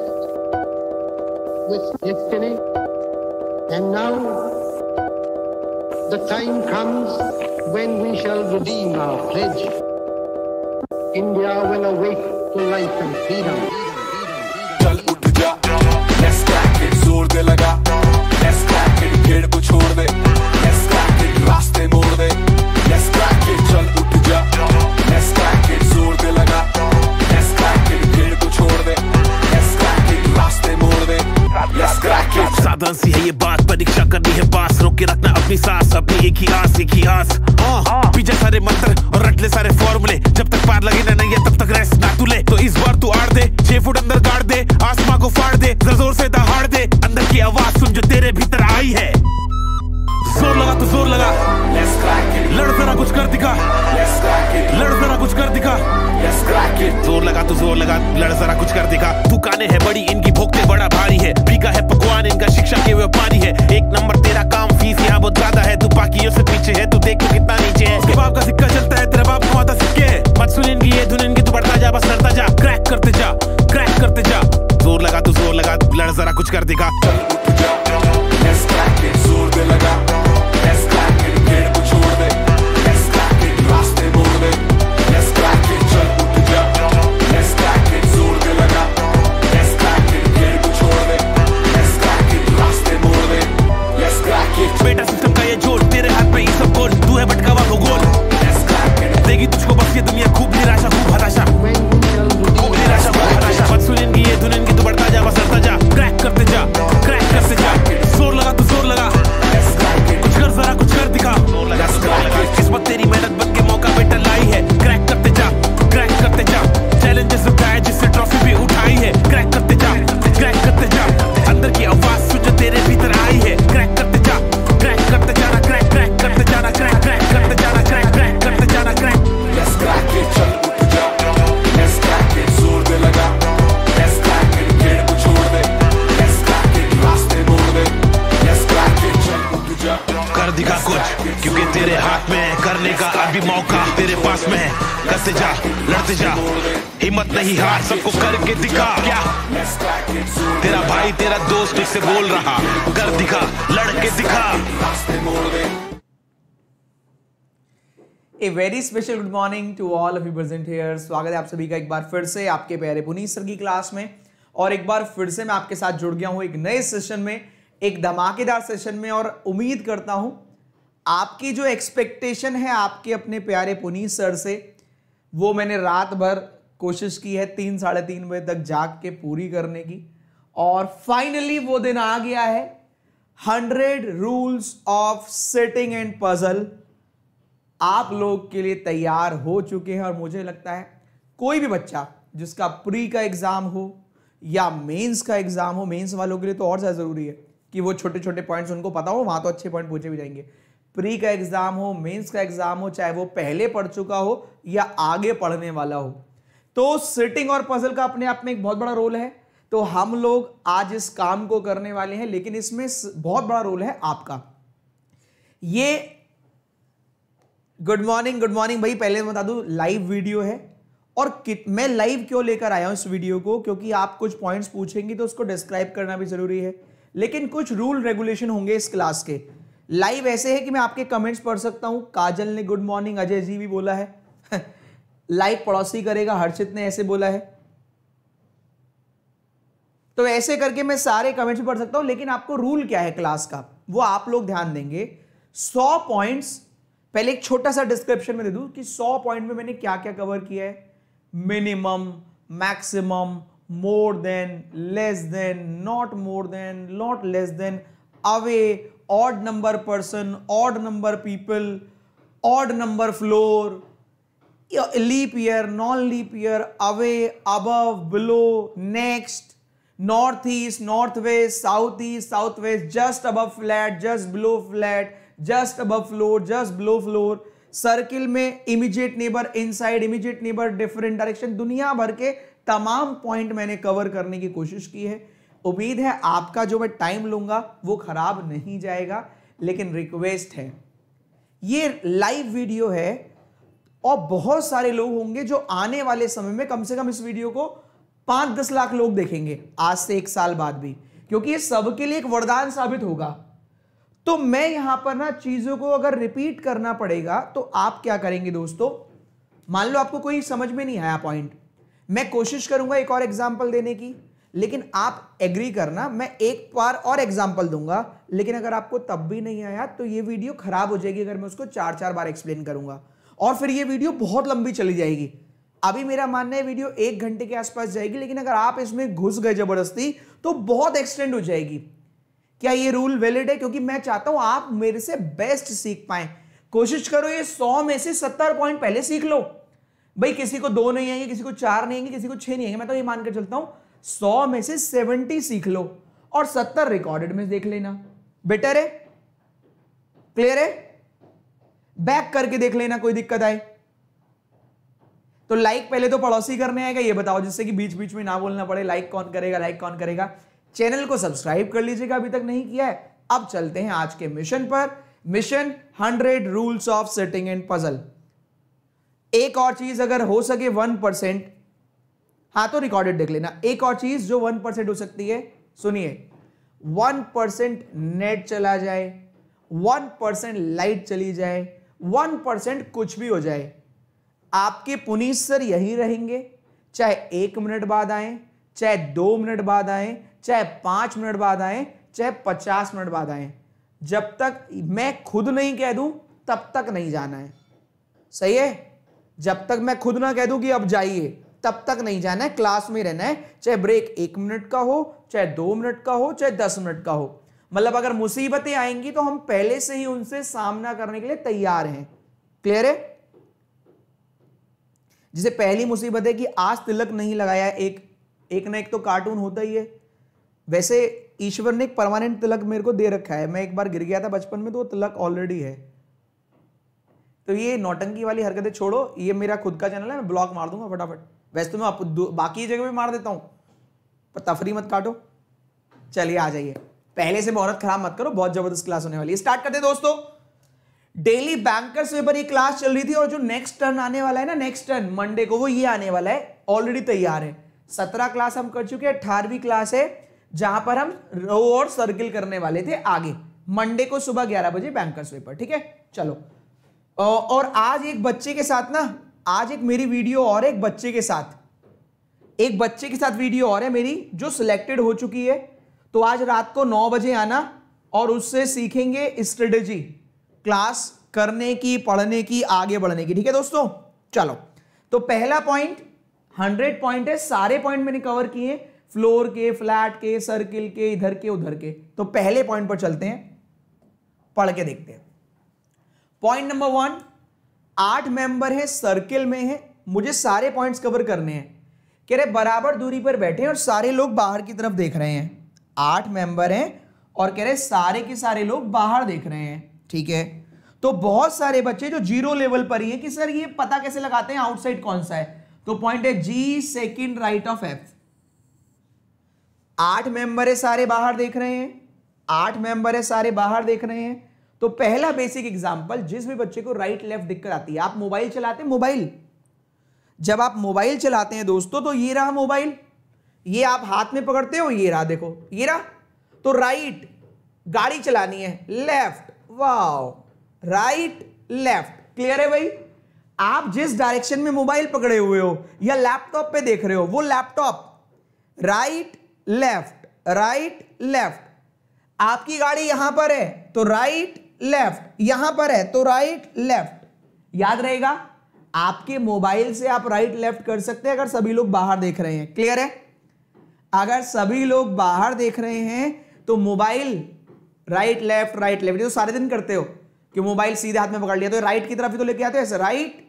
with destiny. And now the time comes when we shall redeem our pledge. India will awake to life and freedom. Let's. सी है ये बात परीक्षा करनी है पास। रोक के रखना अपनी सांस अपनी एक ही आस एक ही आस। हाँ, पीछे सारे मंत्र और रट ले सारे फॉर्मूले जब तक पार लगे ना नहीं है तब तक रेस्ट ना तू ले। तो इस बार तू आड़ दे छह फुट अंदर गाड़ दे आसमां को फाड़ दे ज़ोर से दहाड़ दे। अंदर की आवाज़ सुन जो तेरे भीतर आई है। ज़ोर लगा तो ज़ोर लगा। लड़ जरा कुछ कर दिखा। लड़ जरा कुछ कर दिखा। ज़ोर लगा तो ज़ोर लगा लड़ जरा कुछ कर दिखा। दुकानें है बड़ी इनकी भोगते बड़ा भारी है। फीका है पकवान इनका शिक्षा के व्यापारी है। एक नंबर तेरा काम फ़ीस यहाँ बहुत ज़्यादा है। तू बाकियों से पीछे है तू देख कितना नीचे है। उसके बाप का सिक्का चलता है तेरा बाप कमाता सिक्के है। मत सुन इनकी ये धुन इनकी तू बढ़ता जा बस लड़ता जा। क्रैक करते जा क्रैक करते जा। ज़ोर लगा तो ज़ोर लगा लड़ जरा कुछ कर दिखा। मौका। तेरे पास में है करते जा लड़ते जा। हिम्मत नहीं हार, सबको करके दिखा। क्या? तेरा भाई, तेरा दोस्त तुझसे बोल रहा। कर दिखा, लड़के दिखा। A very special good morning to all of you present here स्वागत है आप सभी का एक बार फिर से आपके प्यारे पुनीत सर की क्लास में। और एक बार फिर से मैं आपके साथ जुड़ गया हूँ एक नए सेशन में, एक धमाकेदार सेशन में। और उम्मीद करता हूँ आपकी जो एक्सपेक्टेशन है आपके अपने प्यारे पुनीत सर से, वो मैंने रात भर कोशिश की है तीन, साढ़े तीन बजे तक जाग के पूरी करने की। और फाइनली वो दिन आ गया है hundred rules of seating and puzzle आप लोग के लिए तैयार हो चुके हैं और मुझे लगता है कोई भी बच्चा जिसका प्री का एग्ज़ाम हो या मेंस का एग्ज़ाम हो मेंस वालों के लिए तो और ज़्यादा ज़रूरी है कि वो छोटे छोटे पॉइंट्स उनको पता हो, वहाँ तो अच्छे पॉइंट पूछे भी जाएँगे। प्री का एग्ज़ाम हो, मेंस का एग्ज़ाम हो, चाहे वो पहले पढ़ चुका हो या आगे पढ़ने वाला हो। तो सिटिंग और पजल का अपने आप में एक बहुत बड़ा रोल है। तो हम लोग आज इस काम को करने वाले हैं, लेकिन इसमें बहुत बड़ा रोल है आपका। ये गुड मॉर्निंग गुड मॉर्निंग भाई, पहले बता दूँ लाइव वीडियो है। और मैं लाइव क्यों लेकर आया हूँ इस वीडियो को? क्योंकि आप कुछ पॉइंट्स पूछेंगे तो उसको डिस्क्राइब करना भी ज़रूरी है। लेकिन कुछ रूल रेगुलेशन होंगे इस क्लास के। लाइव ऐसे है कि मैं आपके कमेंट्स पढ़ सकता हूँ। काजल ने गुड मॉर्निंग अजय जी भी बोला है। लाइव पड़ोसी करेगा, हर्षित ने ऐसे बोला है। तो ऐसे करके मैं सारे कमेंट्स पढ़ सकता हूँ, लेकिन आपको रूल क्या है क्लास का? वो आप लोग ध्यान देंगे। सौ पॉइंट्स पहले एक छोटा सा डिस्क्रिप्शन में दे दूँ कि सौ पॉइंट में मैंने क्या क्या कवर किया है। Minimum maximum more than less than not more than not less than away odd number person odd number people odd number floor leap year non leap year away above below next north east north west south east south west just above flat just below flat just above floor just below floor circle में immediate neighbour inside immediate neighbour different direction दुनिया भर के तमाम point मैंने cover करने की कोशिश की है। उम्मीद है आपका जो मैं टाइम लूँगा, वो खराब नहीं जाएगा, लेकिन रिक्वेस्ट है। ये लाइव वीडियो है, और बहुत सारे लोग होंगे जो आने वाले समय में कम से कम इस वीडियो को पाँच दस लाख लोग देखेंगे, आज से एक साल बाद भी, क्योंकि ये सबके लिए एक वरदान साबित होगा। तो मैं यहाँ पर ना चीज़ों को अगर रिपीट करना पड़ेगा तो आप क्या करेंगे दोस्तों? मान लो आपको कोई समझ में नहीं आया पॉइंट मैं कोशिश करूँगा एक और एग्ज़ाम्पल देने की। लेकिन आप एग्री करना, मैं एक बार और एग्ज़ाम्पल दूँगा, लेकिन अगर आपको तब भी नहीं आया तो ये वीडियो खराब हो जाएगी अगर मैं उसको चार चार बार एक्सप्लेन करूँगा। और फिर ये वीडियो बहुत लंबी चली जाएगी। अभी मेरा मानना है वीडियो एक घंटे के आसपास जाएगी, लेकिन अगर आप इसमें घुस गए ज़बरदस्ती तो बहुत एक्सटेंड हो जाएगी। क्या ये रूल वैलिड है? क्योंकि मैं चाहता हूँ आप मेरे से बेस्ट सीख पाए। कोशिश करो ये सौ में से सत्तर पॉइंट पहले सीख लो। भाई, किसी को दो नहीं आएँगे, किसी को चार नहीं आएँगे, किसी को छह नहीं आएँगे, मैं तो ये मानकर चलता हूँ सौ में से सेवेंटी सीख लो और सत्तर रिकॉर्डेड में देख लेना। बेटर है? क्लियर है? बैक करके देख लेना, कोई दिक्कत आए। तो लाइक पहले तो पड़ोसी करने आएगा, ये बताओ जिससे कि बीच बीच में ना बोलना पड़े लाइक कौन करेगा लाइक कौन करेगा। चैनल को सब्सक्राइब कर लीजिएगा, अभी तक नहीं किया है। अब चलते हैं आज के मिशन पर। Mission hundred rules of seating and puzzle एक और चीज़ अगर हो सके वन परसेंट हाँ तो रिकॉर्डेड देख लेना। एक और चीज़ जो वन परसेंट हो सकती है, सुनिए। वन परसेंट नेट चला जाए वन परसेंट लाइट चली जाए वन परसेंट कुछ भी हो जाए, आपके पुनीत सर यही रहेंगे। चाहे एक मिनट बाद आए, चाहे दो मिनट बाद आए, चाहे पाँच मिनट बाद आए, चाहे पचास मिनट बाद आए। जब तक मैं खुद नहीं कह दूँ, तब तक नहीं जाना है। सही है? जब तक मैं खुद ना कह दूँ कि अब जाइए। तब तक नहीं जाना है क्लास में रहना है, चाहे ब्रेक एक मिनट का हो, चाहे दो मिनट का हो, चाहे दस मिनट का हो। मतलब अगर मुसीबतें आएँगी तो हम पहले से ही उनसे सामना करने के लिए तैयार हैं। क्लियर है? जिसे पहली मुसीबत है कि आज तिलक नहीं लगाया, एक एक ना एक तो कार्टून होता ही है। वैसे ईश्वर ने एक परमानेंट तिलक मेरे को दे रखा है। मैं एक बार गिर गया था बचपन में तो वो तिलक ऑलरेडी है। तो ये नौटंकी वाली हरकतें छोड़ो, ये मेरा खुद का चैनल है, मैं ब्लॉग मार दूँगा फटाफट। वैसे तो मैं बाकी जगह भी मार देता हूँ, पर तफरी मत काटो। चलिए, आ जाइए। पहले से मुहूर्त खराब मत करो, बहुत ज़बरदस्त क्लास होने वाली है। स्टार्ट करते दोस्तों। डेली बैंकर्स पेपर ये क्लास चल रही थी और जो नेक्स्ट टर्न आने वाला है ना नेक्स्ट टर्न मंडे को वो ये आने वाला है ऑलरेडी तैयार है। सत्रह क्लास हम कर चुके हैं, अठारहवीं क्लास है, जहाँ पर हम रो और सर्किल करने वाले थे आगे। मंडे को सुबह ग्यारह बजे बैंकर्स पेपर ठीक है? चलो। और आज एक बच्चे के साथ ना आज एक मेरी वीडियो और एक बच्चे के साथ। एक बच्चे के साथ वीडियो और है मेरी, जो सिलेक्टेड हो चुकी है। तो आज रात को नौ बजे आना और उससे सीखेंगे स्ट्रेटेजी क्लास करने की, पढ़ने की, आगे बढ़ने की। ठीक है दोस्तों? चलो। तो पहला पॉइंट हंड्रेड पॉइंट है, सारे पॉइंट मैंने कवर किए फ्लोर के फ्लैट के सर्किल के, इधर के, उधर के। तो पहले पॉइंट पर चलते हैं। पढ़ के देखते हैं। पॉइंट नंबर वन आठ मेंबर है सर्किल में है, मुझे सारे पॉइंट्स कवर करने हैं। कह रहे, बराबर दूरी पर बैठे हैं और सारे लोग बाहर की तरफ़ देख रहे हैं। आठ मेंबर हैं और कह रहे, सारे के सारे लोग बाहर देख रहे हैं, ठीक है? तो बहुत सारे बच्चे जो ज़ीरो लेवल पर ही है, कि सर ये पता कैसे लगाते हैं आउटसाइड कौन सा है? तो पॉइंट है G second right of F आठ मेंबर है, सारे बाहर देख रहे हैं। आठ मेंबर है, सारे बाहर देख रहे हैं। तो पहला बेसिक एग्ज़ाम्पल जिस भी बच्चे को राइट लेफ़्ट दिक्कत आती है, आप मोबाइल चलाते हैं? मोबाइल जब आप मोबाइल चलाते हैं दोस्तों तो ये रहा मोबाइल ये आप हाथ में पकड़ते हो, ये रहा देखो, ये रहा. तो राइट गाड़ी चलानी है left wow right left clear है भाई? आप जिस डायरेक्शन में मोबाइल पकड़े हुए हो, या लैपटॉप पे देख रहे हो, वो laptop right left right left आपकी गाड़ी यहाँ पर है तो राइट लेफ़्ट, यहाँ पर है तो राइट लेफ़्ट याद रहेगा, आपके मोबाइल से आप राइट लेफ़्ट कर सकते हैं अगर सभी लोग बाहर देख रहे हैं। क्लियर है? अगर सभी लोग बाहर देख रहे हैं तो mobile right left right left तो सारे दिन करते हो कि मोबाइल सीधे हाथ में पकड़ लिया तो राइट की तरफ़ ही तो लेके आते हो ऐसे right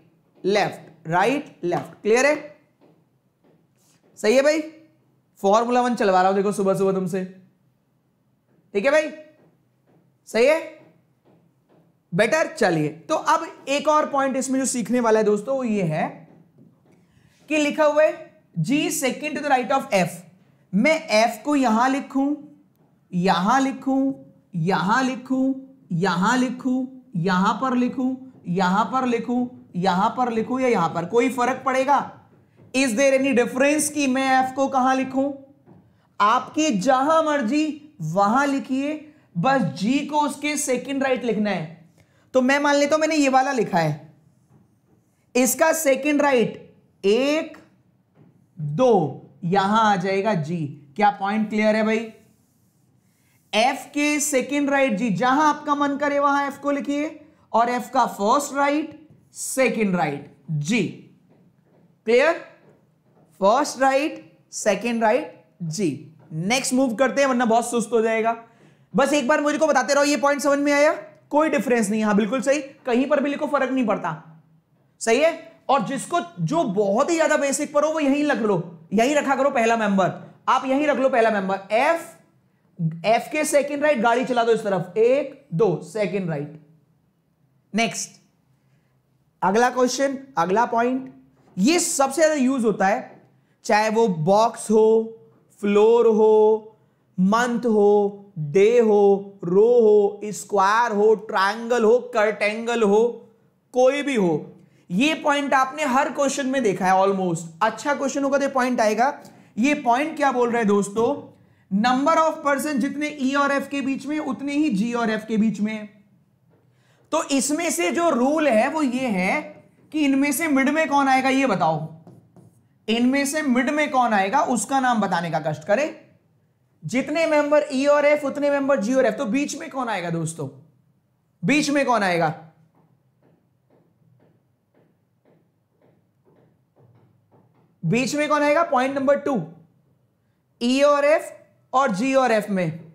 left right left clear है? सही है भाई? फॉर्मूला वन चलवा रहा हूँ, देखो सुबह सुबह तुमसे। ठीक है भाई? सही है? बेटर चलिए। तो अब एक और पॉइंट इसमें जो सीखने वाला है दोस्तों, वो ये है कि लिखा हुआ G second to the right of F मैं एफ़ को यहाँ लिखूं यहाँ लिखूं यहाँ लिखूं यहाँ लिखूं, यहाँ पर लिखूं, यहाँ पर लिखूं, यहाँ पर लिखूं या यहाँ पर। कोई फ़र्क पड़ेगा? इज़ देर एनी डिफरेंस कि मैं एफ़ को कहाँ लिखूं? आपकी जहाँ मर्ज़ी, वहाँ लिखिए। बस जी को उसके सेकंड राइट लिखना है। तो मैं मान लेता हूँ मैंने ये वाला लिखा है। इसका सेकंड राइट एक, दो, यहाँ आ जाएगा जी क्या पॉइंट क्लियर है भाई? एफ़ के सेकंड राइट जी जहाँ आपका मन करे वहाँ एफ़ को लिखिए, और एफ़ का first right second right G clear first right second right G next move करते हैं, वरना बहुत सुस्त हो जाएगा। बस एक बार मुझे को बताते रहो, ये पॉइंट समझ में आया। कोई डिफरेंस नहीं हाँ। बिल्कुल सही। कहीं पर भी लिखो, फ़र्क नहीं पड़ता। सही है? और जिसको, जो बहुत ही ज़्यादा बेसिक पर हो, वो यहीं रख लो। यहीं रखा करो पहला मेंबर आप यहीं रख लो पहला मेंबर एफ़ एफ़ के सेकंड राइट गाड़ी चला दो इस तरफ़। एक, दो सेकंड राइट नेक्स्ट अगला क्वेश्चन अगला पॉइंट ये सबसे ज़्यादा यूज़ होता है। चाहे वो बॉक्स हो फ्लोर हो मंथ हो डे हो, रो हो, स्क्वायर हो, ट्रायंगल हो कर्टेंगल हो, कोई भी हो, ये पॉइंट आपने हर क्वेश्चन में देखा है ऑलमोस्ट अच्छा क्वेश्चन होगा तो पॉइंट आएगा। ये पॉइंट क्या बोल रहे हैं दोस्तों? नंबर ऑफ़ पर्सन जितने ई e और एफ़ के बीच में, उतने ही जी और एफ़ के बीच में। तो इसमें से जो रूल है, वो ये है कि इनमें से मिड में कौन आएगा, ये बताओ। इनमें से मिड में कौन आएगा, उसका नाम बताने का कष्ट करें। जितने मेंबर ई e और एफ़ उतने मेंबर जी और एफ़ तो बीच में कौन आएगा दोस्तों? बीच में कौन आएगा? बीच में कौन आएगा? पॉइंट नंबर टू ई और एफ़ और जी और एफ़ में.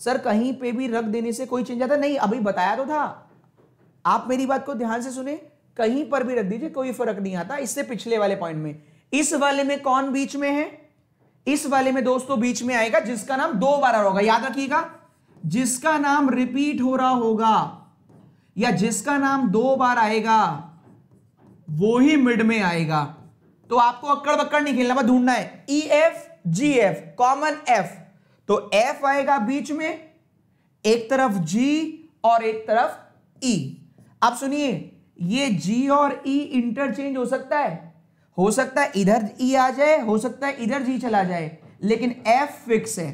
सर कहीं पे भी रख देने से कोई चेंज आता नहीं, अभी बताया तो था। आप मेरी बात को ध्यान से सुने। कहीं पर भी रख दीजिए, कोई फ़र्क नहीं आता। इससे पिछले वाले पॉइंट में। इस वाले में कौन बीच में है? इस वाले में दोस्तों बीच में आएगा, जिसका नाम दो बार होगा, याद रखिएगा। जिसका नाम रिपीट हो रहा होगा, या जिसका नाम दो बार आएगा, वो ही मिड में आएगा। तो आपको अक्कड़ बक्कड़ नहीं खेलना, बस ढूंढना है। E F G F common F तो एफ़ आएगा बीच में, एक तरफ़ जी और एक तरफ़ ई e. अब सुनिए, ये जी और ई e इंटरचेंज हो सकता है। हो सकता है इधर ई e आ जाए, हो सकता है इधर जी चला जाए, लेकिन एफ़ फिक्स है।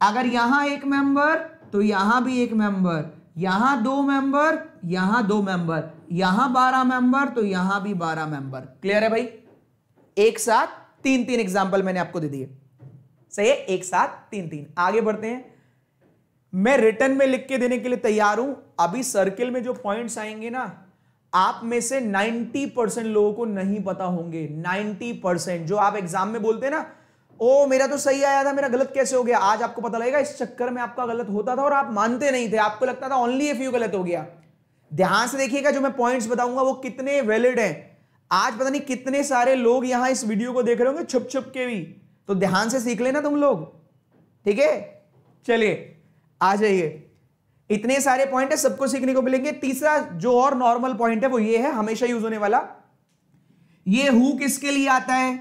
अगर यहाँ एक मेंबर तो यहाँ भी एक मेंबर यहाँ दो मेंबर यहाँ दो मेंबर यहाँ बारह मेंबर तो यहाँ भी बारह मेंबर क्लियर है भाई? एक साथ तीन तीन एग्ज़ाम्पल मैंने आपको दे दिए। सही है? एक साथ तीन तीन। आगे बढ़ते हैं। मैं रिटर्न में लिख के देने के लिए तैयार हूँ। अभी सर्किल में जो पॉइंट्स आएँगे ना आप में से 90 परसेंट लोगों को नहीं पता होंगे। 90 परसेंट। जो आप एग्ज़ाम में बोलते हैं ना, ओ, मेरा तो सही आया था, मेरा गलत कैसे हो गया? आज आपको पता लगेगा, इस चक्कर में आपका गलत होता था और आप मानते नहीं थे। आपको लगता था ओनली इफ़ यू गलत हो गया। ध्यान से देखिएगा, जो मैं पॉइंट्स बताऊँगा, वो कितने वैलिड हैं। आज पता नहीं कितने सारे लोग यहाँ इस वीडियो को देख रहे होंगे छुप छुप के भी। तो ध्यान से सीख लेना तुम लोग। ठीक है? चलिए, आ जाइए। इतने सारे पॉइंट है, सबको सीखने को मिलेंगे। तीसरा जो और नॉर्मल पॉइंट है, वो ये है, हमेशा यूज़ होने वाला। ये हु किसके लिए आता है?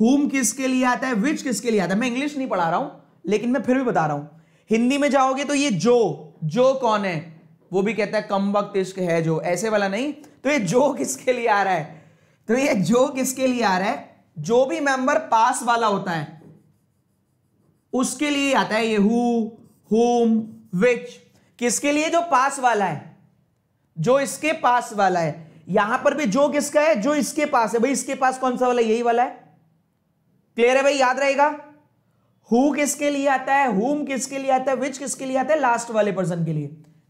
हुम किसके लिए आता है? विच किसके लिए आता है? मैं इंग्लिश नहीं पढ़ा रहा हूँ, लेकिन मैं फिर भी बता रहा हूँ। हिंदी में जाओगे तो ये जो जो कौन है? वो भी कहता है, कम वक्त इश्क है जो। ऐसे वाला नहीं। तो ये जो किसके लिए आ रहा है? तो ये जो किसके लिए आ रहा है? जो भी मेंबर पास वाला होता है, उसके लिए आता है ये हु हुम विच किसके लिए? जो पास वाला है। जो इसके पास वाला है। यहाँ पर भी जो किसका है? जो इसके पास है। भाई, इसके पास कौन सा वाला? यही वाला है। क्लियर है भाई? याद रहेगा। हु किसके लिए आता है? हुम किसके लिए आता है? विच किसके लिए आता है? लास्ट वाले पर्सन के लिए।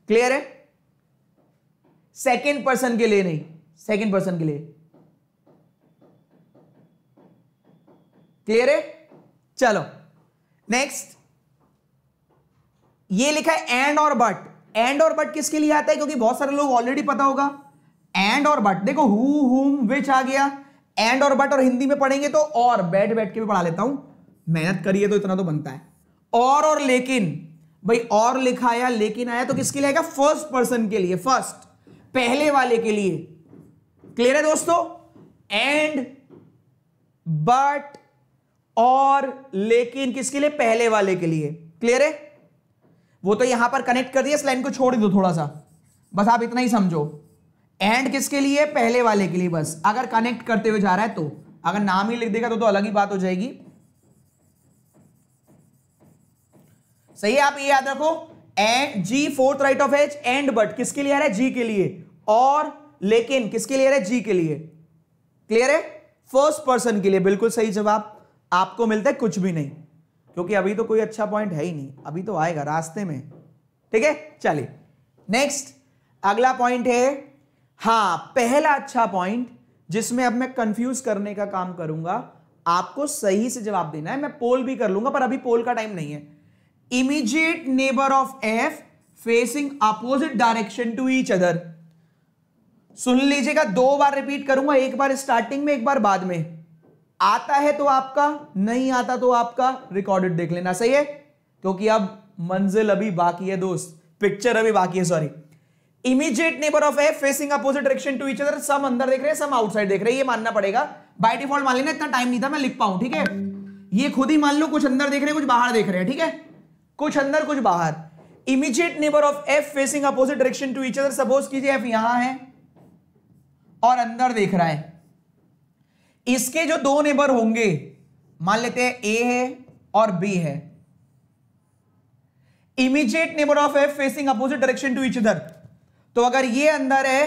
क्लियर है? सेकेंड पर्सन के लिए नहीं। सेकेंड पर्सन के लिए। क्लियर है? चलो। नेक्स्ट ये लिखा है एंड और बट एंड और बट किसके लिए आता है? क्योंकि बहुत सारे लोग ऑलरेडी पता होगा। एंड और बट देखो हु हुम विच आ गया। एंड और बट और हिंदी में पढ़ेंगे तो और, बैठ बैठ के भी पढ़ा लेता हूँ। मेहनत करिए तो इतना तो बनता है। और और लेकिन। भाई, और लिखा आया, लेकिन आया तो किसके लिए आएगा? फ़र्स्ट पर्सन के लिए फ़र्स्ट पहले वाले के लिए। क्लियर है दोस्तों? एंड बट और, लेकिन किसके लिए? पहले वाले के लिए। क्लियर है? वो तो यहाँ पर कनेक्ट कर दिया, इस लाइन को छोड़ दो थोड़ा सा बस आप इतना ही समझो। एंड किसके लिए? पहले वाले के लिए बस। अगर कनेक्ट करते हुए जा रहा है तो। अगर नाम ही लिख देगा तो तो अलग ही बात हो जाएगी। सही है, आप ये याद रखो। And G fourth right of H and but किसके लिए आ रहा है? जी के लिए। और, लेकिन किसके लिए आ रहा है? जी के लिए। क्लियर है? फ़र्स्ट पर्सन के लिए। बिल्कुल सही जवाब। आपको मिलता है, कुछ भी नहीं। क्योंकि अभी तो कोई अच्छा पॉइंट है ही नहीं। अभी तो आएगा रास्ते में। ठीक है? चलिए। नेक्स्ट अगला पॉइंट है, हाँ, पहला अच्छा पॉइंट जिसमें अब मैं कंफ्यूज करने का काम करूँगा, आपको सही से जवाब देना है। मैं पोल भी कर लूँगा, पर अभी पोल का टाइम नहीं है। Immediate neighbour of F facing opposite direction to each other सुन लीजिएगा, दो बार रिपीट करूँगा, एक बार स्टार्टिंग में, एक बार बाद में। आता है तो आपका, नहीं आता तो आपका रिकॉर्डेड देख लेना, सही है? क्योंकि अब मंजिल अभी बाकी है, दोस्त। पिक्चर अभी बाकी है sorry immediate neighbour of F facing opposite direction to each other some अंदर देख रहे हैं सम आउटसाइड देख रहे हैं, ये मानना पड़ेगा। बाय डिफ़ॉल्ट मान लेना, इतना टाइम नहीं था, मैं लिख पाऊँ, ठीक है? ये खुद ही मान लो, कुछ अंदर देख रहे हैं, कुछ बाहर देख रहे हैं, ठीक है? कुछ अंदर, कुछ बाहर। Immediate neighbour of F facing opposite direction to each other suppose कीजिए एफ़ यहाँ है, और अंदर देख रहा है। इसके जो दो नेबर होंगे, मान लेते हैं ए है और बी है। Immediate neighbour of F facing opposite direction to each other तो अगर ये अंदर है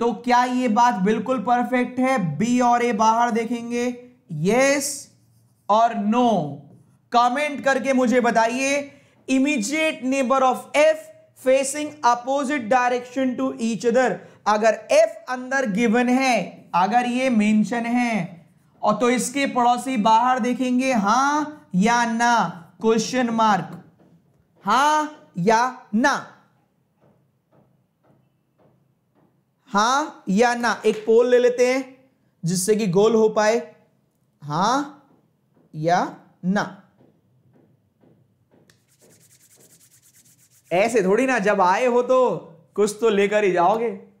तो क्या ये बात बिल्कुल परफेक्ट है? बी और ए बाहर देखेंगे। यस और नो कमेंट करके मुझे बताइए। Immediate neighbour of F facing opposite direction to each other अगर एफ़ अंदर गिवन है, अगर ये मेंशन है, और तो इसके पड़ोसी बाहर देखेंगे, हाँ या ना? क्वेश्चन मार्क हाँ या ना? हाँ या ना? एक पोल ले लेते हैं, जिससे कि गोल हो पाए। हाँ या ना? ऐसे थोड़ी ना, जब आए हो तो कुछ तो लेकर ही जाओगे।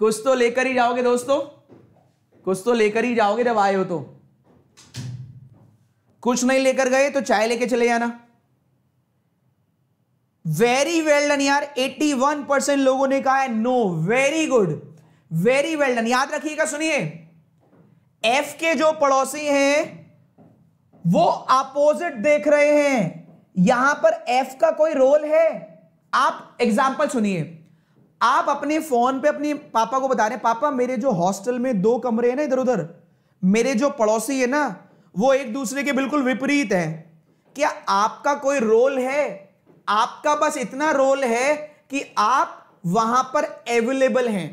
कुछ तो लेकर ही जाओगे दोस्तों। कुछ तो लेकर ही जाओगे जब आए हो तो। कुछ नहीं लेकर गए तो चाय लेके चले जाना। वेरी वेल डन यार। 81 परसेंट लोगों ने कहा है no very good very well done याद रखिएगा, सुनिए। एफ़ के जो पड़ोसी हैं, वो अपोजिट देख रहे हैं। यहाँ पर एफ़ का कोई रोल है? आप एग्ज़ाम्पल सुनिए। आप अपने फ़ोन पे अपने पापा को बता रहे हैं, पापा, मेरे जो हॉस्टल में दो कमरे हैं ना इधर उधर, मेरे जो पड़ोसी है ना, वो एक दूसरे के बिल्कुल विपरीत हैं। क्या आपका कोई रोल है? आपका बस इतना रोल है कि आप वहाँ पर अवेलेबल हैं।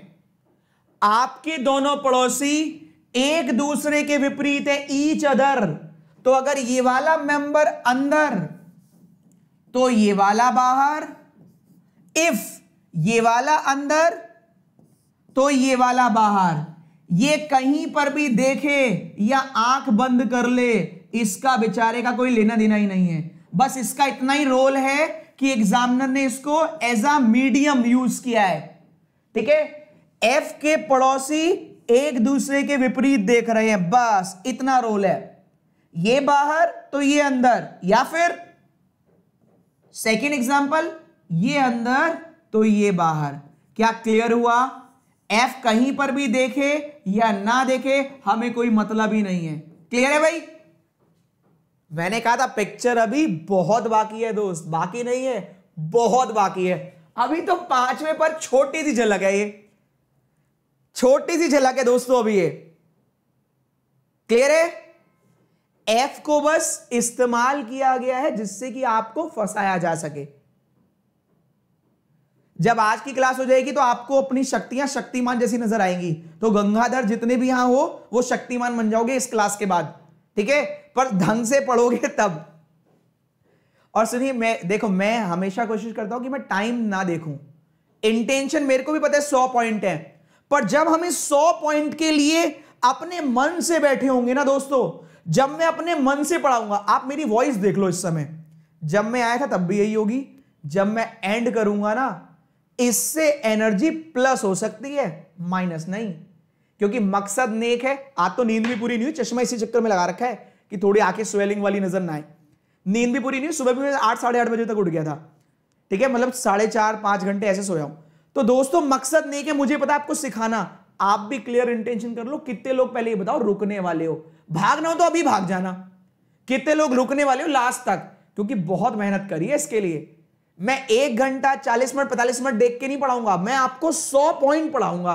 आपके दोनों पड़ोसी एक दूसरे के विपरीत है ईच अदर तो अगर ये वाला मेंबर अंदर तो ये वाला बाहर। इफ़ ये वाला अंदर तो ये वाला बाहर। ये कहीं पर भी देखे या आँख बंद कर ले, इसका बेचारे का कोई लेना देना ही नहीं है। बस इसका इतना ही रोल है कि एग्जामिनर ने इसको एज अ मीडियम यूज़ किया है। ठीक है? एफ़ के पड़ोसी एक दूसरे के विपरीत देख रहे हैं, बस इतना रोल है। ये बाहर तो ये अंदर, या फिर सेकेंड एग्ज़ाम्पल ये अंदर तो ये बाहर। क्या क्लियर हुआ? एफ़ कहीं पर भी देखे या ना देखे, हमें कोई मतलब ही नहीं है। क्लियर है भाई? मैंने कहा था पिक्चर अभी बहुत बाकी है दोस्त। बाकी नहीं है, बहुत बाकी है। अभी तो पाँचवें पर छोटी सी झलक है ये। छोटी सी झलक है दोस्तों अभी ये। क्लियर है? एफ़ को बस इस्तेमाल किया गया है जिससे कि आपको फंसाया जा सके। जब आज की क्लास हो जाएगी तो आपको अपनी शक्तियाँ शक्तिमान जैसी नज़र आएँगी। तो गंगाधर जितने भी यहाँ हो, वो शक्तिमान बन जाओगे इस क्लास के बाद। ठीक है? पर ढंग से पढ़ोगे तब। और सुनिए, मैं, देखो, मैं हमेशा कोशिश करता हूँ कि मैं टाइम ना देखूँ। इंटेंशन मेरे को भी पता है सौ पॉइंट है। पर जब हम इस सौ पॉइंट के लिए अपने मन से बैठे होंगे ना दोस्तों, जब मैं अपने मन से पढ़ाऊँगा, आप मेरी वॉइस देख लो इस समय। जब मैं आया था तब भी यही होगी। जब मैं एंड करूँगा ना इससे एनर्जी प्लस हो सकती है, माइनस नहीं। क्योंकि मकसद नेक है। आज तो नींद भी पूरी नहीं हुई, चश्मा इसी चक्कर में लगा रखा है कि थोड़ी आँखें स्वेलिंग वाली नज़र ना आए। नींद भी पूरी नहीं सुबह भी मैं आठ, साढ़े आठ बजे तक उठ गया था। ठीक है? मतलब साढ़े चार, पाँच घंटे ऐसे सोया हूँ। तो दोस्तों, मकसद नहीं है, मुझे पता आपको सिखाना। आप भी क्लियर इंटेंशन कर लो, कितने लोग पहले ये बताओ रुकने वाले हो। भागना हो तो अभी भाग जाना। कितने लोग रुकने वाले हो लास्ट तक? क्योंकि बहुत मेहनत करी है इसके लिए। मैं एक घंटा, चालीस मिनट, पैंतालीस मिनट देख के नहीं पढ़ाऊँगा। मैं आपको सौ पॉइंट पढ़ाऊँगा।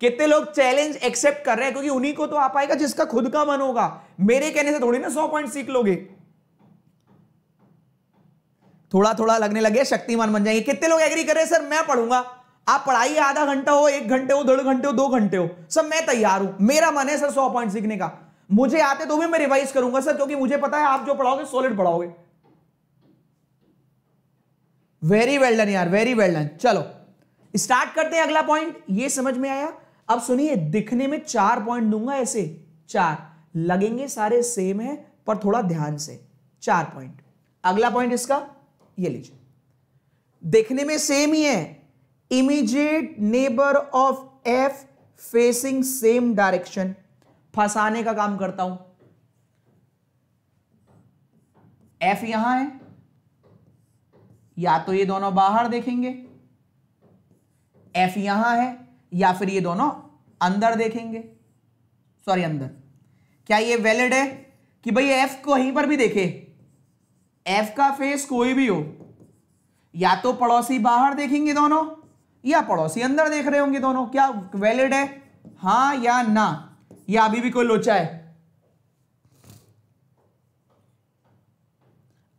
कितने लोग चैलेंज एक्सेप्ट कर रहे हैं? क्योंकि उन्हीं को तो आ पाएगा जिसका खुद का मन होगा। मेरे कहने से थोड़ी ना सौ पॉइंट सीख लोगे। थोड़ा थोड़ा लगने लगे, शक्तिमान बन जाएँगे। कितने लोग एग्री कर रहे हैं? सर, मैं पढ़ूँगा। आप पढ़ाइए आधा घंटा हो, एक घंटे हो, डेढ़ घंटे हो, दो घंटे हो। सर, मैं तैयार हूँ। मेरा मन है, सर, सौ पॉइंट सीखने का। मुझे आते तो भी मैं रिवाइज करूँगा, सर, क्योंकि मुझे पता है आप जो पढ़ाओगे सॉलिड पढ़ाओगे। वेरी वेल डन यार वेरी वेल डन चलो स्टार्ट करते हैं अगला पॉइंट ये समझ में आया? अब सुनिए, दिखने में चार पॉइंट दूँगा ऐसे. चार. लगेंगे सारे सेम है, पर थोड़ा ध्यान से. चार पॉइंट अगला पॉइंट इसका? ये लीजिए. देखने में सेम ही है. Immediate neighbour of F facing same direction फंसाने का काम करता हूँ. एफ़ यहाँ है या तो ये दोनों बाहर देखेंगे एफ़ यहाँ है, या फिर ये दोनों अंदर देखेंगे। सॉरी अंदर। क्या ये वैलिड है कि भाई एफ़ कहीं पर भी देखे? एफ़ का फेस कोई भी हो, या तो पड़ोसी बाहर देखेंगे दोनों, या पड़ोसी अंदर देख रहे होंगे दोनों। क्या वैलिड है? हाँ या ना? या अभी भी कोई लोचा है?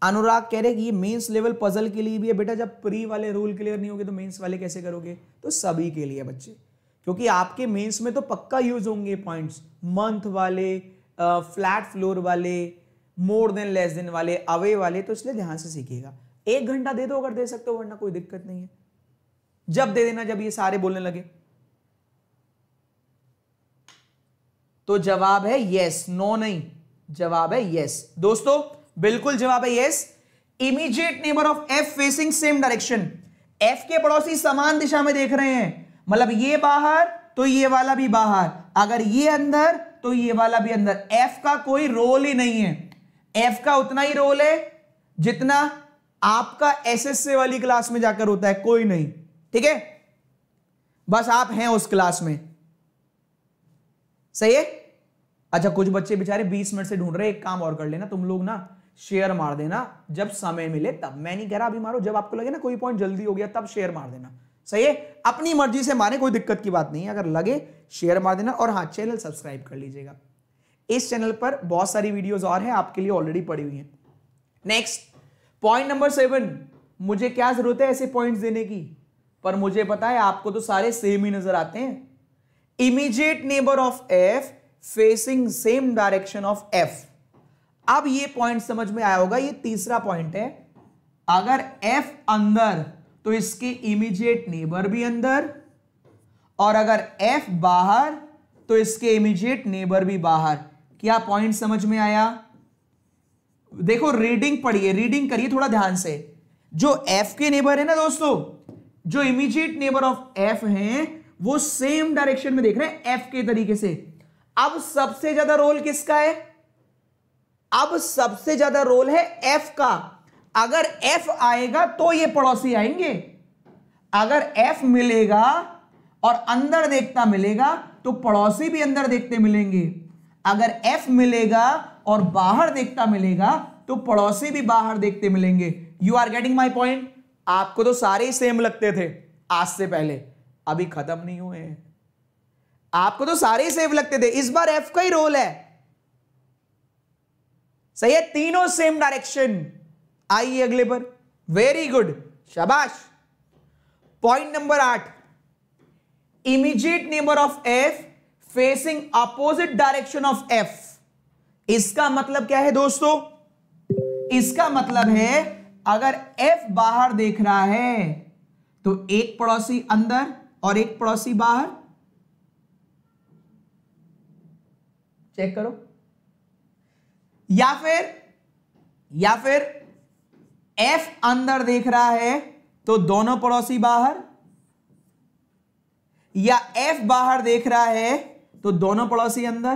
अनुराग कह रहे कि ये मेंस लेवल पजल के लिए भी है बेटा, जब प्री वाले रूल क्लियर नहीं होगे तो मेंस वाले कैसे करोगे? तो सभी के लिए बच्चे। क्योंकि आपके मेंस में तो पक्का यूज़ होंगे पॉइंट्स मंथ वाले फ्लैट फ्लोर वाले मोर देन लेस देन वाले अवे वाले तो इसलिए ध्यान से सीखिएगा। एक घंटा दे दो अगर दे सकते हो, वरना कोई दिक्कत नहीं है। जब दे देना, जब ये सारे बोलने लगे। तो जवाब है यस नो नहीं। जवाब है यस दोस्तों बिल्कुल जवाब है yes immediate neighbour of F facing same direction F के पड़ोसी समान दिशा में देख रहे हैं. मतलब ये बाहर तो ये वाला भी बाहर. अगर ये अंदर तो ये वाला भी अंदर. एफ़ का कोई रोल ही नहीं है. एफ़ का उतना ही रोल है जितना आपका एसएससी वाली क्लास में जाकर होता है. कोई नहीं. ठीक है? बस आप हैं उस क्लास में. सही है? अच्छा कुछ बच्चे बेचारे 20 मिनट से ढूंढ रहे एक काम और कर लेना. तुम लोग ना शेयर मार देना जब समय मिले तब। मैं नहीं कह रहा अभी मारो, जब आपको लगे ना कोई पॉइंट जल्दी हो गया, तब शेयर मार देना। सही है? अपनी मर्ज़ी से मारे, कोई दिक्कत की बात नहीं है। अगर लगे शेयर मार देना और हाँ चैनल सब्सक्राइब कर लीजिएगा। इस चैनल पर बहुत सारी वीडियोस और हैं, आपके लिए ऑलरेडी पड़ी हुई हैं। नेक्स्ट पॉइंट नंबर सेवन मुझे क्या ज़रूरत है ऐसे पॉइंट्स देने की? पर मुझे पता है, आपको तो सारे सेम ही नज़र आते हैं। Immediate neighbour of F facing same direction of F अब ये पॉइंट समझ में आया होगा, ये तीसरा पॉइंट है। अगर एफ़ अंदर तो इसके इमीडिएट नेबर भी अंदर, और अगर एफ़ बाहर तो इसके इमीडिएट नेबर भी बाहर। क्या पॉइंट समझ में आया? देखो रीडिंग पढ़िए रीडिंग करिए थोड़ा ध्यान से। जो एफ़ के नेबर है ना दोस्तों, जो इमीडिएट नेबर ऑफ़ एफ़ हैं, वो सेम डायरेक्शन में देख रहे हैं एफ़ के तरीके से। अब सबसे ज़्यादा रोल किसका है? अब सबसे ज़्यादा रोल है एफ़ का। अगर एफ़ आएगा तो ये पड़ोसी आएँगे। अगर एफ़ मिलेगा और अंदर देखता मिलेगा तो पड़ोसी भी अंदर देखते मिलेंगे। अगर एफ़ मिलेगा और बाहर देखता मिलेगा तो पड़ोसी भी बाहर देखते मिलेंगे। You are getting my point आपको तो सारे ही सेम लगते थे आज से पहले। अभी खत्म नहीं हुए आपको तो सारे ही सेम लगते थे। इस बार एफ़ का ही रोल है। सही है तीनों सेम डायरेक्शन आइए अगले पर. वेरी गुड शाबाश. पॉइंट नंबर आठ. Immediate neighbour of F facing opposite direction of F इसका मतलब क्या है दोस्तों? इसका मतलब है, अगर एफ़ बाहर देख रहा है तो एक पड़ोसी अंदर और एक पड़ोसी बाहर। चेक करो। या फिर या फिर एफ़ अंदर देख रहा है तो दोनों पड़ोसी बाहर, या एफ़ बाहर देख रहा है तो दोनों पड़ोसी अंदर।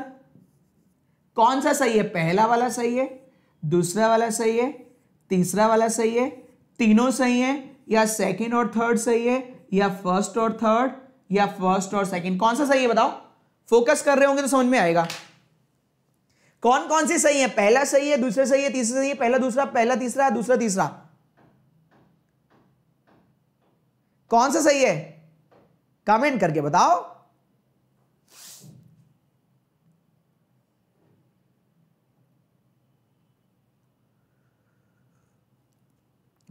कौन सा सही है? पहला वाला सही है, दूसरा वाला सही है, तीसरा वाला सही है, तीनों सही है, या सेकंड और थर्ड सही है, या फ़र्स्ट और थर्ड या फ़र्स्ट और सेकंड कौन सा सही है बताओ? फोकस कर रहे होंगे तो समझ में आएगा। कौन कौन सी सही है? पहला सही है, दूसरा सही है, तीसरा सही है, पहला, दूसरा, पहला, तीसरा, दूसरा, तीसरा। कौन सा सही है? कमेंट करके बताओ।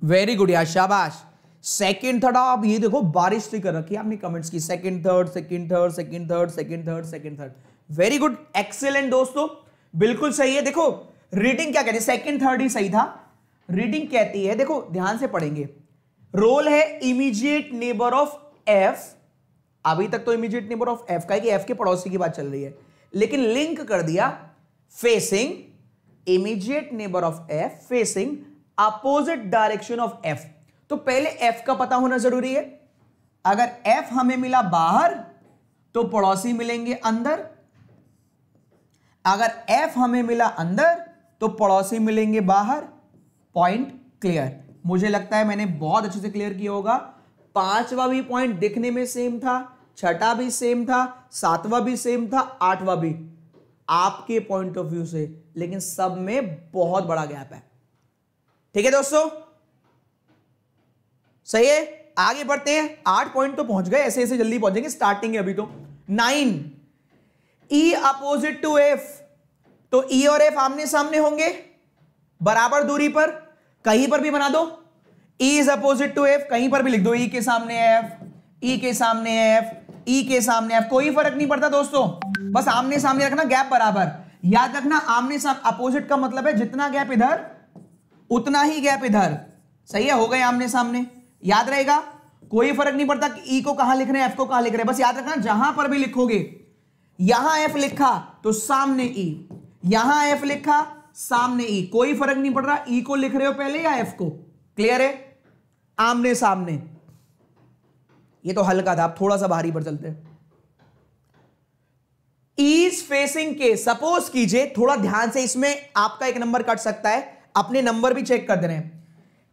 वेरी गुड यार, शाबाश। सेकंड थर्ड आप ये देखो, बारिश से कर रखी आपने कमेंट्स की। Second third second third second third second third second third very good excellent दोस्तों। बिल्कुल सही है। देखो रीडिंग क्या कहती है? सेकंड थर्ड ही सही था। रीडिंग कहती है, देखो, ध्यान से पढ़ेंगे। रोल है इमीडिएट नेबर ऑफ़ एफ़ अभी तक तो इमीडिएट नेबर ऑफ़ एफ़ का है कि एफ़ के पड़ोसी की बात चल रही है। लेकिन लिंक कर दिया facing immediate neighbour of F facing opposite direction of F तो पहले एफ़ का पता होना ज़रूरी है। अगर एफ़ हमें मिला बाहर तो पड़ोसी मिलेंगे अंदर। अगर एफ़ हमें मिला अंदर तो पड़ोसी मिलेंगे बाहर. पॉइंट क्लियर मुझे लगता है मैंने बहुत अच्छे से क्लियर किया होगा. पांचवा भी पॉइंट दिखने में सेम था, छठा भी सेम था, सातवां भी सेम था, आठवां भी. आपके पॉइंट ऑफ़ व्यू से, लेकिन सब में बहुत बड़ा गैप है. ठीक है दोस्तों? सही है? आगे बढ़ते हैं. आठ पॉइंट तो पहुँच गए ऐसे ऐसे जल्दी पहुँचेंगे स्टार्टिंग है अभी तो. Nine E opposite to F तो ई और एफ़ आमने सामने होंगे। बराबर दूरी पर, कहीं पर भी बना दो। E is opposite to F कहीं पर भी लिख दो। ई के सामने एफ़ ई के सामने एफ़ ई के सामने एफ़ कोई फ़र्क नहीं पड़ता दोस्तों। बस आमने सामने रखना गैप बराबर। याद रखना, आमने सामने अपोजिट का मतलब है जितना गैप इधर, उतना ही गैप इधर। सही है? हो गए आमने सामने। याद रहेगा? कोई फ़र्क नहीं पड़ता कि ई को कहाँ लिख रहे हैं एफ़ को कहाँ लिख रहे हैं। बस याद रखना, जहाँ पर भी लिखोगे, यहाँ एफ़ लिखा तो सामने ई यहाँ एफ़ लिखा, सामने ई e. कोई फ़र्क नहीं पड़ रहा ई e को लिख रहे हो पहले या एफ़ को? क्लियर है? आमने सामने। ये तो हल्का था आप थोड़ा सा भारी पर चलते ईज फेसिंग के सपोज़ कीजिए, थोड़ा ध्यान से इसमें आपका एक नंबर कट सकता है, अपने नंबर भी चेक कर दे रहे हैं।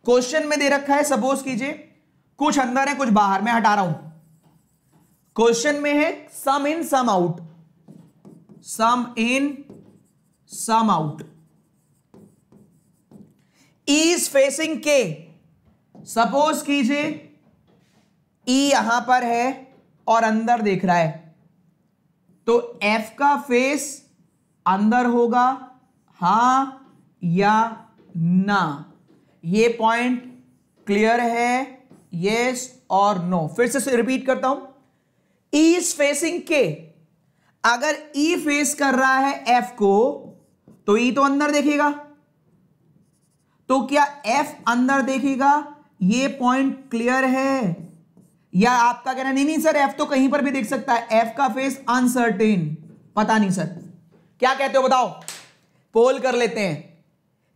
क्वेश्चन में दे रखा है सपोज़ कीजिए, कुछ अंदर है, कुछ बाहर, मैं हटा रहा हूँ। क्वेश्चन में है some in some out some in some out is facing के सपोज़ कीजिए ई यहाँ पर है और अंदर देख रहा है। तो एफ़ का फेस अंदर होगा, हाँ या ना। ये पॉइंट क्लियर है यस और नो फिर से रिपीट करता हूँ। ई इज़ फेसिंग के अगर ई e फेस कर रहा है एफ़ को तो ई e तो अंदर देखेगा। तो क्या एफ़ अंदर देखेगा? ये पॉइंट क्लियर है। या आपका कहना, नहीं नहीं सर एफ़ तो कहीं पर भी देख सकता है। एफ़ का फेस अनसर्टेन पता नहीं सर क्या कहते हो, बताओ। पोल कर लेते हैं।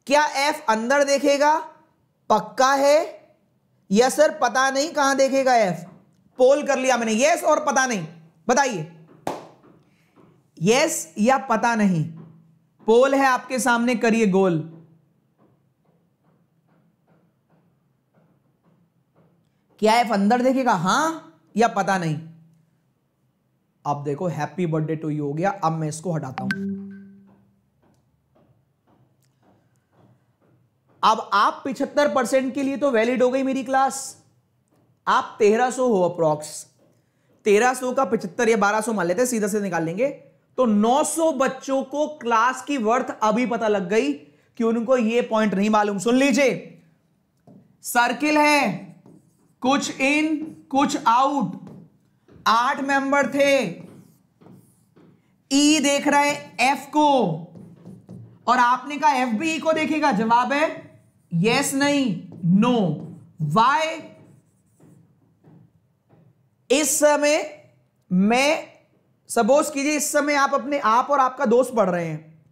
क्या एफ़ अंदर देखेगा? पक्का है? या सर पता नहीं कहाँ देखेगा एफ़ पोल कर लिया मैंने। यस और पता नहीं। बताइए। यस या पता नहीं? पोल है आपके सामने, करिए गोल। क्या एफ़ अंदर देखेगा? हाँ या पता नहीं? अब देखो हैप्पी बर्थडे टू यू हो गया। अब मैं इसको हटाता हूँ। अब आप पिछहत्तर परसेंट के लिए तो वैलिड हो गई मेरी क्लास आप तेरह सो हो अप्रोक्स तेरह सो का पिछहत्तर या बारह सो मान लेते सीधा से निकाल लेंगे। तो 900 बच्चों को क्लास की वर्थ अभी पता लग गई कि उनको ये पॉइंट नहीं मालूम। सुन लीजिए। सर्किल है। कुछ इन, कुछ आउट। आठ मेंबर थे। ई e देख रहे एफ़ को। और आपने कहा एफ़ भी ई को देखेगा। जवाब है यस नहीं नो वाई इस समय मैं सपोज़ कीजिए इस समय आप अपने आप और आपका दोस्त पढ़ रहे हैं।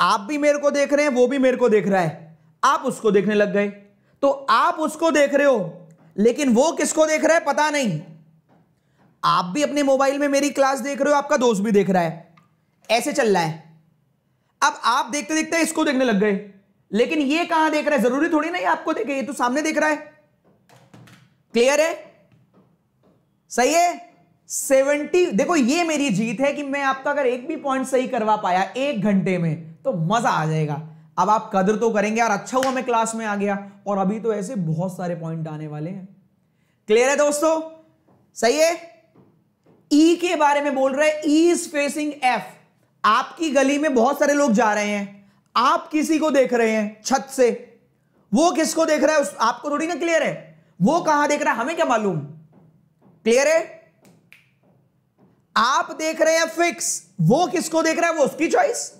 आप भी मेरे को देख रहे हैं, वो भी मेरे को देख रहा है। आप उसको देखने लग गए। तो आप उसको देख रहे हो, लेकिन वो किसको देख रहा है पता नहीं। आप भी अपने मोबाइल में मेरी क्लास देख रहे हो, आपका दोस्त भी देख रहा है। ऐसे चल रहा है। अब आप देखते देखते इसको देखने लग गए। लेकिन ये कहाँ देख रहा है? ज़रूरी थोड़ी नहीं आपको देखे, ये तो सामने देख रहा है। क्लियर है? सही है? सेवेंटी देखो ये मेरी जीत है कि मैं आपका अगर एक भी पॉइंट सही करवा पाया एक घंटे में तो मज़ा आ जाएगा। अब आप कदर तो करेंगे यार अच्छा हुआ मैं क्लास में आ गया और अभी तो ऐसे बहुत सारे पॉइंट आने वाले हैं। क्लियर है दोस्तों? सही है? ई e के बारे में बोल रहे ई इज़ फेसिंग एफ़ आपकी गली में बहुत सारे लोग जा रहे हैं। आप किसी को देख रहे हैं छत से। वो किसको देख रहा है? उस, आपको थोड़ी ना क्लियर है। वो कहाँ देख रहा है? हमें क्या मालूम? क्लियर है? आप देख रहे हैं फिक्स। वो किसको देख रहा है? वो उसकी चॉइस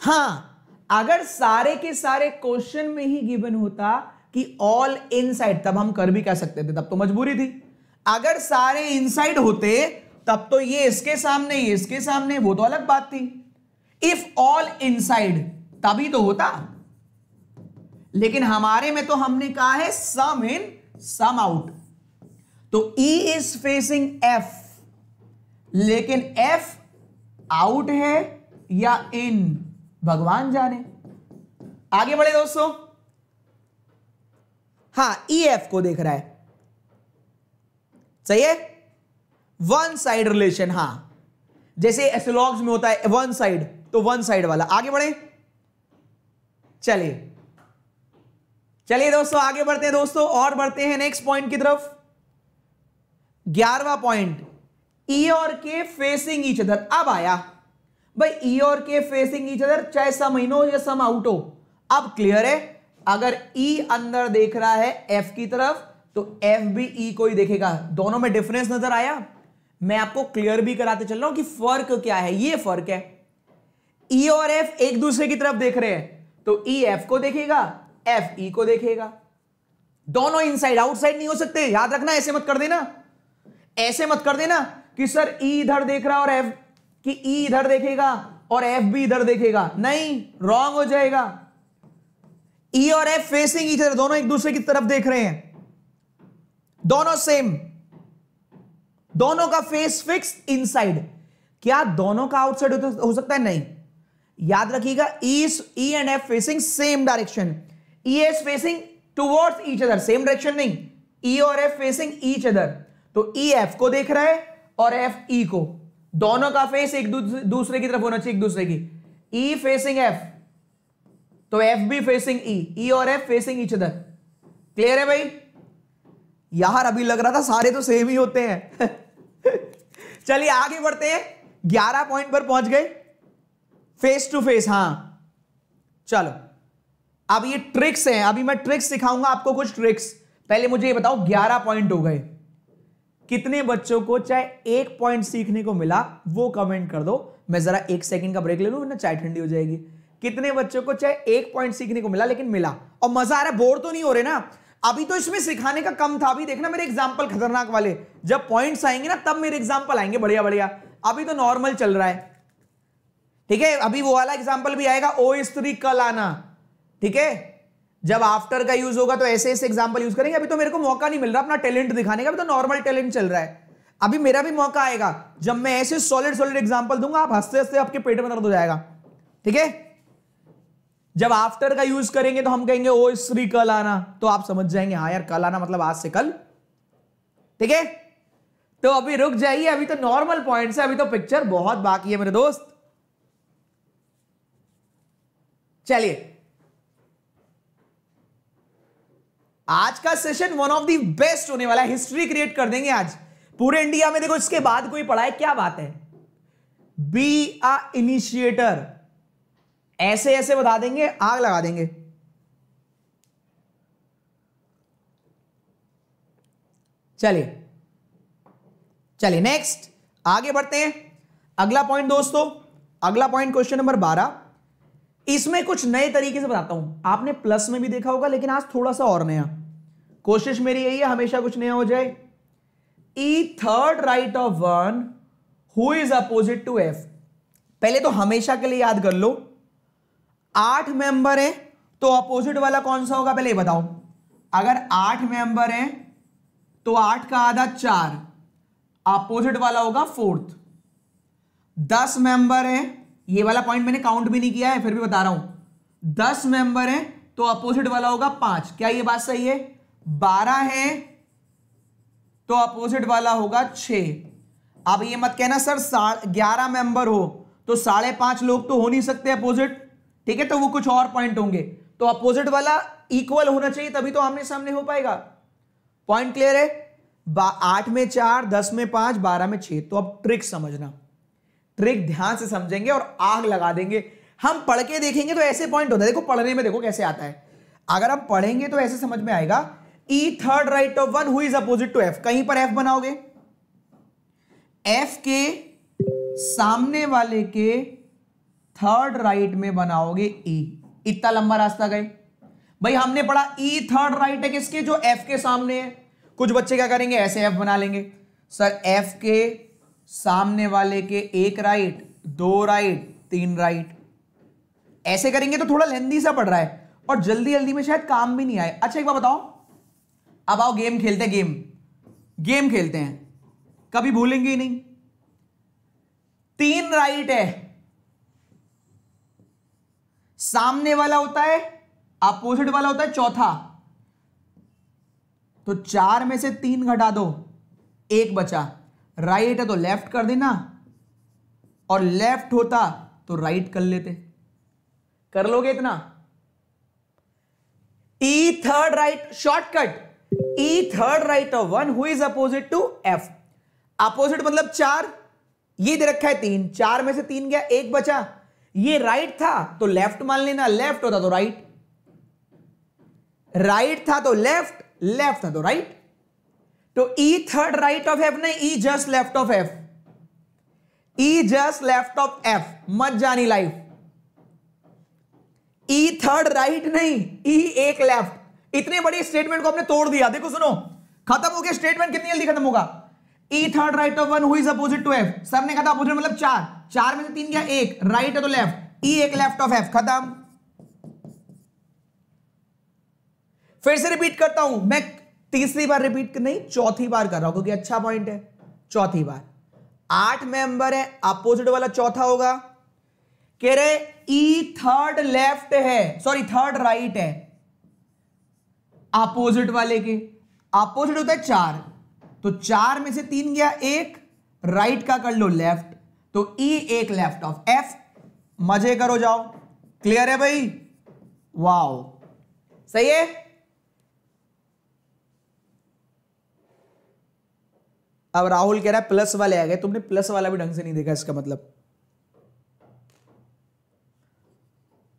हाँ, अगर सारे के सारे क्वेश्चन में ही गिवन होता कि ऑल इनसाइड तब हम कर भी कह सकते थे? तब तो मजबूरी थी। अगर सारे इनसाइड होते, तब तो ये इसके सामने, ये इसके सामने, वो तो अलग बात थी। इफ़ ऑल इनसाइड तभी तो होता। लेकिन हमारे में तो हमने कहा है सम इन सम आउट तो E इज़ फेसिंग F. लेकिन F आउट है या इन भगवान जाने। आगे बढ़े दोस्तों। हाँ ई एफ़ को देख रहा है। सही है? वन साइड रिलेशन हाँ। जैसे एसोलॉग्स में होता है वन साइड तो वन साइड वाला। आगे बढ़े। चलिए। चलिए दोस्तों, आगे बढ़ते हैं दोस्तों, और बढ़ते हैं नेक्स्ट पॉइंट की तरफ़। ग्यारहवा पॉइंट ई और के फेसिंग ईच अदर अब आया। भाई ई और के फेसिंग ईच अदर चाहे सम इन हो या सम आउट हो, अब क्लियर है। अगर ई e अंदर देख रहा है एफ़ की तरफ़ तो एफ़ भी ई e को ही देखेगा। दोनों में डिफरेंस नज़र आया। मैं आपको क्लियर भी कराते चल रहा हूँ कि फ़र्क क्या है। ये फ़र्क है। ई e और एफ़ एक दूसरे की तरफ़ देख रहे हैं तो ई e एफ़ को देखेगा एफ़ ई को देखेगा। दोनों इनसाइड आउटसाइड नहीं हो सकते। याद रखना, ऐसे मत कर देना। ऐसे मत कर देना कि सर ई इधर देख रहा और एफ़, कि ई इधर देखेगा और एफ़ भी इधर देखेगा। नहीं रॉन्ग हो जाएगा। ई e और एफ़ फेसिंग इधर दोनों एक दूसरे की तरफ़ देख रहे हैं। दोनों सेम दोनों का फेस फिक्स इनसाइड क्या दोनों का आउटसाइड हो सकता है? नहीं। याद रखिएगा is E and F facing same direction E is facing towards each other same direction नहीं। ई e और एफ़ फेसिंग ईच अदर तो ई e एफ़ को देख रहा है और एफ़ ई e को। दोनों का फेस एक दूसरे की तरफ़ होना चाहिए, एक दूसरे की। ई फेसिंग एफ़ तो F be facing E E और F facing each other clear है भाई? यार, अभी लग रहा था सारे तो सेम ही होते हैं। चलिए, आगे बढ़ते हैं। ग्यारह पॉइंट पर पहुँच गए। फेस टू फेस हाँ। चलो। अब ये ट्रिक्स हैं। अभी मैं ट्रिक्स सिखाऊँगा आपको कुछ ट्रिक्स पहले मुझे ये बताओ, ग्यारह पॉइंट हो गए। कितने बच्चों को चाहे एक पॉइंट सीखने को मिला, वो कमेंट कर दो। मैं जरा एक सेकंड का ब्रेक ले लू ना चाय ठंडी हो जाएगी। कितने बच्चों को चाहे एक पॉइंट सीखने को मिला, लेकिन मिला। और मज़ा आ रहा है, बोर तो नहीं हो रहे ना? अभी तो इसमें सिखाने का कम था। अभी देखना मेरे एग्ज़ाम्पल खतरनाक वाले। जब पॉइंट्स आएँगे ना, तब मेरे एग्ज़ाम्पल आएँगे बढ़िया बढ़िया। अभी तो नॉर्मल चल रहा है। ठीक है? अभी वो वाला एग्ज़ाम्पल भी आएगा, ओ, स्त्री कल आना। ठीक है? जब आफ्टर का यूज़ होगा तो ऐसे ऐसे एग्ज़ाम्पल यूज़ करेंगे। अभी तो मेरे को मौका नहीं मिल रहा अपना टैलेंट दिखाने का। अभी तो नॉर्मल टैलेंट चल रहा है। अभी मेरा भी मौका आएगा। जब मैं ऐसे सॉलिड सॉलिड एग्ज़ाम्पल दूँगा, आप हँसते हँसते आपके पेट में दर्द हो जाएगा। ठीक है? जब आफ्टर का यूज़ करेंगे तो हम कहेंगे, ओ श्री कल आना तो आप समझ जाएँगे हाँ यार कल आना मतलब आज से कल। ठीक है? तो अभी रुक जाइए। अभी तो नॉर्मल पॉइंट है अभी तो पिक्चर बहुत बाकी है मेरे दोस्त। चलिए। आज का session one of the best होने वाला है। हिस्ट्री क्रिएट कर देंगे आज। पूरे इंडिया में देखो, इसके बाद कोई पढ़ा है, क्या बात है? बी आ इनिशिएटर ऐसे ऐसे बता देंगे, आग लगा देंगे। चलिए। चलिए नेक्स्ट आगे बढ़ते हैं। अगला पॉइंट दोस्तों, अगला पॉइंट क्वेश्चन नंबर बारह। इसमें कुछ नए तरीके से बताता हूँ। आपने प्लस में भी देखा होगा, लेकिन आज थोड़ा सा और नया। कोशिश मेरी यही है, हमेशा कुछ नया हो जाए। E third right of one who is opposite to F पहले तो हमेशा के लिए याद कर लो। आठ मेंबर है तो अपोजिट वाला कौन सा होगा? पहले बताओ। अगर आठ मेंबर है तो आठ का आधा चार। अपोजिट वाला होगा फोर्थ दस मेंबर है, ये वाला पॉइंट मैंने काउंट भी नहीं किया है, फिर भी बता रहा हूँ। दस मेंबर है तो अपोजिट वाला होगा पाँच। क्या ये बात सही है? बारह है तो अपोजिट वाला होगा छ अब ये मत कहना, सर ग्यारह मेंबर हो तो साढ़े पाँच लोग तो हो नहीं सकते अपोजिट ठीक है तो वो कुछ और पॉइंट होंगे। तो अपोजिट वाला इक्वल होना चाहिए, तभी तो आमने सामने हो पाएगा। पॉइंट क्लियर है? आठ में चार, दस में पाँच, बारह में छह। तो अब ट्रिक समझना। ट्रिक ध्यान से समझेंगे और आग लगा देंगे। हम पढ़ के देखेंगे तो ऐसे पॉइंट होता है। देखो, पढ़ने में देखो कैसे आता है। अगर हम पढ़ेंगे तो ऐसे समझ में आएगा। E third right of one who is opposite to F कहीं पर एफ़ बनाओगे? एफ़ के सामने वाले के थर्ड राइट में बनाओगे ई e. इतना लंबा रास्ता गए। भाई, हमने पढ़ा ई थर्ड राइट है किसके? जो एफ़ के सामने है। कुछ बच्चे क्या करेंगे? ऐसे एफ़ बना लेंगे। सर एफ़ के सामने वाले के एक राइट दो राइट तीन राइट ऐसे करेंगे तो थोड़ा लेंदी सा पड़ रहा है। और जल्दी जल्दी में शायद काम भी नहीं आए। अच्छा एक बार बताओ। अब आओ गेम खेलते गेम। गेम खेलते हैं। कभी भूलेंगे ही नहीं। तीन राइट है। सामने वाला होता है, अपोजिट वाला होता है, चौथा। तो चार में से तीन घटा दो, एक बचा। राइट है तो लेफ़्ट कर देना। और लेफ़्ट होता तो राइट कर लेते। कर लोगे इतना? E third right, shortcut. E third right of one who is opposite to F opposite मतलब चार। ये दे रखा है तीन। चार में से तीन गया, एक बचा। ये राइट था तो लेफ़्ट मान लेना। लेफ़्ट होता तो राइट राइट था तो लेफ़्ट लेफ़्ट था तो राइट तो E third right of F नहीं E just left of F E just left of F मत जानी लाइफ ई थर्ड राइट नहीं ई e एक लेफ़्ट इतनी बड़ी स्टेटमेंट को आपने तोड़ दिया। देखो सुनो। खत्म हो गया स्टेटमेंट कितनी जल्दी खत्म होगा? E third right of one who is opposite to F sir ने कहा अपोजिट मतलब चार। चार में से तीन क्या एक। राइट है तो लेफ़्ट ई e एक लेफ़्ट ऑफ़ एफ़ खत्म। फिर से रिपीट करता हूँ। मैं तीसरी बार रिपीट नहीं, चौथी बार कर रहा हूँ, क्योंकि अच्छा पॉइंट है। चौथी बार। आठ मेंबर है अपोजिट वाला चौथा होगा। कह रहे ई थर्ड लेफ़्ट है। सॉरी थर्ड राइट है। अपोजिट वाले के। अपोजिट होता है चार। तो चार में से तीन गया एक राइट right का कर लो लेफ़्ट तो ई e एक लेफ़्ट ऑफ़ एफ़ मज़े करो जाओ। क्लियर है भाई? वाओ सही है? अब राहुल कह रहा है प्लस वाले आ गए। तुमने प्लस वाला भी ढंग से नहीं देखा इसका मतलब।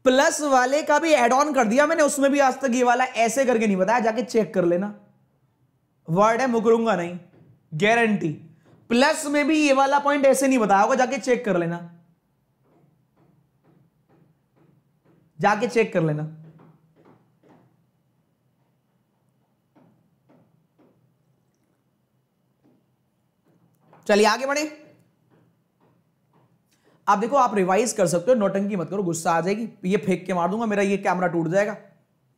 प्लस वाले का भी एड ऑन कर दिया मैंने, उसमें भी आज तक ये वाला ऐसे करके नहीं बताया, जाके चेक कर लेना। वर्ड है, मुकरूँगा नहीं। गारंटी प्लस में भी ये वाला पॉइंट ऐसे नहीं बताया होगा, जाके चेक कर लेना। जाके चेक कर लेना। चलिए आगे बढ़े। आप देखो, आप रिवाइज कर सकते हो नोटंकी मत करो, गुस्सा आ जाएगी, ये फेंक के मार दूँगा, मेरा ये कैमरा टूट जाएगा,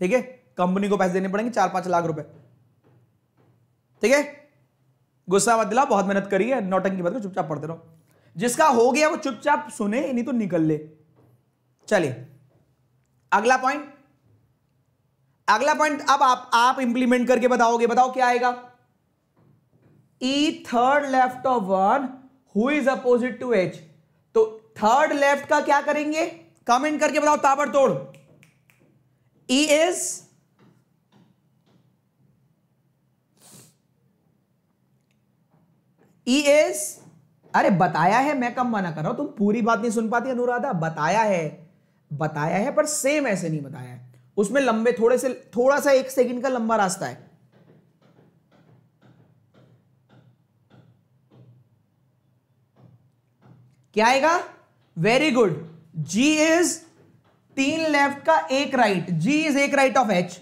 ठीक है? कंपनी को पैसे देने पड़ेंगे चार पाँच लाख रुपए, ठीक है? गुस्सा मत दिला बहुत मेहनत करी है नोटंकी मत करो, चुपचाप पढ़ते रहो। जिसका हो गया वो चुपचाप सुने नहीं तो निकल ले। चलिए, अगला पॉइंट अगला पॉइंट अब आप आप इंप्लीमेंट करके बताओगे, बताओ क्या आएगा? E third left of one who is opposite to H third left का क्या करेंगे? कमेंट करके बताओ, ताबड़तोड़। ई इज़ ई इज़ अरे, बताया है, मैं कम मना कर रहा हूँ, तुम पूरी बात नहीं सुन पाती, अनुराधा, बताया है। बताया है, पर सेम ऐसे नहीं बताया है। उसमें लंबे, थोड़े से, थोड़ा सा एक सेकंड का लंबा रास्ता है। क्या आएगा? वेरी गुड जी इज़ तीन लेफ़्ट का एक राइट जी इज़ एक right of H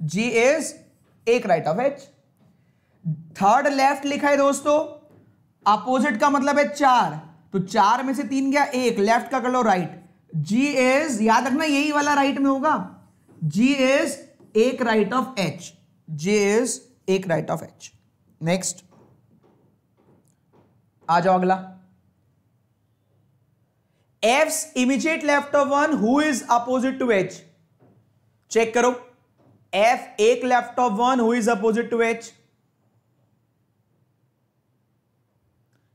G is एक right of H third left लिखा है दोस्तों. अपोजिट का मतलब है चार. तो चार में से तीन गया एक. लेफ़्ट का कर लो राइट जी इज़ याद रखना यही वाला राइट में होगा. जी इज़ एक right of H G is एक राइट ऑफ़ एच नेक्स्ट आ जाओ अगला. F's immediate left of one who is opposite to H check करो. एफ़ एक left of one who is opposite to H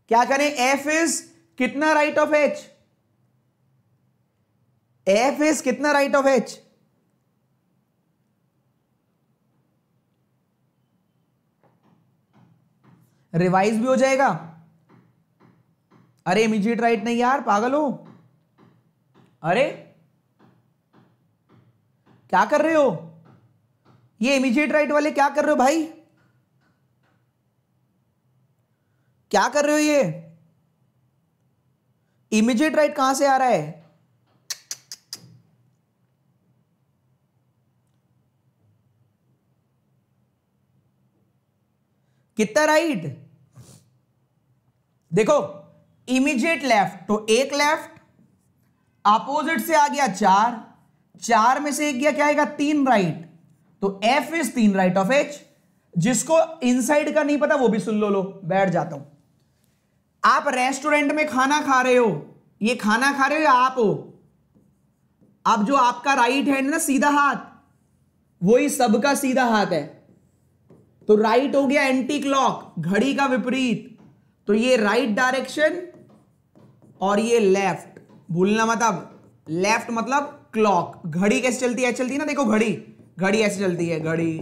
क्या करें? F is कितना right of H F is कितना right of H revise भी हो जाएगा. अरे इमीजिएट राइट नहीं यार, पागल हो. अरे, क्या कर रहे हो? ये इमीजिएट राइट वाले क्या कर रहे हो भाई? क्या कर रहे हो ये? इमीजिएट राइट कहाँ से आ रहा है? कितना राइट देखो इमीजिएट लेफ़्ट तो एक लेफ़्ट अपोजिट से आ गया चार। चार में से एक गया क्या आएगा? तीन राइट तो एफ़ इज़ तीन राइट ऑफ़ एच जिसको इनसाइड का नहीं पता, वो भी सुन लो लो, बैठ जाता हूँ। आप रेस्टोरेंट में खाना खा रहे हो। ये खाना खा रहे हो या आप हो? अब जो आपका राइट हैंड ना, सीधा हाथ, वही सबका सीधा हाथ है। तो राइट हो गया एंटी क्लॉक घड़ी का विपरीत। तो ये राइट डायरेक्शन और ये लेफ़्ट भूलना मत अब। लेफ़्ट मतलब क्लॉक घड़ी कैसे चलती है? चलती है ना, देखो घड़ी। घड़ी ऐसे चलती है, घड़ी।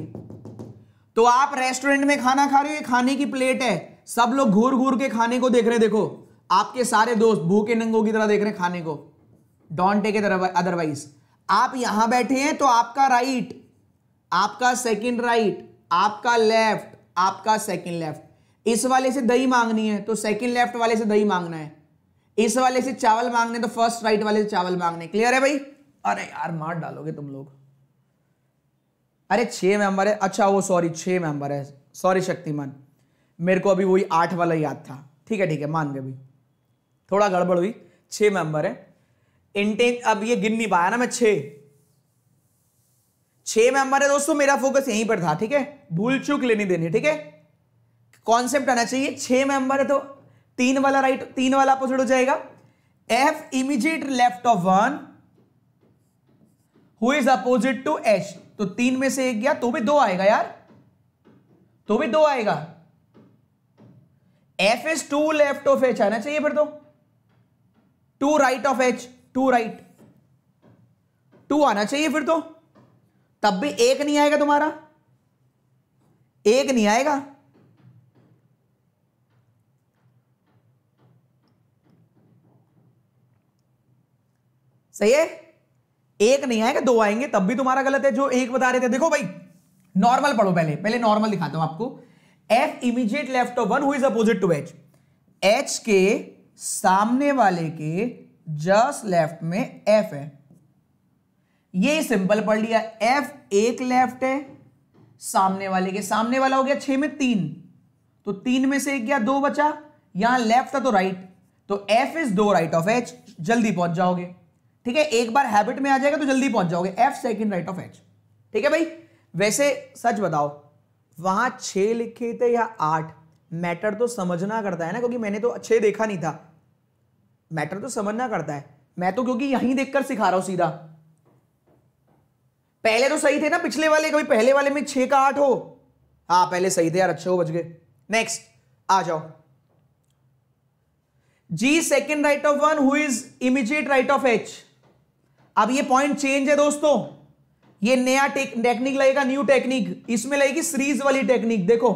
तो आप रेस्टोरेंट में खाना खा रहे हो, ये खाने की प्लेट है। सब लोग घूर घूर के खाने को देख रहे हैं, देखो। आपके सारे दोस्त भूखे नंगों की तरह देख रहे हैं खाने को। डोंट टेक अदरवाइज़ आप यहाँ बैठे हैं तो आपका राइट आपका सेकंड राइट आपका लेफ़्ट आपका सेकंड लेफ़्ट इस वाले से दही मांगनी है तो सेकंड लेफ़्ट वाले से दही मांगना है। इस वाले से चावल मांगने तो फ़र्स्ट राइट वाले से चावल मांगने। क्लियर है भाई? अरे यार, मार डालोगे तुम लोग। अरे छह मेंबर है। अच्छा वो सॉरी छह मेंबर है। सॉरी शक्तिमान। मेरे को अभी वही आठ वाला याद था। ठीक है ठीक है, मान गए भाई थोड़ा गड़बड़ हुई। छह मेंबर है। इंटेन अब ये गिन नहीं पाया ना मैं छह। छह मेंबर है दोस्तों, मेरा फोकस यहीं पर था, ठीक है? भूल चूक लेनी देनी, ठीक है? कॉन्सेप्ट आना चाहिए। छह मेंबर है तो तीन वाला राइट तीन वाला अपोजिट हो जाएगा। F immediate left of one who is opposite to H तो तीन में से एक गया तो भी दो आएगा यार। तो भी दो आएगा। F is two left of H आना चाहिए फिर तो। Two right of H two right to आना चाहिए फिर तो। तब भी एक नहीं आएगा तुम्हारा। एक नहीं आएगा। सही है? एक नहीं आएगा, दो आएँगे, तब भी तुम्हारा गलत है जो एक बता रहे थे। देखो भाई नॉर्मल पढ़ो पहले पहले नॉर्मल दिखाता हूँ आपको। F immediate left of one who is opposite to H H के सामने वाले के जस्ट लेफ़्ट में एफ़ है। ये सिंपल पढ़ लिया। एफ़ एक लेफ़्ट है, सामने वाले के सामने वाला हो गया छह में तीन। तो तीन में से एक गया, दो बचा। यहाँ लेफ़्ट था तो राइट तो एफ़ इज़ दो राइट ऑफ़ एच जल्दी पहुँच जाओगे। ठीक है, एक बार हैबिट में आ जाएगा तो जल्दी पहुँच जाओगे। F second right of H ठीक है भाई? वैसे सच बताओ, वहाँ छह लिखे थे या आठ? मैटर तो समझना करता है ना, क्योंकि मैंने तो छह देखा नहीं था। मैटर तो समझना करता है। मैं तो क्योंकि यहीं देखकर सिखा रहा हूँ सीधा। पहले तो सही थे ना पिछले वाले, कभी पहले वाले में छह का आठ हो। हाँ पहले सही थे यार, अच्छे हो, बच गए। नेक्स्ट आ जाओ। G second right of one who is immediate right of H अब ये पॉइंट चेंज है दोस्तों। ये नया टेक्निक लगेगा न्यू टेक्निक इसमें लगेगी सीरीज़ वाली टेक्निक देखो,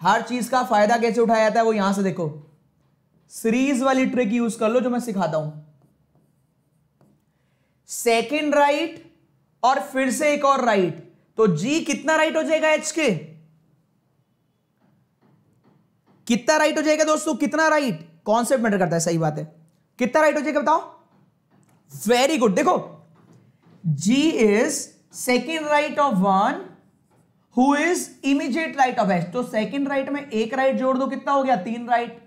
हर चीज़ का फ़ायदा कैसे उठाया जाता है वो यहाँ से देखो। सीरीज़ वाली ट्रिक यूज़ कर लो जो मैं सिखाता हूँ। सेकेंड राइट और फिर से एक और राइट तो जी कितना राइट हो जाएगा एच के कितना राइट हो जाएगा दोस्तों? कितना राइट कॉन्सेप्ट मैटर करता है, सही बात है। कितना राइट हो जाएगा बताओ? वेरी गुड देखो G is second right of one who is immediate right of H तो सेकेंड राइट में एक राइट जोड़ दो, कितना हो गया? तीन राइट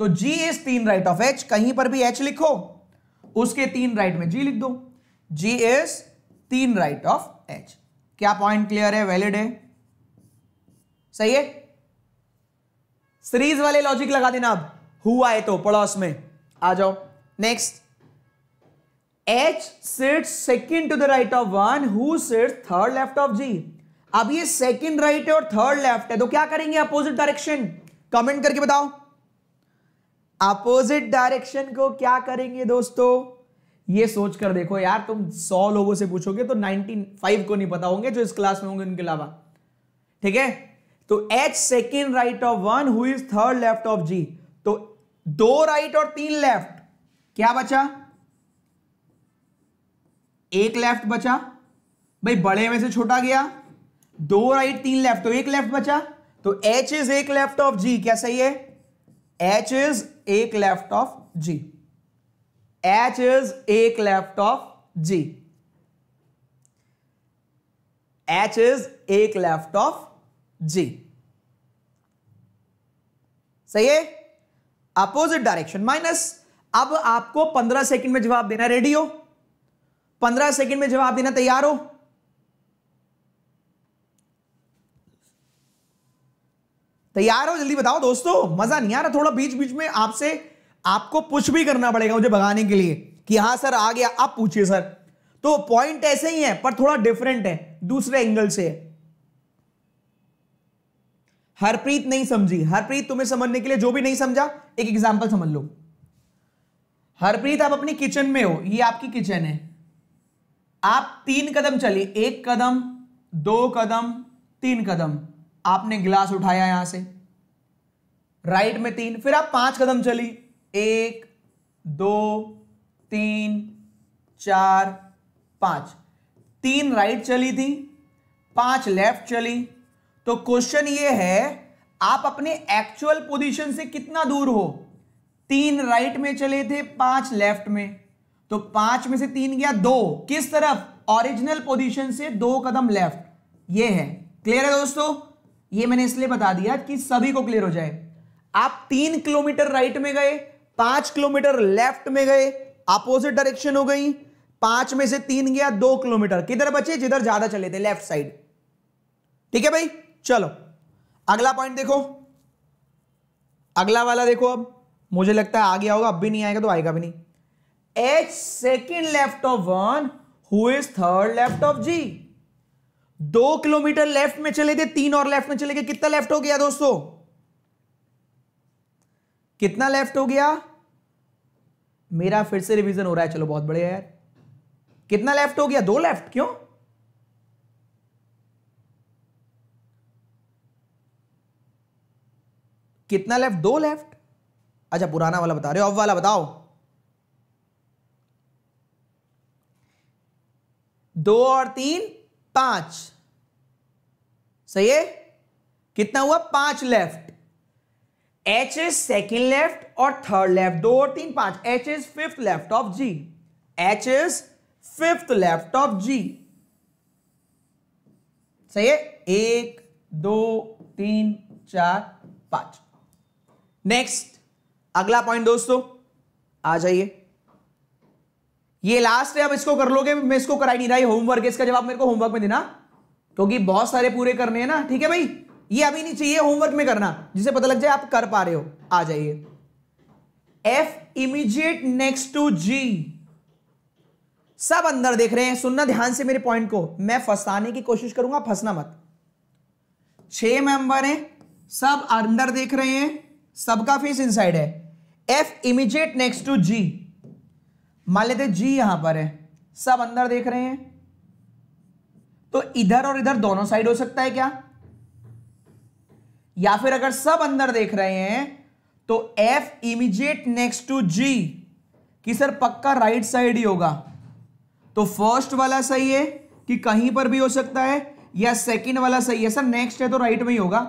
तो जी इज़ तीन राइट ऑफ़ एच कहीं पर भी एच लिखो, उसके तीन राइट में जी लिख दो। जी इज़ तीन राइट ऑफ़ एच क्या पॉइंट क्लियर है? वैलिड है? सही है? सीरीज़ वाले लॉजिक लगा देना अब। हुआ है तो? पड़ोस में। आ जाओ। Next H sit second to the right of one who sit third left of G अब ये सेकेंड राइट है और थर्ड लेफ़्ट है तो क्या करेंगे अपोजिट डायरेक्शन कमेंट करके बताओ। अपोजिट डायरेक्शन को क्या करेंगे दोस्तों? ये सोच कर देखो यार, तुम सौ लोगों से पूछोगे तो 95 को नहीं पता होंगे जो इस क्लास में होंगे उनके अलावा। ठीक है? तो H second right of one who third left of G तो दो राइट और तीन लेफ़्ट क्या बचा? एक लेफ़्ट बचा। भाई, बड़े में से छोटा गया। दो राइट तीन लेफ़्ट तो एक लेफ़्ट बचा। तो एच इज़ एक लेफ़्ट ऑफ़ जी क्या सही है? एच इज़ एक left of G H is एक left of G H is एक लेफ़्ट ऑफ़ जी सही है? अपोजिट डायरेक्शन माइनस अब आपको पंद्रह सेकंड में जवाब देना रेडी हो। पंद्रह सेकंड में जवाब देना तैयार हो? तैयार हो? जल्दी बताओ दोस्तों, मज़ा नहीं आ रहा थोड़ा बीच बीच में आपसे। आपको पुश भी करना पड़ेगा मुझे भगाने के लिए कि हाँ सर आ गया। आप पूछिए सर तो पॉइंट ऐसे ही है, पर थोड़ा डिफरेंट है, दूसरे एंगल से। हरप्रीत नहीं समझी। हरप्रीत, तुम्हें समझने के लिए जो भी नहीं समझा, एक एग्जांपल समझ लो। हरप्रीत, आप अपनी किचन में हो। ये आपकी किचन है। आप तीन कदम चली एक कदम, दो कदम, तीन कदम। आपने गिलास उठाया यहाँ से। राइट में तीन, फिर आप पाँच कदम चली एक, दो, तीन, चार, पाँच। तीन राइट चली थी, पाँच लेफ़्ट चली। तो क्वेश्चन ये है, आप अपने एक्चुअल पोजीशन से कितना दूर हो? तीन राइट में चले थे, पाँच लेफ़्ट में। तो पाँच में से तीन गया दो। किस तरफ़? ओरिजिनल पोजीशन से दो कदम लेफ़्ट ये है। क्लियर है दोस्तों? ये मैंने इसलिए बता दिया कि सभी को क्लियर हो जाए। आप तीन किलोमीटर राइट में गए, पाँच किलोमीटर लेफ़्ट में गए अपोजिट डायरेक्शन हो गई। पाँच में से तीन गया दो किलोमीटर। किधर बचे? जिधर ज़्यादा चले थे लेफ़्ट साइड ठीक है भाई? चलो। अगला पॉइंट देखो। अगला वाला देखो अब। मुझे लगता है आ गया होगा अब भी नहीं आएगा तो आएगा भी नहीं। H second left of one who is third left of G दो किलोमीटर लेफ़्ट में चले गए, तीन और लेफ़्ट में चले गए, कितना लेफ़्ट हो गया दोस्तों? कितना लेफ़्ट हो गया? मेरा फिर से रिवीजन हो रहा है, चलो बहुत बढ़िया यार। कितना लेफ़्ट हो गया? दो लेफ़्ट क्यों? कितना लेफ़्ट दो लेफ़्ट अच्छा पुराना वाला बता रहे हो, अब वाला बताओ। दो और तीन, पाँच। सही है? कितना हुआ? पाँच left H is second left और थर्ड लेफ़्ट दो और तीन, पाँच। H is fifth left of G H is fifth left of G सही है? एक, दो, तीन, चार, पाँच। नेक्स्ट अगला पॉइंट दोस्तों, आ जाइए। ये लास्ट है अब इसको कर लोगे, मैं इसको कराई नहीं रहा होमवर्क इसका जवाब मेरे को होमवर्क में देना। क्योंकि बहुत सारे पूरे करने हैं ना, ठीक है भाई? ये अभी नहीं चाहिए होमवर्क में करना जिसे पता लग जाए आप कर पा रहे हो। आ जाइए। F immediate next to G सब अंदर देख रहे हैं, सुनना ध्यान से मेरे पॉइंट को। मैं फंसाने की कोशिश करूँगा, फंसना मत। छह मेंबर हैं, सब अंदर देख रहे हैं, सबका फेस इनसाइड है। F immediate next to G मान लेते जी यहाँ पर है। सब अंदर देख रहे हैं। तो इधर और इधर दोनों साइड हो सकता है क्या? या फिर अगर सब अंदर देख रहे हैं तो F immediate next to G कि सर पक्का राइट साइड ही होगा। तो फ़र्स्ट वाला सही है, कि कहीं पर भी हो सकता है, या सेकंड वाला सही है। सर नेक्स्ट है तो राइट में ही होगा।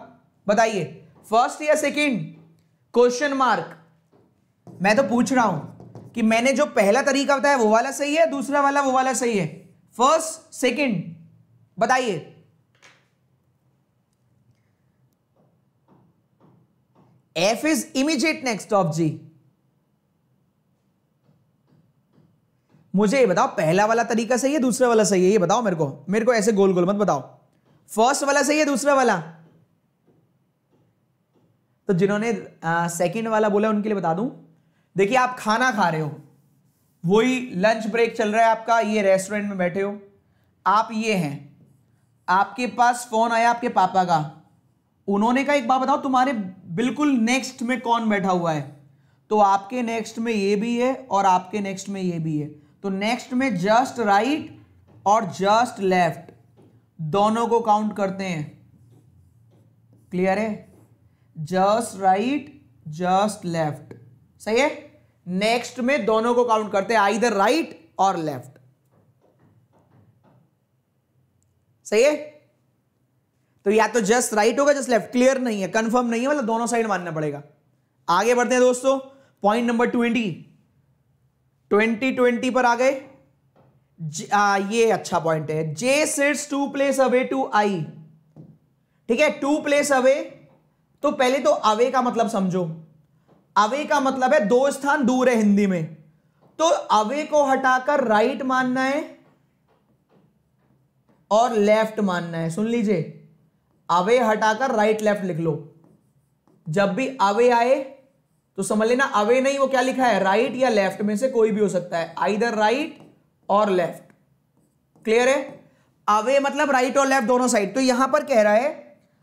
बताइए फ़र्स्ट या सेकंड क्वेश्चन मार्क मैं तो पूछ रहा हूँ। कि मैंने जो पहला तरीका बताया वो वाला सही है, दूसरा वाला वो वाला सही है। फ़र्स्ट सेकंड बताइए। F is immediate next of G मुझे ये बताओ, पहला वाला तरीका सही है, दूसरा वाला सही है, ये बताओ मेरे को। मेरे को ऐसे गोल गोल मत बताओ। फ़र्स्ट वाला सही है, दूसरा वाला? तो जिन्होंने सेकंड वाला बोला, उनके लिए बता दूँ। देखिए, आप खाना खा रहे हो। वही लंच ब्रेक चल रहा है आपका, ये रेस्टोरेंट में बैठे हो। आप ये हैं। आपके पास फ़ोन आया आपके पापा का। उन्होंने कहा, एक बात बताओ, तुम्हारे बिल्कुल नेक्स्ट में कौन बैठा हुआ है? तो आपके नेक्स्ट में ये भी है और आपके नेक्स्ट में ये भी है। तो नेक्स्ट में जस्ट राइट और जस्ट लेफ़्ट दोनों को काउंट करते हैं। क्लियर है? जस्ट राइट जस्ट लेफ़्ट सही है? नेक्स्ट में दोनों को काउंट करते हैं आइदर राइट और लेफ़्ट सही है? तो या तो जस्ट राइट होगा जस्ट लेफ़्ट क्लियर नहीं है कंफर्म नहीं है मतलब दोनों साइड मानना पड़ेगा. आगे बढ़ते हैं दोस्तों. Point number twenty twenty twenty पर आ गए. आ, ये अच्छा पॉइंट है. J sits two place away to I ठीक है? टू प्लेस अवे तो पहले तो अवे का मतलब समझो. अवे का मतलब है दो स्थान दूर है हिंदी में। तो अवे को हटाकर राइट मानना है और लेफ़्ट मानना है। सुन लीजिए। अवे हटाकर राइट लेफ़्ट लिख लो। जब भी अवे आए तो समझ लेना अवे नहीं, वो क्या लिखा है? राइट या लेफ़्ट में से कोई भी हो सकता है। आइदर राइट और लेफ़्ट क्लियर है? अवे मतलब राइट और लेफ़्ट दोनों साइड तो यहाँ पर कह रहा है,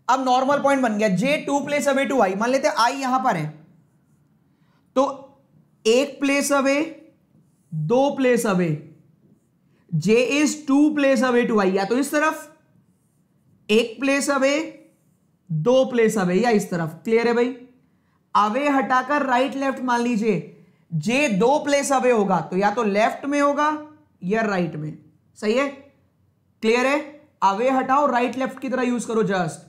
अब नॉर्मल पॉइंट बन गया। J two place away to I मान लेते आई यहाँ पर है। तो एक प्लेस अवे दो place away J is two place away to I या तो इस तरफ़, एक प्लेस अवे दो प्लेस अवे या इस तरफ़। क्लियर है भाई? अवे हटाकर राइट लेफ़्ट मान लीजिए जे दो प्लेस अवे होगा तो या तो लेफ़्ट में होगा, या राइट में। सही है? क्लियर है? अवे हटाओ राइट लेफ़्ट की तरह यूज़ करो जस्ट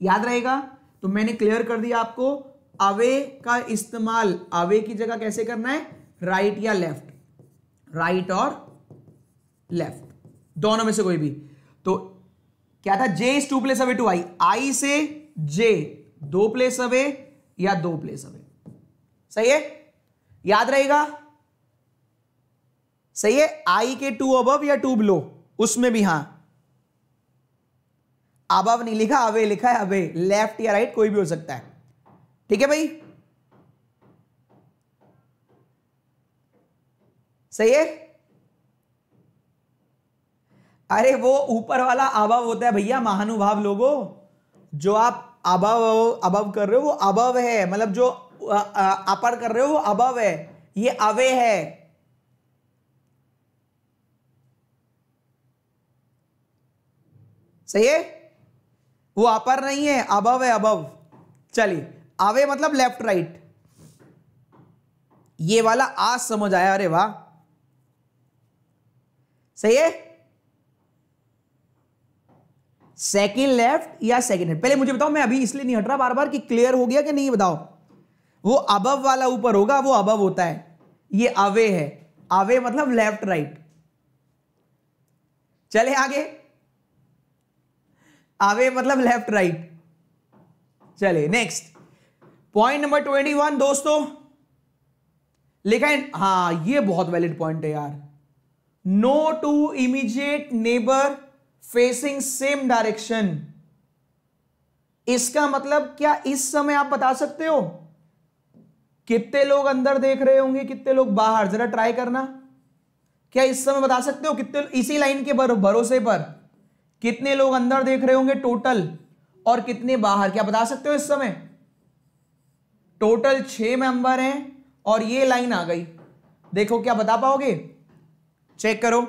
याद रहेगा? तो मैंने क्लियर कर दिया आपको अवे का इस्तेमाल अवे की जगह कैसे करना है? राइट right या लेफ़्ट राइट right और लेफ़्ट दोनों में से कोई भी। तो क्या था? J is two place away to I I से जे दो प्लेस अवे या दो प्लेस अवे सही है? याद रहेगा? सही है? आई के टू अबव या टू बिलो उसमें भी हाँ। अबव नहीं लिखा अवे लिखा है अवे लेफ़्ट या राइट कोई भी हो सकता है। ठीक है भाई? सही है? अरे वो ऊपर वाला अबव होता है भैया, महानुभाव लोगों। जो आप अबव अबव कर रहे हो, वो अबव है। मतलब जो अपर कर रहे हो, वो अबव है। ये अवे है। सही है? वो अपर नहीं है अबव है अबव चलिए। अवे मतलब लेफ़्ट राइट। ये वाला आज समझ आया, अरे वाह। सही है? सेकेंड लेफ़्ट या सेकेंड हेड पहले मुझे बताओ, मैं अभी इसलिए नहीं हट रहा बार बार कि क्लियर हो गया कि नहीं बताओ। वो अबव वाला ऊपर होगा, वो अबव होता है। ये अवे है। अवे मतलब लेफ़्ट राइट चले आगे। अवे मतलब लेफ़्ट राइट चले next point number twenty one दोस्तों। लिखा है, हाँ, ये बहुत वैलिड पॉइंट है यार। No two immediate neighbour facing same direction इसका मतलब क्या इस समय आप बता सकते हो? कितने लोग अंदर देख रहे होंगे, कितने लोग बाहर? जरा ट्राई करना। क्या इस समय बता सकते हो? कितने इसी लाइन के भरोसे पर। कितने लोग अंदर देख रहे होंगे टोटल और कितने बाहर? क्या बता सकते हो इस समय? टोटल छह मेंबर हैं और ये लाइन आ गई। देखो क्या बता पाओगे? चेक करो।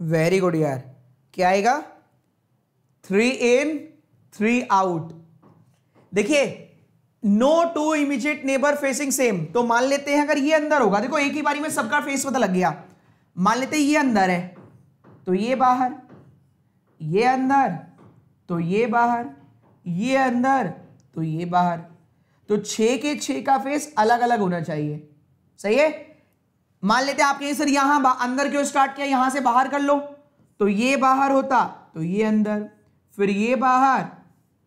वेरी गुड यार। क्या आएगा? थ्री इन थ्री आउट देखिए no two immediate neighbour facing same तो मान लेते हैं अगर ये अंदर होगा। देखो, एक ही बारी में सबका फेस पता लग गया। मान लेते ये अंदर है तो ये बाहर, ये अंदर तो ये बाहर, ये अंदर तो ये बाहर। तो छह के छह का फेस अलग अलग होना चाहिए। सही है? मान लेते हैं आपके सर यहाँ अंदर क्यों स्टार्ट किया? यहाँ से बाहर कर लो। तो ये बाहर होता तो ये अंदर। फिर ये बाहर,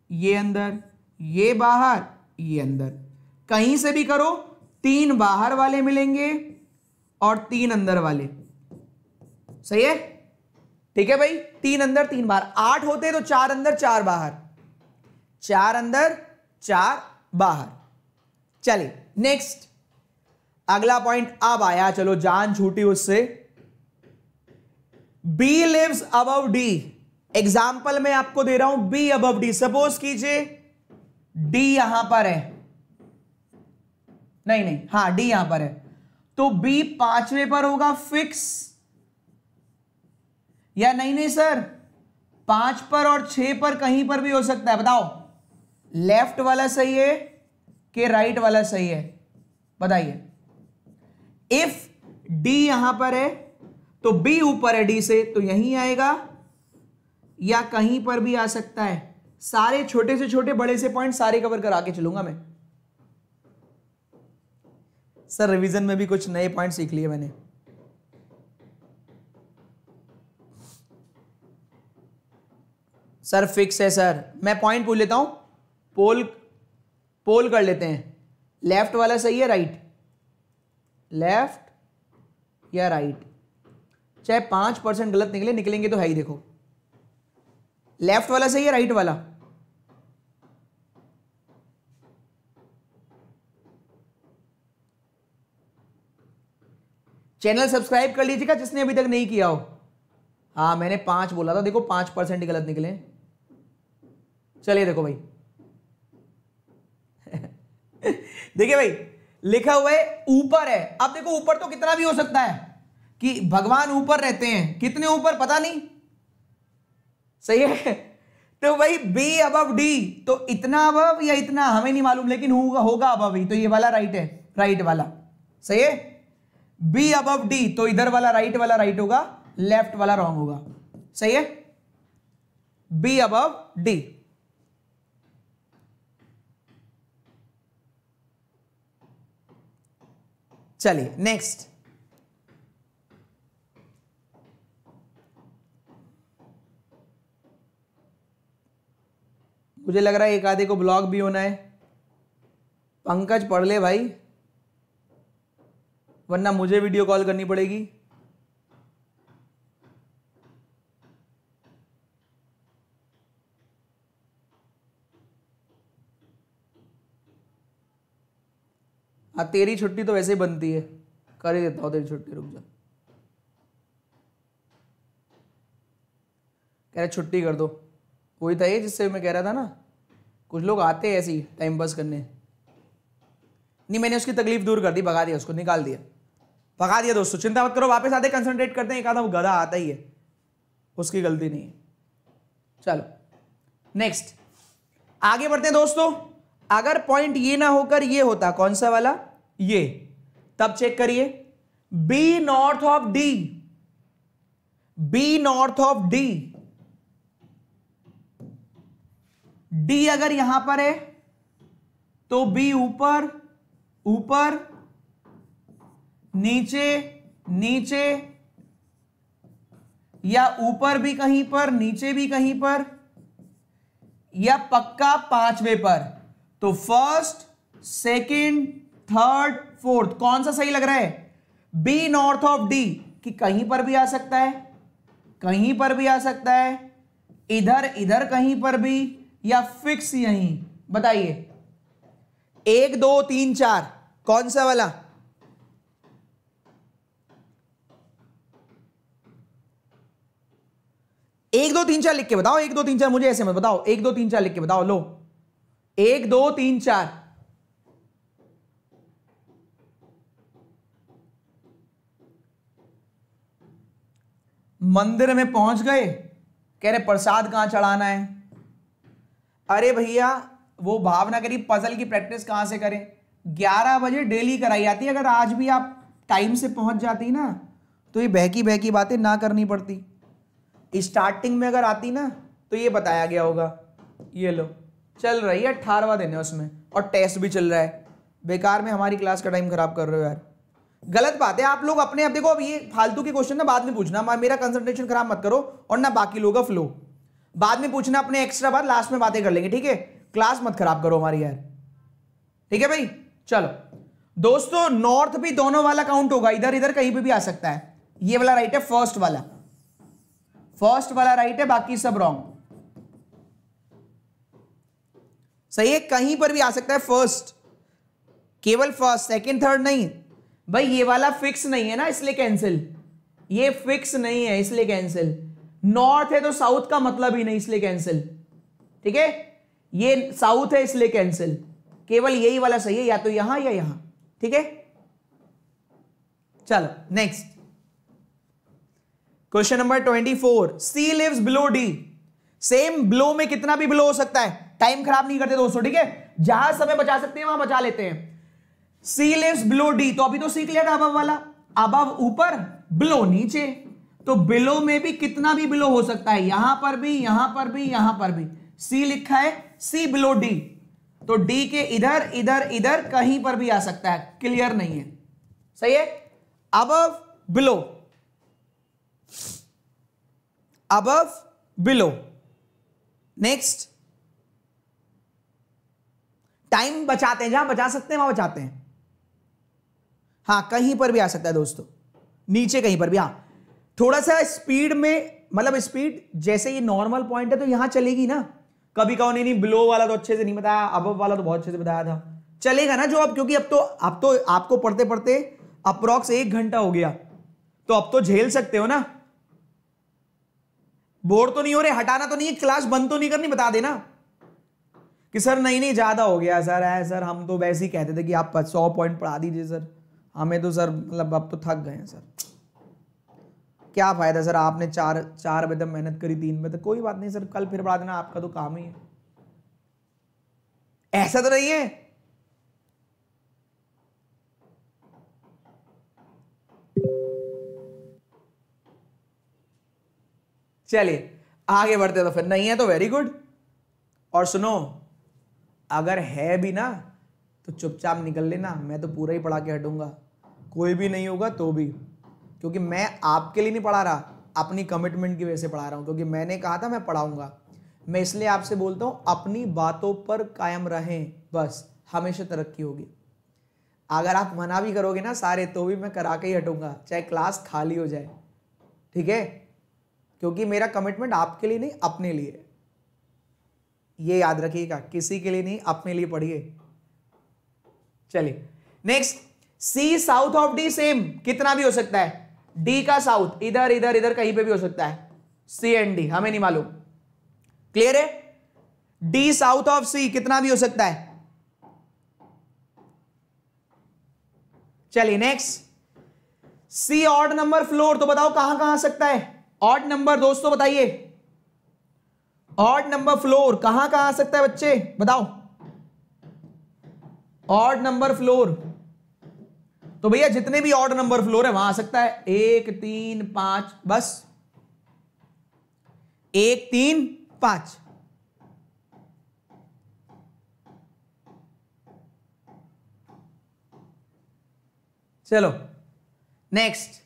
ये अंदर, ये बाहर, ये अंदर। कहीं से भी करो, तीन बाहर वाले मिलेंगे और तीन अंदर वाले। सही है? ठीक है भाई, तीन अंदर तीन बाहर। आठ होते तो चार अंदर, चार बाहर। चार अंदर, चार बाहर। चलिए नेक्स्ट अगला पॉइंट अब आया, चलो जान छूटी उससे। B lives above D example मैं आपको दे रहा हूँ बी अबव डी सपोज़ कीजिए डी यहाँ पर है। नहीं नहीं, हाँ डी यहाँ पर है। तो बी पांचवे पर होगा फिक्स या नहीं नहीं सर पाँच पर और छह पर कहीं पर भी हो सकता है। बताओ। लेफ़्ट वाला सही है कि राइट वाला सही है? बताइए। इफ़ डी यहाँ पर है तो बी ऊपर है डी से तो यहीं आएगा। या कहीं पर भी आ सकता है। सारे छोटे से छोटे, बड़े से पॉइंट सारे कवर करा के चलूँगा मैं। सर रिवीजन में भी कुछ नए पॉइंट सीख लिए मैंने। सर फिक्स है, सर। मैं पॉइंट पूछ लेता हूँ। पोल पोल कर लेते हैं। लेफ़्ट वाला सही है राइट लेफ़्ट या राइट चाहे पाँच परसेंट गलत निकले, निकलेंगे तो है ही, देखो। लेफ़्ट वाला सही है राइट वाला? चैनल सब्सक्राइब कर लीजिएगा, जिसने अभी तक नहीं किया हो। हाँ मैंने पाँच बोला था, देखो, पाँच परसेंट गलत निकले। चलिए देखो भाई। देखिए भाई, लिखा हुआ है, ऊपर है। अब देखो, ऊपर तो कितना भी हो सकता है कि भगवान ऊपर रहते हैं। कितने ऊपर, पता नहीं। सही है? तो भाई बी अब डी तो इतना अब या इतना, हमें नहीं मालूम, लेकिन होगा होगा अब ही। तो ये वाला राइट है राइट वाला। सही है? बी अब डी तो इधर वाला राइट वाला राइट होगा लेफ़्ट वाला रॉन्ग होगा। सही है? बी अब डी चलिए नेक्स्ट मुझे लग रहा है एक आधे को ब्लॉग भी होना है। पंकज, पढ़ ले भाई। वरना मुझे वीडियो कॉल करनी पड़ेगी। हाँ तेरी छुट्टी तो वैसे ही बनती है। कर ही देता हूँ, तेरी छुट्टी, रुक जा। कह रहे, छुट्टी कर दो। वही था ये जिससे मैं कह रहा था ना? कुछ लोग आते हैं ऐसे ही टाइम पास करने। नहीं, मैंने उसकी तकलीफ़ दूर कर दी, भगा दिया उसको, निकाल दिया। भगा दिया दोस्तों, चिंता मत करो, वापस आते कंसंट्रेट करते हैं, एक आधा गधा आता ही है। उसकी गलती नहीं है। चलो नेक्स्ट आगे बढ़ते हैं दोस्तों। अगर पॉइंट ये ना होकर ये होता, कौन सा वाला? ये, तब चेक करिए। B north of D B north of D D अगर यहाँ पर है तो बी ऊपर ऊपर, नीचे नीचे, या ऊपर भी कहीं पर, नीचे भी कहीं पर, या पक्का पांचवे पर। तो फ़र्स्ट सेकंड थर्ड, फोर्थ, कौन सा सही लग रहा है? बी नॉर्थ ऑफ़ डी, कि कहीं पर भी आ सकता है, कहीं पर भी आ सकता है, इधर इधर कहीं पर भी, या फिक्स यहीं? बताइए। एक, दो, तीन, चार, कौन सा वाला? एक, दो, तीन, चार लिख के बताओ, एक, दो, तीन, चार, मुझे ऐसे मत बताओ, एक, दो, तीन, चार लिख के बताओ, लो। एक, दो, तीन, चार। मंदिर में पहुँच गए। कह रहे, प्रसाद कहाँ चढ़ाना है? अरे भैया, वो भावना करी पजल की प्रैक्टिस कहाँ से करें? 11 बजे डेली कराई जाती है। अगर आज भी आप टाइम से पहुँच जाती ना तो ये बहकी बहकी बातें ना करनी पड़ती। स्टार्टिंग में अगर आती ना तो ये बताया गया होगा। ये लो, चल रही है, अठारहवा दिन है उसमें, और टेस्ट भी चल रहा है। बेकार में हमारी क्लास का टाइम खराब कर रहे हो यार। गलत बात है। आप लोग अपने आप देखो, अब ये फालतू के क्वेश्चन ना बाद में पूछना। मेरा कंसंट्रेशन खराब मत करो और ना बाकी लोगों फ्लो बाद में पूछना अपने एक्स्ट्रा बात लास्ट में बातें कर लेंगे, ठीक है? क्लास मत खराब करो हमारी यार। ठीक है भाई? चलो। दोस्तों नॉर्थ भी दोनों वाला काउंट होगा। इधर इधर कहीं पे भी आ सकता है। ये वाला राइट है फ़र्स्ट वाला। फ़र्स्ट वाला राइट है, बाकी सब रॉन्ग सही है? कहीं पर भी आ सकता है फ़र्स्ट केवल फ़र्स्ट सेकंड थर्ड नहीं। भाई, ये वाला फिक्स नहीं है ना, इसलिए कैंसिल ये फिक्स नहीं है, इसलिए कैंसिल नॉर्थ है तो साउथ का मतलब ही नहीं, इसलिए कैंसिल ठीक है? ये साउथ है, इसलिए कैंसिल केवल यही वाला सही है, या तो यहाँ या यहाँ. ठीक है? चलो next question number twenty four C lives below D same below में कितना भी बिलो हो सकता है. टाइम खराब नहीं करते दोस्तों, ठीक है? जहाँ समय बचा सकते हैं, वहाँ बचा लेते हैं. सी लिव्स बिलो डी तो अभी तो सी क्लियर था वाला। अबव ऊपर बिलो नीचे। तो बिलो में भी कितना भी बिलो हो सकता है। यहाँ पर भी, यहाँ पर भी, यहाँ पर भी। सी लिखा है सी बिलो डी तो डी के इधर इधर इधर कहीं पर भी आ सकता है। क्लियर नहीं है। सही है? Above below above below next time बचाते हैं। जहाँ बचा सकते हैं, वहाँ बचाते हैं। हाँ कहीं पर भी आ सकता है दोस्तों। नीचे कहीं पर भी हाँ। थोड़ा सा स्पीड में मतलब स्पीड जैसे ये नॉर्मल पॉइंट है तो यहाँ चलेगी ना। कभी कहो, नहीं नहीं बिलो वाला तो अच्छे से नहीं बताया अब वाला तो बहुत अच्छे से बताया था। चलेगा ना जो अब, क्योंकि अब तो अब तो आपको पढ़ते पढ़ते अप्रोक्स एक घंटा हो गया। तो अब तो झेल सकते हो ना। बोर्ड तो नहीं हो रहे, हटाना तो नहीं है क्लास बंद तो नहीं करनी, बता देना। कि सर, नहीं नहीं, ज़्यादा हो गया, सर है सर, हम तो वैसे ही कहते थे कि आप सौ पॉइंट पढ़ा दीजिए, सर। हमें तो सर मतलब अब तो थक गए हैं सर। क्या फ़ायदा सर, आपने चार चार बजे तक मेहनत करी, तीन बजे तक। कोई बात नहीं सर, कल फिर बढ़ा देना, आपका तो काम ही है। ऐसा तो नहीं है। चलिए, आगे बढ़ते तो फिर। नहीं है तो वेरी गुड और सुनो, अगर है भी ना तो चुपचाप निकल लेना, मैं तो पूरा ही पढ़ा के हटूँगा। कोई भी नहीं होगा तो भी। क्योंकि मैं आपके लिए नहीं पढ़ा रहा, अपनी कमिटमेंट की वजह से पढ़ा रहा हूँ। क्योंकि मैंने कहा था मैं पढ़ाऊँगा। मैं इसलिए आपसे बोलता हूँ, अपनी बातों पर कायम रहें, बस। हमेशा तरक्की होगी। अगर आप मना भी करोगे ना सारे तो भी मैं करा के ही हटूँगा, चाहे क्लास खाली हो जाए। ठीक है? क्योंकि मेरा कमिटमेंट आपके लिए नहीं, अपने लिए। ये याद रखिएगा, किसी के लिए नहीं, अपने लिए पढ़िए। चलिए next C south of D same, कितना भी हो सकता है। डी का साउथ, इधर इधर इधर कहीं पे भी हो सकता है। सी एंड डी, हमें नहीं मालूम। क्लियर है? डी साउथ ऑफ़ सी, कितना भी हो सकता है। चलिए next C odd number floor तो बताओ कहाँ कहाँ सकता है? ऑड नंबर, दोस्तों, बताइए। ऑड नंबर फ्लोर, कहाँ कहाँ आ सकता है बच्चे? बताओ। ऑड नंबर फ्लोर तो भैया जितने भी ऑड नंबर फ्लोर है वहाँ आ सकता है। एक, तीन, पाँच, बस। एक, तीन, पाँच। चलो नेक्स्ट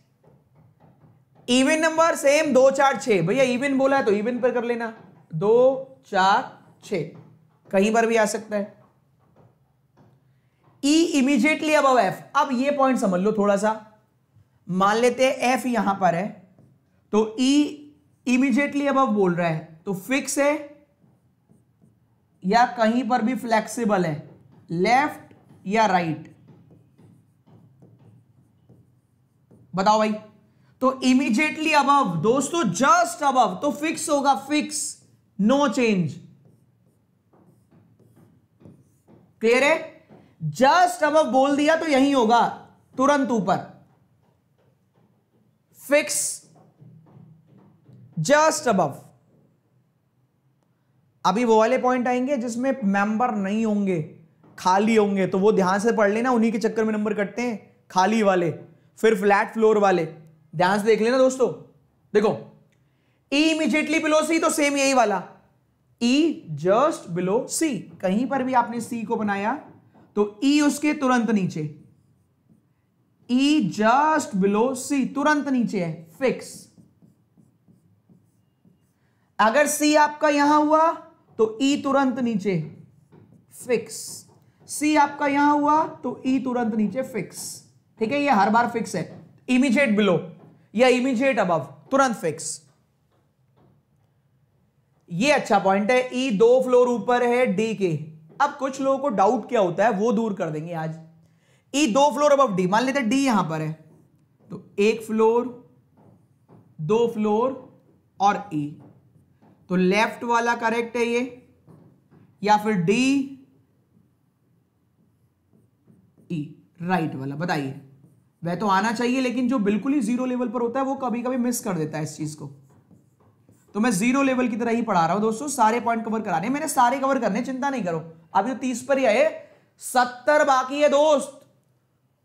इवन नंबर सेम दो, चार छ भैया इवन बोला है तो इवन पर कर लेना। दो, चार छ कहीं पर भी आ सकता है। ई इमीजिएटली अब एफ़ अब ये पॉइंट समझ लो थोड़ा सा मान लेते हैं एफ़ यहाँ पर है तो ई इमीजिएटली अब बोल रहा है तो फिक्स है, या कहीं पर भी फ्लेक्सिबल है लेफ़्ट या राइट बताओ भाई। तो इमीजिएटली अबव दोस्तों जस्ट अबव तो फिक्स होगा फिक्स नो चेंज क्लियर है? जस्ट अब बोल दिया तो यही होगा, तुरंत ऊपर। फिक्स जस्ट अबव अभी वो वाले पॉइंट आएँगे जिसमें मेंबर नहीं होंगे, खाली होंगे तो वो ध्यान से पढ़ लेना, उन्हीं के चक्कर में नंबर कटते हैं, खाली वाले, फिर फ्लैट फ्लोर वाले। ध्यान से देख लेना दोस्तों। देखो ई इमीजिएटली बिलो सी तो सेम यही वाला। ई जस्ट बिलो सी कहीं पर भी आपने सी को बनाया तो ई e उसके तुरंत नीचे। ई जस्ट बिलो सी तुरंत नीचे है फिक्स अगर सी आपका यहाँ हुआ तो ई e तुरंत नीचे फिक्स सी आपका यहाँ हुआ तो ई e तुरंत नीचे फिक्स ठीक है, ये हर बार फिक्स है। इमीजिएट बिलो या इमीजिएट अबव तुरंत फिक्स ये अच्छा पॉइंट है ई दो फ्लोर ऊपर है डी के। अब कुछ लोगों को डाउट क्या होता है, वो दूर कर देंगे आज। ई दो फ्लोर अब डी मान लेते डी यहाँ पर है। तो एक फ्लोर दो फ्लोर और ई तो लेफ़्ट वाला करेक्ट है ये, या फिर डी ई राइट वाला। बताइए। वह तो आना चाहिए, लेकिन जो बिल्कुल ही ज़ीरो लेवल पर होता है, वो कभी कभी मिस कर देता है इस चीज़ को। तो मैं ज़ीरो लेवल की तरह ही पढ़ा रहा हूँ, दोस्तों। सारे पॉइंट कवर कराने मैंने सारे कवर करने चिंता नहीं करो। अभी तो तीस पर ही आए, सत्तर बाकी है दोस्त।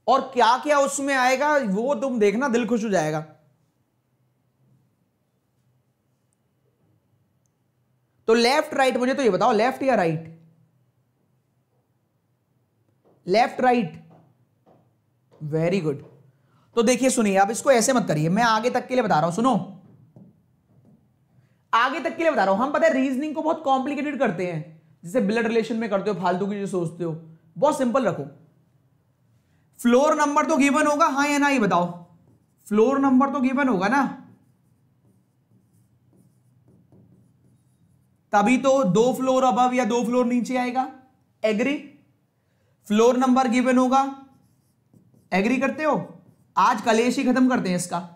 और क्या क्या उसमें आएगा, वो तुम देखना, दिल खुश हो जाएगा। तो लेफ़्ट राइट मुझे तो ये बताओ लेफ़्ट या right left right very good तो देखिए, सुनिए, आप इसको ऐसे मत करिए। मैं आगे तक के लिए बता रहा हूँ, सुनो। आगे तक के लिए बता रहा हूँ। हम पता है रीजनिंग को बहुत कॉम्प्लिकेटेड करते हैं। जिसे ब्लड रिलेशन में करते हो, फालतू की जो सोचते हो, बहुत सिंपल रखो। फ्लोर नंबर तो गिवन होगा हाँ या ना ये बताओ। फ्लोर नंबर तो गिवन होगा ना। तभी तो दो फ्लोर अबव या दो फ्लोर नीचे आएगा। एग्री फ्लोर नंबर गिवन होगा। एग्री करते हो? आज कलेश ही खत्म करते हैं इसका।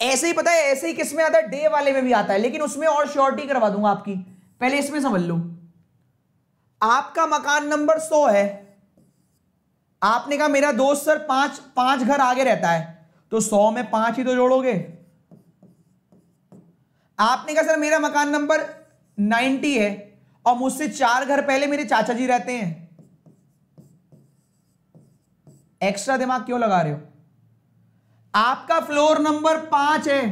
ऐसे ही पता है, ऐसे ही किसमें आता है? डे वाले में भी आता है, लेकिन उसमें और श्योरिटी करवा दूँगा आपकी। पहले इसमें समझ लो। आपका मकान नंबर सौ है। आपने कहा मेरा दोस्त सर पाँच पाँच घर आगे रहता है। तो सौ में पाँच ही तो जोड़ोगे। आपने कहा सर मेरा मकान नंबर नाइन्टी है और मुझसे चार घर पहले मेरे चाचा जी रहते हैं। एक्स्ट्रा दिमाग क्यों लगा रहे हो? आपका फ्लोर नंबर पाँच है।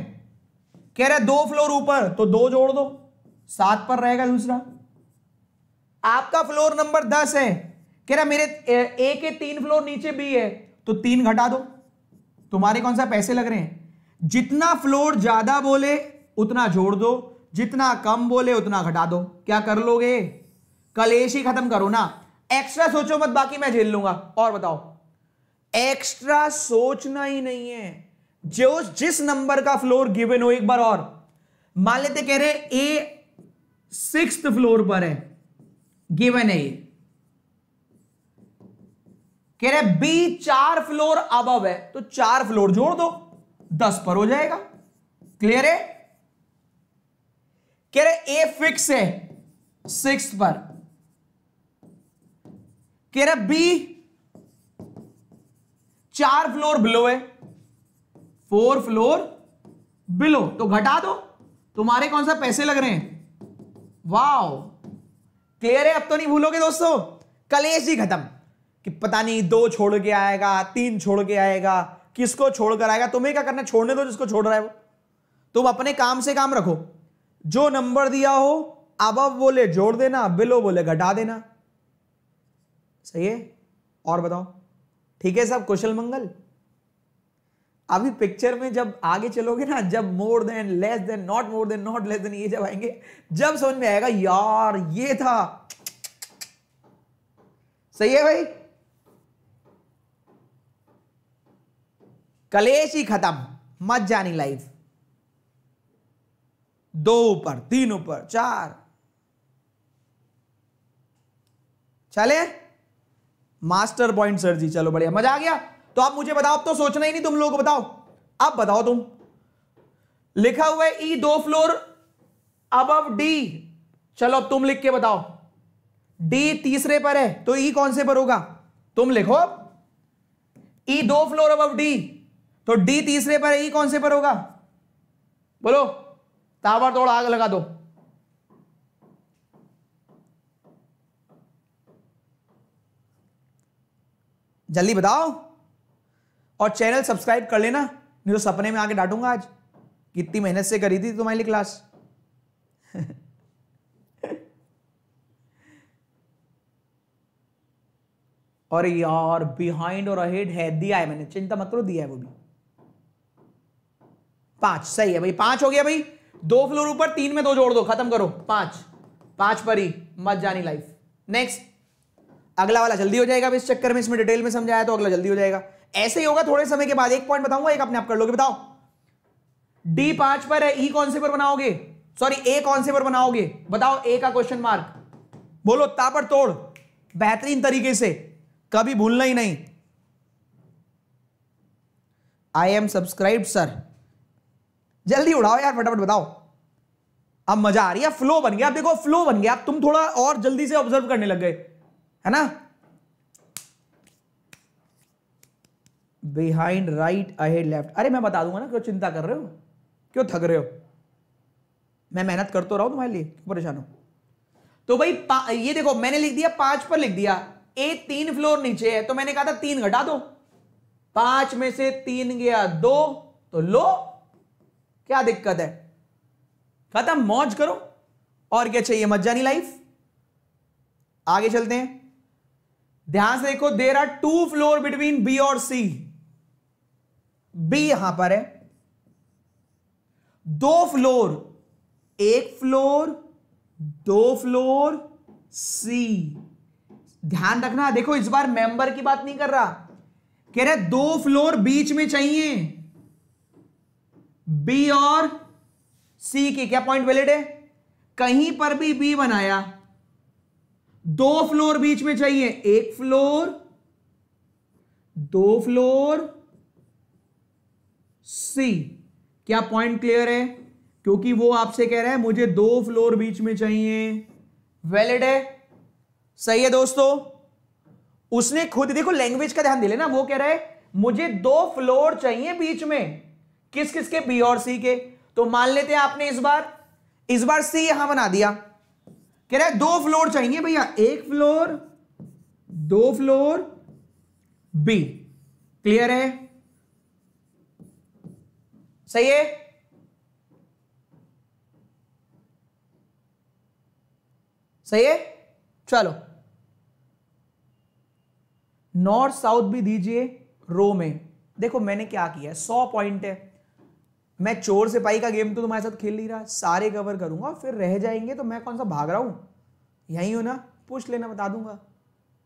कह रहा दो फ्लोर ऊपर तो दो जोड़ दो। सात पर रहेगा दूसरा। आपका फ्लोर नंबर दस है। कह रहा, मेरे, ए के तीन फ्लोर नीचे बी है तो तीन घटा दो। तुम्हारे कौन सा पैसे लग रहे हैं? जितना फ्लोर ज़्यादा बोले, उतना जोड़ दो। जितना कम बोले, उतना घटा दो। क्या कर लोगे? कलेश ही खत्म करो ना। एक्स्ट्रा सोचो मत, बाकी मैं झेल लूँगा। और बताओ। एक्स्ट्रा सोचना ही नहीं है। जो, जिस नंबर का फ्लोर गिवन हो, एक बार और। मान लेते कह रहे ए सिक्स फ्लोर पर है। गिवन है ये। कह रहे बी, चार फ्लोर अब है। तो चार फ्लोर जोड़ दो, दस पर हो जाएगा। क्लियर है? कह रहे ए फिक्स है सिक्स पर। कह रहे बी चार फ्लोर बिलो है फोर फ्लोर बिलो तो घटा दो। तुम्हारे कौन सा पैसे लग रहे हैं? वाओ। क्लियर है अब तो नहीं भूलोगे दोस्तों? कलेश ही खत्म। कि पता नहीं दो छोड़ के आएगा, तीन छोड़ के आएगा, किसको छोड़कर आएगा? तुम्हें क्या करना छोड़ने दो जिसको छोड़ रहा है वो। तुम अपने काम से काम रखो। जो नंबर दिया हो, अब बोले, जोड़ देना, बिलो बोले, घटा देना। सही है? और बताओ। ठीक है सब? कुशल मंगल? अभी पिक्चर में जब आगे चलोगे ना, जब more than less than not more than not less than ये जब आएँगे, जब समझ में आएगा, यार, ये था। सही है भाई? कलेश ही खत्म, मत जानी लाइफ दो ऊपर, तीन ऊपर, चार। चले? मास्टर पॉइंट सर जी, चलो बढ़िया, मज़ा आ गया? तो आप मुझे बताओ, अब तो सोचना ही नहीं तुम लोग बताओ। अब बताओ तुम। लिखा हुआ है ई दो फ्लोर अब डी चलो तुम लिख के बताओ। डी तीसरे पर है तो ई कौन से पर होगा? तुम लिखो ई दो फ्लोर अब डी तो डी तीसरे पर है ई कौन से पर होगा? बोलो ताबड़तोड़ आग लगा दो। जल्दी बताओ। और चैनल सब्सक्राइब कर लेना, नहीं तो सपने में आके डांटूँगा आज। कितनी मेहनत से करी थी तुम्हारे लिए क्लास। और यार बिहाइंड और अहेड है, दिया है मैंने, चिंता मत करो, दिया है वो भी। पाँच, सही है भाई, पाँच हो गया भाई। दो फ्लोर ऊपर, तीन में दो जोड़ दो, खत्म करो। पाँच पाँच पर ही मत जानी लाइफ नेक्स्ट अगला वाला जल्दी हो जाएगा इस चक्कर में, इसमें डिटेल में समझाया तो अगला जल्दी हो जाएगा। ऐसे ही होगा, थोड़े समय के बाद, एक पॉइंट बताऊँगा, एक अपने आप कर लोगे, बताओ। डी पाँच पर है ई कौन से पर बनाओगे? सॉरी ए कौन से पर बनाओगे? बताओ ए का क्वेश्चन मार्क बोलो तापर तोड़, बेहतरीन तरीके से, कभी भूलना ही नहीं। आई एम सब्सक्राइब सर जल्दी उड़ाओ यार, फटाफट बताओ। अब मज़ा आ रही है फ्लो बन गया। अब देखो फ्लो बन गया। अब तुम थोड़ा और जल्दी से ऑब्ज़र्व करने लग गए, है ना? बिहाइंड राइट अहेड लेफ़्ट अरे, मैं बता दूँगा ना, क्यों चिंता कर रहे हो? क्यों थक रहे हो? मैं मेहनत कर तो रहा हूँ तुम्हारे लिए, क्यों परेशान हो? तो भाई ये देखो, मैंने लिख दिया, पाँच पर लिख दिया। ए, तीन फ्लोर नीचे है तो मैंने कहा था तीन घटा दो। पाँच में से तीन गया दो तो लो। क्या दिक्कत है? खत्म, मौज करो। और क्या चाहिए, मज्जानी लाइफ आगे चलते हैं। ध्यान से देखो there are two floor between B और सी बी यहाँ पर है। दो फ्लोर, एक फ्लोर, दो फ्लोर, सी। ध्यान रखना, देखो इस बार मेंबर की बात नहीं कर रहा। कह रहे दो फ्लोर बीच में चाहिए। बी और सी की क्या पॉइंट वैलिड है? कहीं पर भी बी बनाया, दो फ्लोर बीच में चाहिए। एक फ्लोर, दो फ्लोर सी क्या पॉइंट क्लियर है? क्योंकि वो आपसे कह रहा है, मुझे दो फ्लोर बीच में चाहिए। वैलिड है? सही है दोस्तों? उसने खुद, देखो लैंग्वेज का ध्यान दे लेना, वो कह रहा है, मुझे दो फ्लोर चाहिए बीच में। किस किस के? बी और सी के। तो मान लेते हैं आपने इस बार। इस बार सी यहाँ बना दिया। कह रहा है, दो फ्लोर चाहिए भैया। एक फ्लोर दो फ्लोर बी क्लियर है? सही है? सही है? चलो। नॉर्थ साउथ भी दीजिए रो में। देखो मैंने क्या किया है, सौ पॉइंट है। मैं चोर सिपाही का गेम तो तुम्हारे साथ खेल नहीं रहा, सारे कवर करूँगा फिर रह जाएँगे तो मैं कौन सा भाग रहा हूँ? यही हो ना? पूछ लेना, बता दूँगा।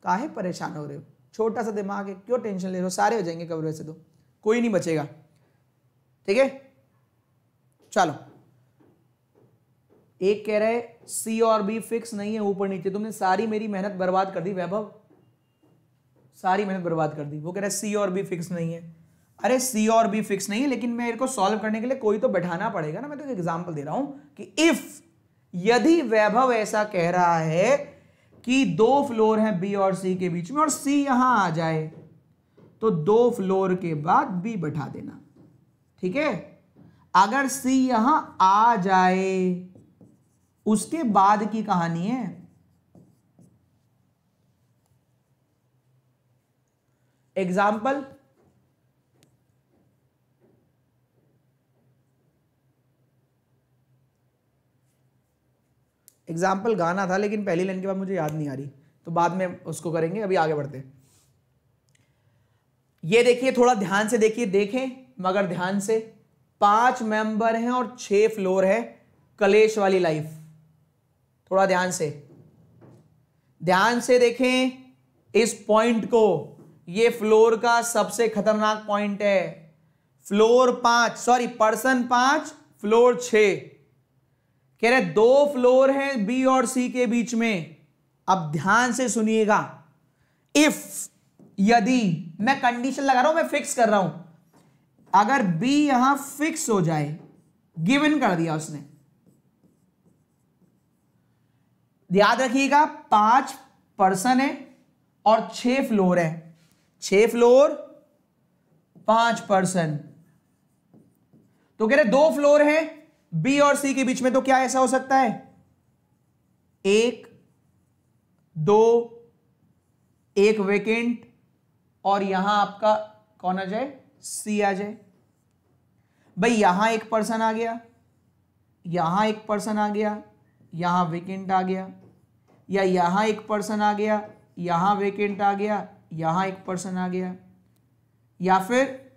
काहे परेशान हो रहे हो? छोटा सा दिमाग है, क्यों टेंशन ले रहे हो? सारे हो जाएँगे कवर वैसे तो। कोई नहीं बचेगा। ठीक है? चलो। एक कह रहे सी और बी फिक्स नहीं है ऊपर नीचे। तुमने सारी मेरी मेहनत बर्बाद कर दी, वैभव। सारी मेहनत बर्बाद कर दी। वो कह रहे सी और बी फिक्स नहीं है। अरे सी और बी फिक्स नहीं है, लेकिन मेरे को सॉल्व करने के लिए कोई तो बैठाना पड़ेगा ना। मैं तो एक एग्ज़ाम्पल दे रहा हूँ कि इफ़ यदि वैभव ऐसा कह रहा है कि दो फ्लोर हैं बी और सी के बीच में और सी यहाँ आ जाए तो दो फ्लोर के बाद बी बैठा देना। ठीक है? अगर सी यहाँ आ जाए, उसके बाद की कहानी है। एग्ज़ाम्पल एग्ज़ाम्पल गाना था, लेकिन पहली लाइन के बाद मुझे याद नहीं आ रही। तो बाद में उसको करेंगे, अभी आगे बढ़ते ये देखिए, थोड़ा ध्यान से देखिए, देखें। मगर ध्यान से, पाँच मेंबर हैं और छह फ्लोर है, कलेश वाली लाइफ। थोड़ा ध्यान से। ध्यान से देखें, इस पॉइंट को, ये फ्लोर का सबसे खतरनाक पॉइंट है। फ्लोर पाँच, सॉरी, पर्सन पाँच, फ्लोर छ कह रहे, दो फ्लोर हैं बी और सी के बीच में। अब ध्यान से सुनिएगा। इफ़, यदि, मैं कंडीशन लगा रहा हूँ, मैं फिक्स कर रहा हूँ। अगर बी यहाँ फिक्स हो जाए गिवन कर दिया उसने। याद रखिएगा, पाँच पर्सन है और छह फ्लोर है। छह फ्लोर पाँच पर्सन तो कह रहे दो फ्लोर है बी और सी के बीच में तो क्या ऐसा हो सकता है? एक, दो, एक वेकेंट और यहाँ आपका कौन आ जाए? सी आ जाए। भाई, यहाँ एक पर्सन आ गया, यहाँ एक पर्सन आ गया, यहाँ वेकेंट आ गया, या यहाँ एक पर्सन आ गया, यहाँ वेकेंट आ गया, यहाँ एक पर्सन आ गया, या फिर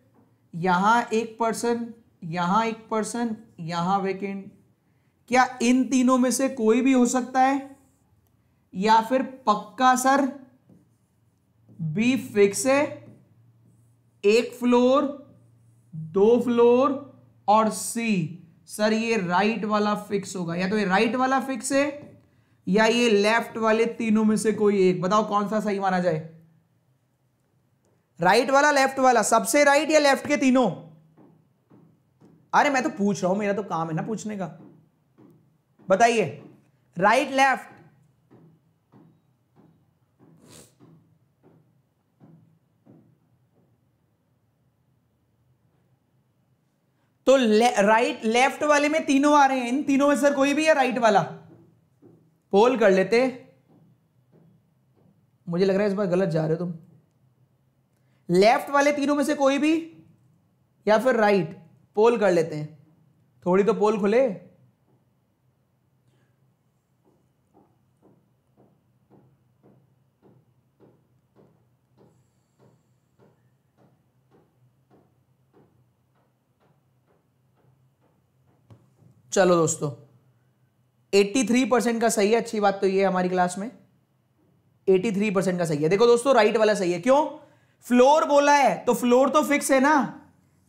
यहाँ एक पर्सन यहाँ एक पर्सन यहाँ वेकेंट क्या इन तीनों में से कोई भी हो सकता है? या फिर पक्का सर बी फिक्स है? एक फ्लोर, दो फ्लोर और सी। सर, ये राइट वाला फिक्स होगा। या तो ये राइट वाला फिक्स है, या ये लेफ़्ट वाले तीनों में से कोई एक। बताओ कौन सा सही माना जाए। राइट वाला लेफ़्ट वाला। सबसे राइट या लेफ़्ट के तीनों? अरे, मैं तो पूछ रहा हूँ, मेरा तो काम है ना पूछने का। बताइए। राइट लेफ़्ट तो ले, राइट लेफ़्ट वाले में तीनों आ रहे हैं। इन तीनों में सर कोई भी है राइट वाला? पोल कर लेते। मुझे लग रहा है इस बार गलत जा रहे हो तुम। लेफ़्ट वाले तीनों में से कोई भी या फिर राइट पोल कर लेते हैं। थोड़ी तो पोल खुले। चलो दोस्तों 83 परसेंट का सही है, अच्छी बात तो ये हमारी क्लास में। 83 परसेंट का सही है। देखो दोस्तों राइट वाला सही है। क्यों? फ्लोर बोला है तो फ्लोर तो फिक्स है ना।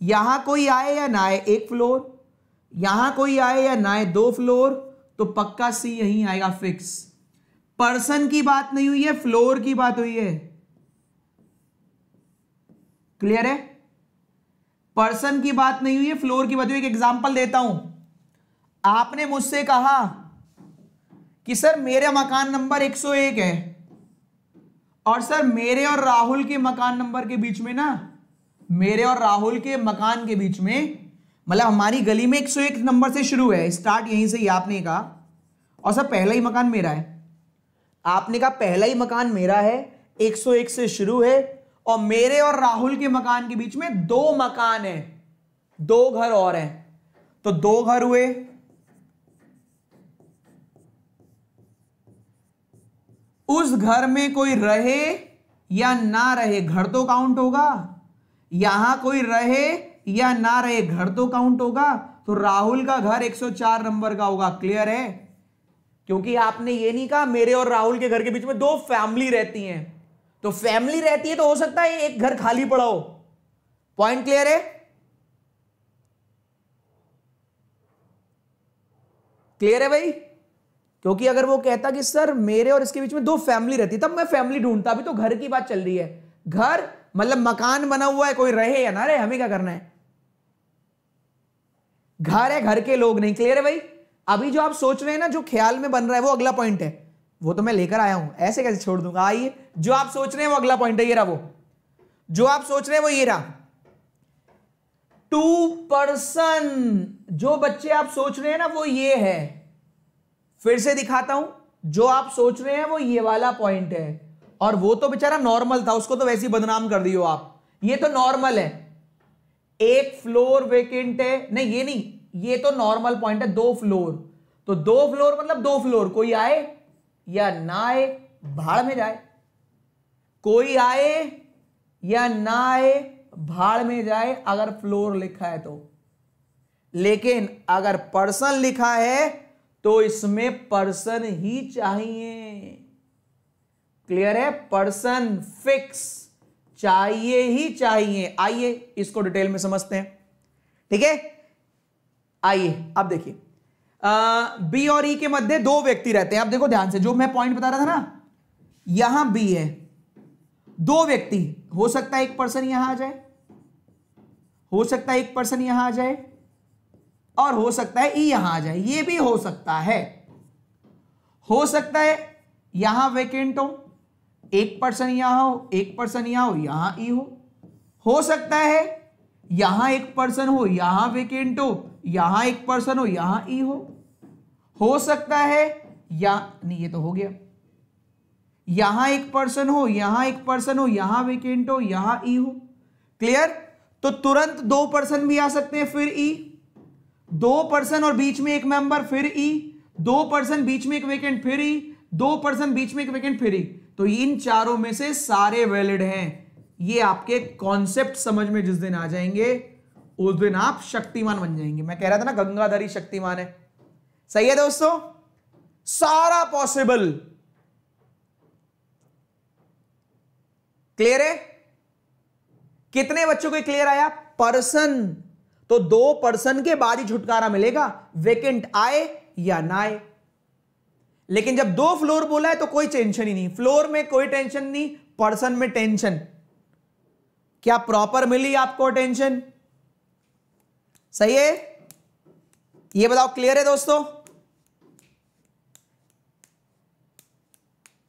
यहाँ कोई आए या ना आए? एक फ्लोर यहाँ कोई आए या ना आए? दो फ्लोर तो पक्का सी यहीं आएगा फिक्स पर्सन की बात नहीं हुई है फ्लोर की बात हुई है। क्लियर है? पर्सन की बात नहीं हुई है फ्लोर की बात हुई एक एग्जांपल देता हूँ। आपने मुझसे कहा कि सर, मेरे मकान नंबर 101 है। और सर, मेरे और राहुल के मकान नंबर के बीच में ना, मेरे और राहुल के मकान के बीच में मतलब हमारी गली में 101 नंबर से शुरू है। स्टार्ट यहीं से ही आपने कहा। और सर, पहला ही मकान मेरा है। आपने कहा पहला ही मकान मेरा है 101 से शुरू है। और मेरे और राहुल के मकान के बीच में दो मकान है। दो घर और हैं। तो दो घर हुए उस घर में कोई रहे या ना रहे, घर तो काउंट होगा। यहाँ कोई रहे या ना रहे, घर तो काउंट होगा। तो राहुल का घर 104 नंबर का होगा। क्लियर है? क्योंकि आपने ये नहीं कहा, मेरे और राहुल के घर के बीच में दो फैमिली रहती हैं। तो फैमिली रहती है तो हो सकता है एक घर खाली पड़ा हो। पॉइंट क्लियर है? क्लियर है भाई? क्योंकि अगर वो कहता कि सर, मेरे और इसके बीच में दो फैमिली रहती, तब मैं फैमिली ढूंढता। अभी तो घर की बात चल रही है। घर मतलब मकान बना हुआ है, कोई रहे या ना रहे, हमें क्या करना है? घर है, घर के लोग नहीं। क्लियर है भाई? अभी जो आप सोच रहे हैं ना, जो ख्याल में बन रहा है, वो अगला पॉइंट है। वो तो मैं लेकर आया हूँ। ऐसे कैसे छोड़ दूँगा? आइए। जो आप सोच रहे हैं, वो अगला पॉइंट है, ये रहा वो। जो आप सोच रहे हैं, वो ये रहा। टू पर्सन जो बच्चे आप सोच रहे हैं ना, वो ये है। फिर से दिखाता हूँ, जो आप सोच रहे हैं वो ये वाला पॉइंट है। और वो तो बेचारा नॉर्मल था, उसको तो वैसे ही बदनाम कर दियो आप। ये तो नॉर्मल है। एक फ्लोर वेकेंट है। नहीं, ये नहीं, ये तो नॉर्मल पॉइंट है, दो फ्लोर तो दो फ्लोर मतलब दो फ्लोर कोई आए या ना आए, भाड़ में जाए। कोई आए या ना आए, भाड़ में जाए, अगर फ्लोर लिखा है तो। लेकिन अगर पर्सन लिखा है तो इसमें पर्सन ही चाहिए। क्लियर है? पर्सन फिक्स चाहिए ही चाहिए। आइए, इसको डिटेल में समझते हैं। ठीक है? आइए, अब देखिए। बी और ई e के मध्य दो व्यक्ति रहते हैं। अब देखो ध्यान से, जो मैं पॉइंट बता रहा था ना, यहाँ बी है। दो व्यक्ति, हो सकता है एक पर्सन यहाँ आ जाए। हो सकता है एक पर्सन यहाँ आ जाए। और हो सकता है ई यहाँ आ जाए, ये भी हो सकता है। हो सकता है यहाँ वेकेंट हो, एक पर्सन यहाँ हो, एक पर्सन यहाँ हो, यहाँ ई हो। हो सकता है यहाँ एक पर्सन हो, यहाँ वेकेंट हो, यहाँ एक पर्सन हो, यहाँ ई हो। हो सकता है या, नहीं, ये तो हो गया। यहाँ एक पर्सन हो, यहाँ एक पर्सन हो, यहाँ वेकेंट हो, यहाँ ई हो। क्लियर तो तुरंत दो पर्सन भी आ सकते हैं, फिर ई। दो पर्सन और बीच में एक मेंबर फिर ई दो पर्सन बीच में एक वेकेंट फिर ई दो पर्सन बीच में एक वेकेंट फिर ई तो इन चारों में से सारे वैलिड हैं। ये आपके कॉन्सेप्ट समझ में जिस दिन आ जाएँगे, उस दिन आप शक्तिमान बन जाएँगे। मैं कह रहा था ना, गंगाधरी शक्तिमान है। सही है दोस्तों? सारा पॉसिबल क्लियर है? कितने बच्चों को क्लियर आया? पर्सन तो दो पर्सन के बाद ही छुटकारा मिलेगा वेकेंट आए या ना आए। लेकिन जब दो फ्लोर बोला है तो कोई टेंशन ही नहीं। फ्लोर में कोई टेंशन नहीं, पर्सन में टेंशन क्या प्रॉपर मिली आपको टेंशन सही है? ये बताओ क्लियर है दोस्तों?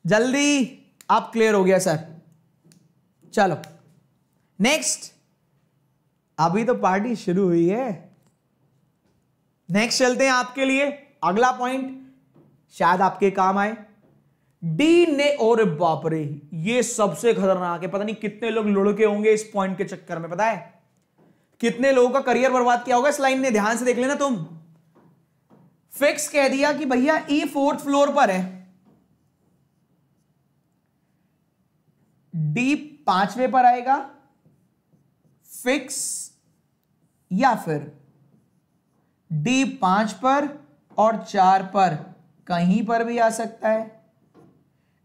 जल्दी आप क्लियर हो गया सर चलो। नेक्स्ट अभी तो पार्टी शुरू हुई है। नेक्स्ट चलते हैं आपके लिए। अगला पॉइंट शायद आपके काम आए। डी ने और बाप रे, ये सबसे खतरनाक है। पता नहीं कितने लोग लुढ़के होंगे इस पॉइंट के चक्कर में, पता है? कितने लोगों का करियर बर्बाद किया होगा इस लाइन ने, ध्यान से देख लेना तुम। फिक्स कह दिया कि भैया ई फोर्थ फ्लोर पर है। डी पांचवे पर आएगा। फिक्स या फिर डी पाँच पर और चार पर कहीं पर भी आ सकता है,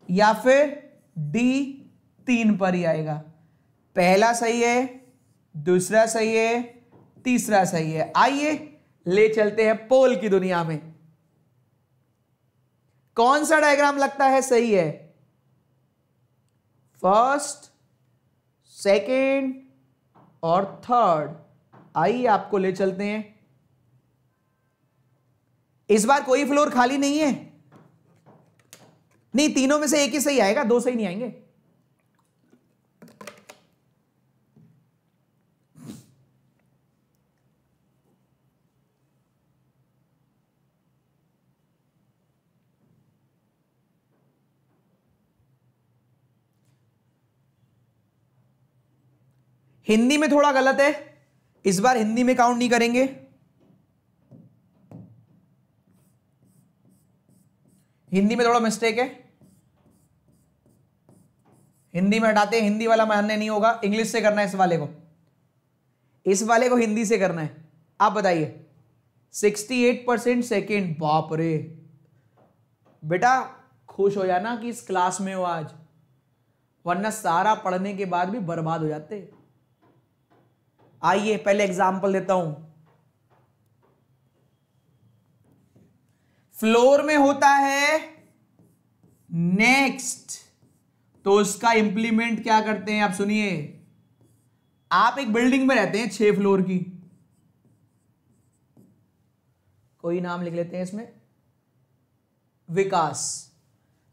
या फिर डी तीन पर ही आएगा। पहला सही है, दूसरा सही है, तीसरा सही है। आइए ले चलते हैं पोल की दुनिया में। कौन सा डायग्राम लगता है सही है? फ़र्स्ट, सेकेंड और थर्ड। आइए आपको ले चलते हैं। इस बार कोई फ्लोर खाली नहीं है। नहीं, तीनों में से एक ही सही आएगा, दो सही नहीं आएँगे। हिंदी में थोड़ा गलत है। इस बार हिंदी में काउंट नहीं करेंगे। हिंदी में थोड़ा मिस्टेक है। हिंदी में हटाते हिंदी वाला मानने नहीं होगा। इंग्लिश से करना है इस वाले को। इस वाले को हिंदी से करना है। आप बताइए। 68 परसेंट सेकेंड बाप रे। बेटा, खुश हो जाना कि इस क्लास में हो आज। वरना सारा पढ़ने के बाद भी बर्बाद हो जाते। आइए, पहले एग्ज़ाम्पल देता हूँ। फ्लोर में होता है नेक्स्ट तो उसका इंप्लीमेंट क्या करते हैं, आप सुनिए। आप एक बिल्डिंग में रहते हैं, छह फ्लोर की। कोई नाम लिख लेते हैं इसमें? विकास।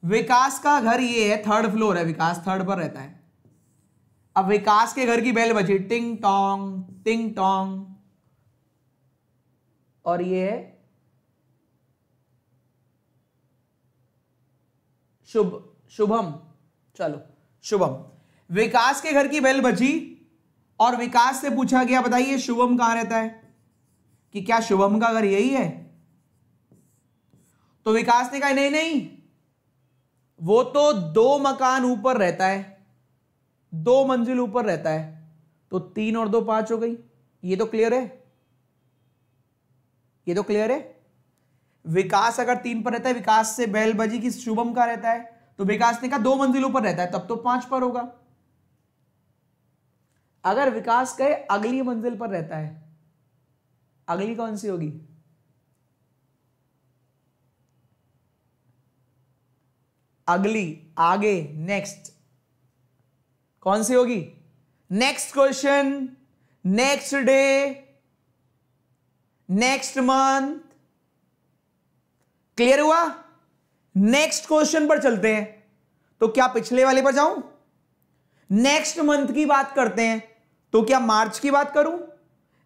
विकास का घर ये है थर्ड फ्लोर है, विकास थर्ड पर रहता है। अब विकास के घर की बेल बजी टिंग टोंग टिंग टोंग। और ये शुभ, शुभम। चलो, शुभम। विकास के घर की बेल बजी और विकास से पूछा गया, बताइए शुभम कहाँ रहता है? कि क्या शुभम का घर यही है? तो विकास ने कहा, नहीं नहीं। वो तो दो मकान ऊपर रहता है। दो मंजिल ऊपर रहता है तो तीन और दो पाँच हो गई। ये तो क्लियर है। ये तो क्लियर है। विकास अगर तीन पर रहता है, विकास से बैल बजी की शुभम का रहता है तो विकास ने कहा दो मंजिलों पर रहता है, तब तो पाँच पर होगा। अगर विकास कहे अगली मंजिल पर रहता है, अगली कौन सी होगी? अगली, आगे नेक्स्ट कौन सी होगी? Next question next day next month clear हुआ? नेक्स्ट क्वेश्चन पर चलते हैं। तो क्या पिछले वाले पर जाऊँ? नेक्स्ट मंथ की बात करते हैं। तो क्या मार्च की बात करूँ?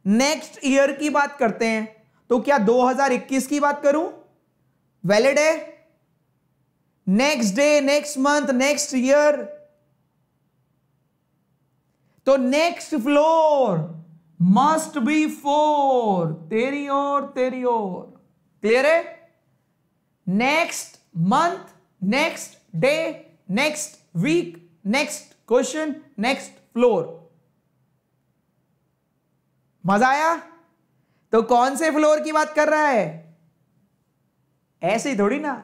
नेक्स्ट ईयर की बात करते हैं। तो क्या 2021 की बात करूँ? वैलिड है। Next day next month next year तो next floor must be four तेरी ओर तेरी ओर. क्लियर है? Next month next day next week next question next floor मज़ा आया? तो कौन से फ्लोर की बात कर रहा है? ऐसे थोड़ी ना.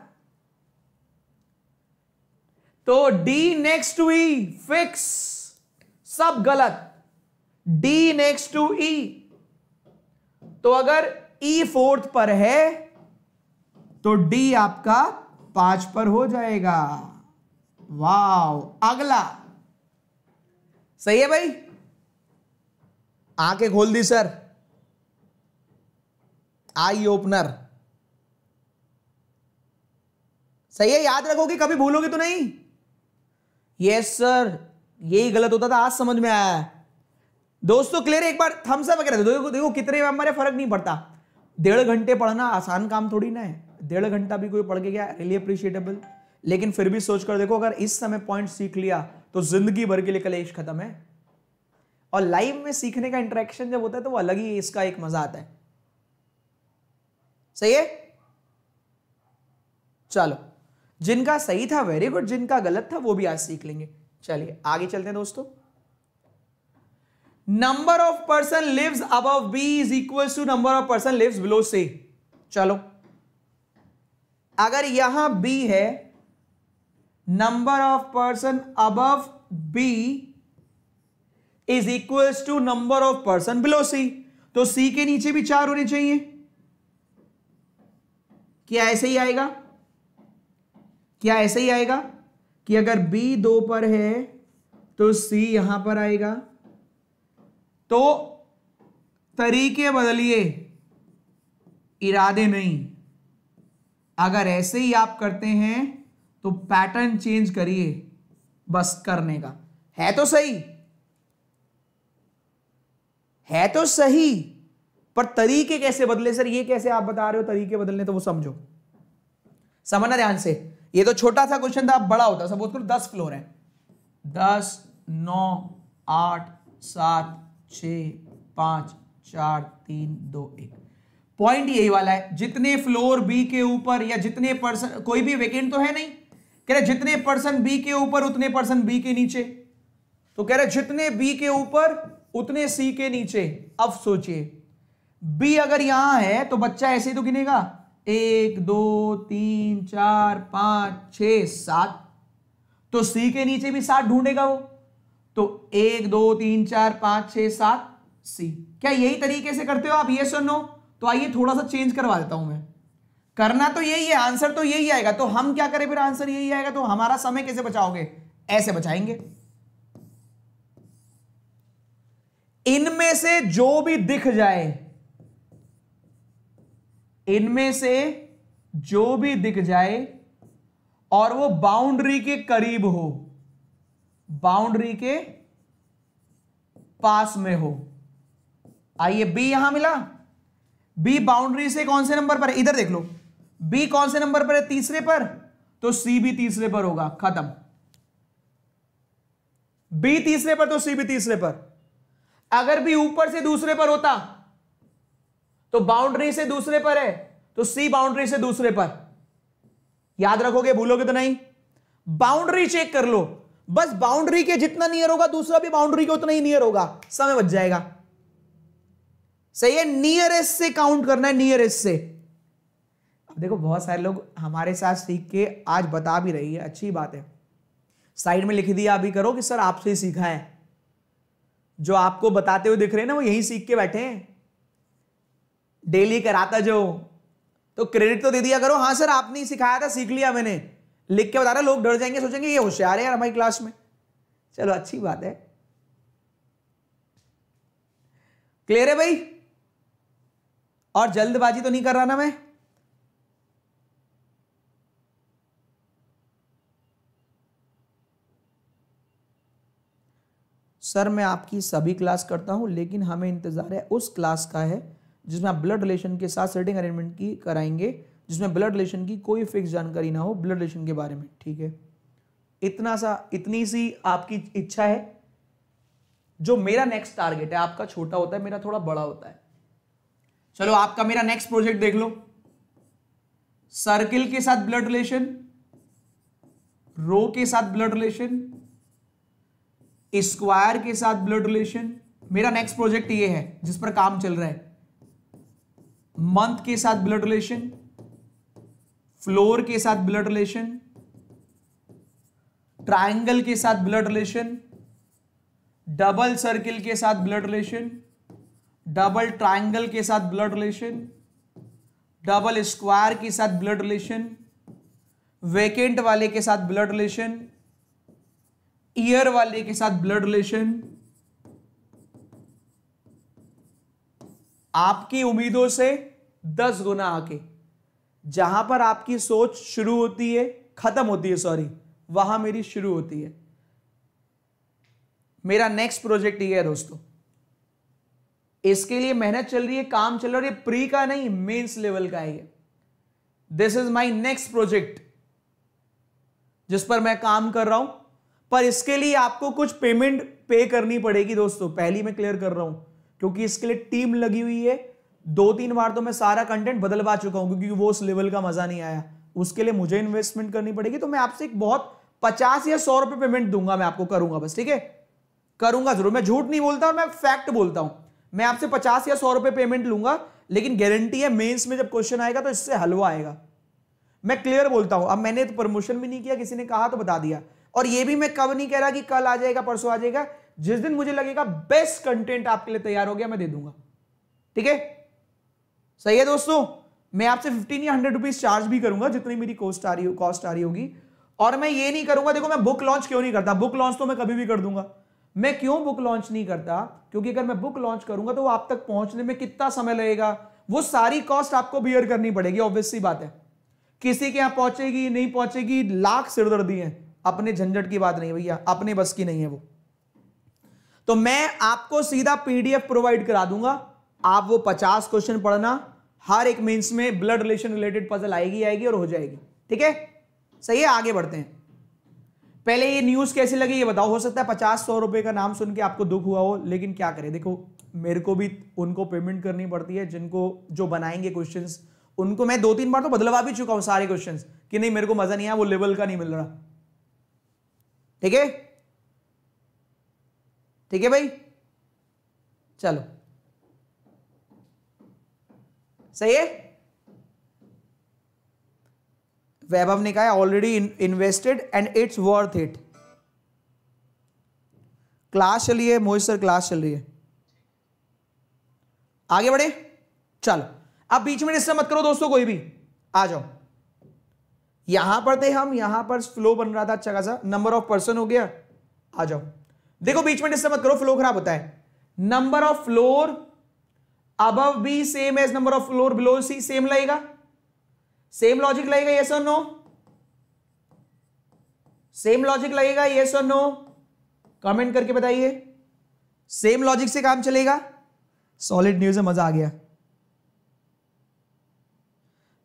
तो डी नेक्स्ट वी फिक्स सब गलत। डी नेक्स्ट टू ई तो अगर ई e फोर्थ पर है तो डी आपका पाँच पर हो जाएगा। वाव अगला। सही है भाई? आँखें खोल दी, सर। Eye opener. सही है? याद रखोगे कभी भूलोगे तो नहीं। यस सर यही गलत होता था, आज समझ में आया है। दोस्तों क्लियर एक बार थम्स अप वगैरह देखो देखो, कितने मेंबर है फ़र्क नहीं पड़ता। डेढ़ घंटे पढ़ना आसान काम थोड़ी ना है। डेढ़ घंटा भी कोई पढ़ के गया रियली अप्रिशिएटेबल लेकिन फिर भी सोच कर देखो, अगर इस समय पॉइंट सीख लिया तो ज़िंदगी भर के लिए कलेश खत्म है। और लाइव में सीखने का इंटरेक्शन जब होता है तो वो अलग ही इसका एक मज़ा आता है। सही है? चलो। जिनका सही था वेरी गुड जिनका गलत था, वो भी आज सीख लेंगे। चलिए, आगे चलते हैं दोस्तों। Number of person lives above B is equal to number of person lives below C चलो। अगर यहाँ बी है number of person above B is equal to number of person below C तो सी के नीचे भी चार होने चाहिए। क्या ऐसे ही आएगा? क्या ऐसे ही आएगा? कि अगर बी दो पर है तो सी यहाँ पर आएगा। तो तरीके बदलिए। इरादे नहीं। अगर ऐसे ही आप करते हैं तो पैटर्न चेंज करिए, बस करने का। है तो सही। है तो सही। पर तरीके कैसे बदले, सर? ये कैसे आप बता रहे हो, तरीके बदलने तो वो समझो। समझना ध्यान से। ये तो छोटा सा क्वेश्चन था, बड़ा होता, सपोज़ करो दस फ्लोर है। दस, नौ, आठ, सात छ पाँच, चार, तीन, दो, एक। पॉइंट यही वाला है, जितने फ्लोर बी के ऊपर या जितने पर्सन कोई भी वेकेंट तो है नहीं। कह रहे जितने पर्सन बी के ऊपर, उतने पर्सन बी के नीचे। तो कह रहे जितने बी के ऊपर, उतने सी के नीचे। अब सोचिए बी अगर यहाँ है तो बच्चा ऐसे ही तो गिनेगा। एक, दो, तीन, चार, पाँच छ सात। तो सी के नीचे भी सात ढूंढेगा वो। तो एक, दो, तीन, चार, पाँच छ सात, सी। क्या यही तरीके से करते हो आप? ये सुनो तो आइए थोड़ा सा चेंज करवा देता हूँ मैं। करना तो यही है आंसर तो यही आएगा। तो हम क्या करें फिर? आंसर यही आएगा। तो हमारा समय कैसे बचाओगे? ऐसे बचाएँगे। इनमें से जो भी दिख जाए इनमें से जो भी दिख जाए और वो बाउंड्री के करीब हो, बाउंड्री के पास में हो। आइए बी यहाँ मिला। बी बाउंड्री से कौन से नंबर पर है? इधर देख लो। बी कौन से नंबर पर है? तीसरे पर। तो सी भी तीसरे पर होगा। खत्म। बी तीसरे पर तो सी भी तीसरे पर। अगर बी ऊपर से दूसरे पर होता तो बाउंड्री से दूसरे पर है तो सी बाउंड्री से दूसरे पर। याद रखोगे, भूलोगे तो नहीं? बाउंड्री चेक कर लो। बस बाउंड्री के जितना नियर होगा, दूसरा भी बाउंड्री के उतना ही नियर होगा। समय बच जाएगा। सही है नियरेस्ट से काउंट करना है नियरेस्ट से। अब देखो, बहुत सारे लोग हमारे साथ सीख के आज बता भी रही है, अच्छी बात है। साइड में लिख दिया अभी करो कि सर आपसे सीखा है। जो आपको बताते हुए दिख रहे हैं ना, वो यही सीख के बैठे हैं। डेली कराता जो तो क्रेडिट तो दे दिया करो। हाँ सर, आपने ही सिखाया था, सीख लिया मैंने। लिख के बता रहा, लोग डर जाएँगे, सोचेंगे, ये होशियार है यार हमारी क्लास में। चलो, अच्छी बात है। क्लियर है भाई? और जल्दबाजी तो नहीं कर रहा ना मैं? सर, मैं आपकी सभी क्लास करता हूँ, लेकिन हमें इंतज़ार है, उस क्लास का है जिसमें आप ब्लड रिलेशन के साथ सेटिंग अरेंजमेंट की कराएँगे, जिसमें ब्लड रिलेशन की कोई फिक्स जानकारी ना हो ब्लड रिलेशन के बारे में, ठीक है? इतना सा, इतनी सी आपकी इच्छा है, जो मेरा नेक्स्ट टारगेट है, आपका छोटा होता है, मेरा थोड़ा बड़ा होता है। चलो, आपका मेरा नेक्स्ट प्रोजेक्ट देख लो। सर्किल के साथ ब्लड रिलेशन रो के साथ ब्लड रिलेशन स्क्वायर के साथ ब्लड रिलेशन मेरा नेक्स्ट प्रोजेक्ट ये है, जिस पर काम चल रहा है। मंथ के साथ ब्लड रिलेशन फ्लोर के साथ ब्लड रिलेशन ट्राइंगल के साथ ब्लड रिलेशन डबल सर्किल के साथ ब्लड रिलेशन डबल ट्राइंगल के साथ ब्लड रिलेशन डबल स्क्वायर के साथ ब्लड रिलेशन वेकेंट वाले के साथ ब्लड रिलेशन ईयर वाले के साथ ब्लड रिलेशन आपकी उम्मीदों से दस गुना आके जहाँ पर आपकी सोच शुरू होती है, खत्म होती है सॉरी वहाँ मेरी शुरू होती है। मेरा नेक्स्ट प्रोजेक्ट ये है दोस्तों। इसके लिए मेहनत चल रही है, काम चल रहा है प्री का नहीं मेंस लेवल का है this is my next project जिस पर मैं काम कर रहा हूँ। पर इसके लिए आपको कुछ पेमेंट पे करनी पड़ेगी दोस्तों। पहली मैं क्लियर कर रहा हूँ। क्योंकि इसके लिए टीम लगी हुई है। दो तीन बार तो मैं सारा कंटेंट बदलवा चुका हूँ, क्योंकि वो उस लेवल का मज़ा नहीं आया। उसके लिए मुझे इन्वेस्टमेंट करनी पड़ेगी तो मैं आपसे एक बहुत पचास या सौ रुपए पेमेंट दूँगा मैं आपको, करूँगा बस, ठीक है? करूँगा ज़रूर, मैं झूठ नहीं बोलता और मैं फैक्ट बोलता हूँ। मैं आपसे पचास या सौ रुपए पेमेंट लूँगा, लेकिन गारंटी है मेंस में जब क्वेश्चन आएगा तो इससे हलवा आएगा। मैं क्लियर बोलता हूँ। अब मैंने तो प्रमोशन भी नहीं किया, किसी ने कहा तो बता दिया। और ये भी मैं कब नहीं कह रहा कि कल आ जाएगा, परसों आ जाएगा। जिस दिन मुझे लगेगा बेस्ट कंटेंट आपके लिए तैयार हो गया, मैं दे दूँगा। ठीक है? सही है दोस्तों? मैं आपसे फिफ्टीन या हंड्रेड रुपीज़ चार्ज भी करूँगा, जितनी मेरी कॉस्ट आ रही कॉस्ट आ रही होगी। और मैं ये नहीं करूँगा, देखो मैं बुक लॉन्च क्यों नहीं करता? बुक लॉन्च तो मैं कभी भी कर दूँगा। मैं क्यों बुक लॉन्च नहीं करता? क्योंकि अगर मैं बुक लॉन्च करूँगा तो वो आप तक पहुँचने में कितना समय लगेगा? वो सारी कॉस्ट आपको बियर करनी पड़ेगी ऑब्वियस सी बात है। किसी के यहाँ पहुंचेगी, नहीं पहुंचेगी, लाख सिरदर्दी है। अपने झंझट की बात नहीं भैया, अपने बस की नहीं है वो। तो मैं आपको सीधा पीडीएफ प्रोवाइड करा दूँगा। आप वो पचास क्वेश्चन पढ़ना, हर एक मीन्स में ब्लड रिलेशन रिलेटेड पजल आएगी आएगी और हो जाएगी। ठीक है? सही है, आगे बढ़ते हैं। पहले ये न्यूज़ कैसी लगी ये बताओ, हो सकता है पचास सौ रुपए का नाम सुन के आपको दुख हुआ हो, लेकिन क्या करें? देखो, मेरे को भी उनको पेमेंट करनी पड़ती है, जिनको जो बनाएँगे क्वेश्चंस उनको मैं दो तीन बार तो बदलवा भी चुका हूँ सारे क्वेश्चंस कि नहीं मेरे को मज़ा नहीं आया, वो लेवल का नहीं मिल रहा। ठीक है? ठीक है भाई? चलो। सही है? वैभव ने कहा already invested and it's worth it class चली है, मोहित सर, क्लास चल रही है। आगे बढ़े? चलो। अब बीच में डिस्टर्ब मत करो दोस्तों, कोई भी। आ जाओ। यहाँ पर थे हम, यहाँ पर फ्लो बन रहा था अच्छा खासा। नंबर ऑफ़ पर्सन हो गया। आ जाओ। देखो बीच में डिस्टर्ब मत करो फ्लो खराब होता है। नंबर ऑफ़ फ्लोर अब B same as number of floor below C same लगेगा। सेम लॉजिक लगेगा यस और नो सेम लॉजिक लगेगा यस और नो कमेंट करके बताइए। सेम लॉजिक से काम चलेगा। सॉलिड न्यूज़ है मज़ा आ गया।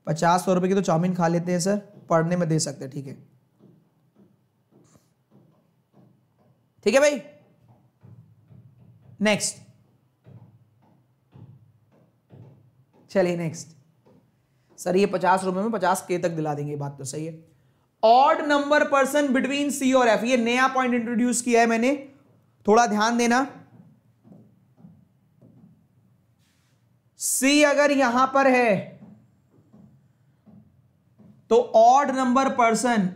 पचास सौ रुपए की तो चाउमीन खा लेते हैं, सर। पढ़ने में दे सकते हैं, ठीक है। ठीक है भाई? नेक्स्ट चलिए नेक्स्ट सर, ये पचास रुपए में पचास के तक दिला देंगे बात तो सही है। Odd number person between C और एफ़ ये नया पॉइंट इंट्रोड्यूस किया है मैंने। थोड़ा ध्यान देना। सी अगर यहाँ पर है तो ऑड नंबर पर्सन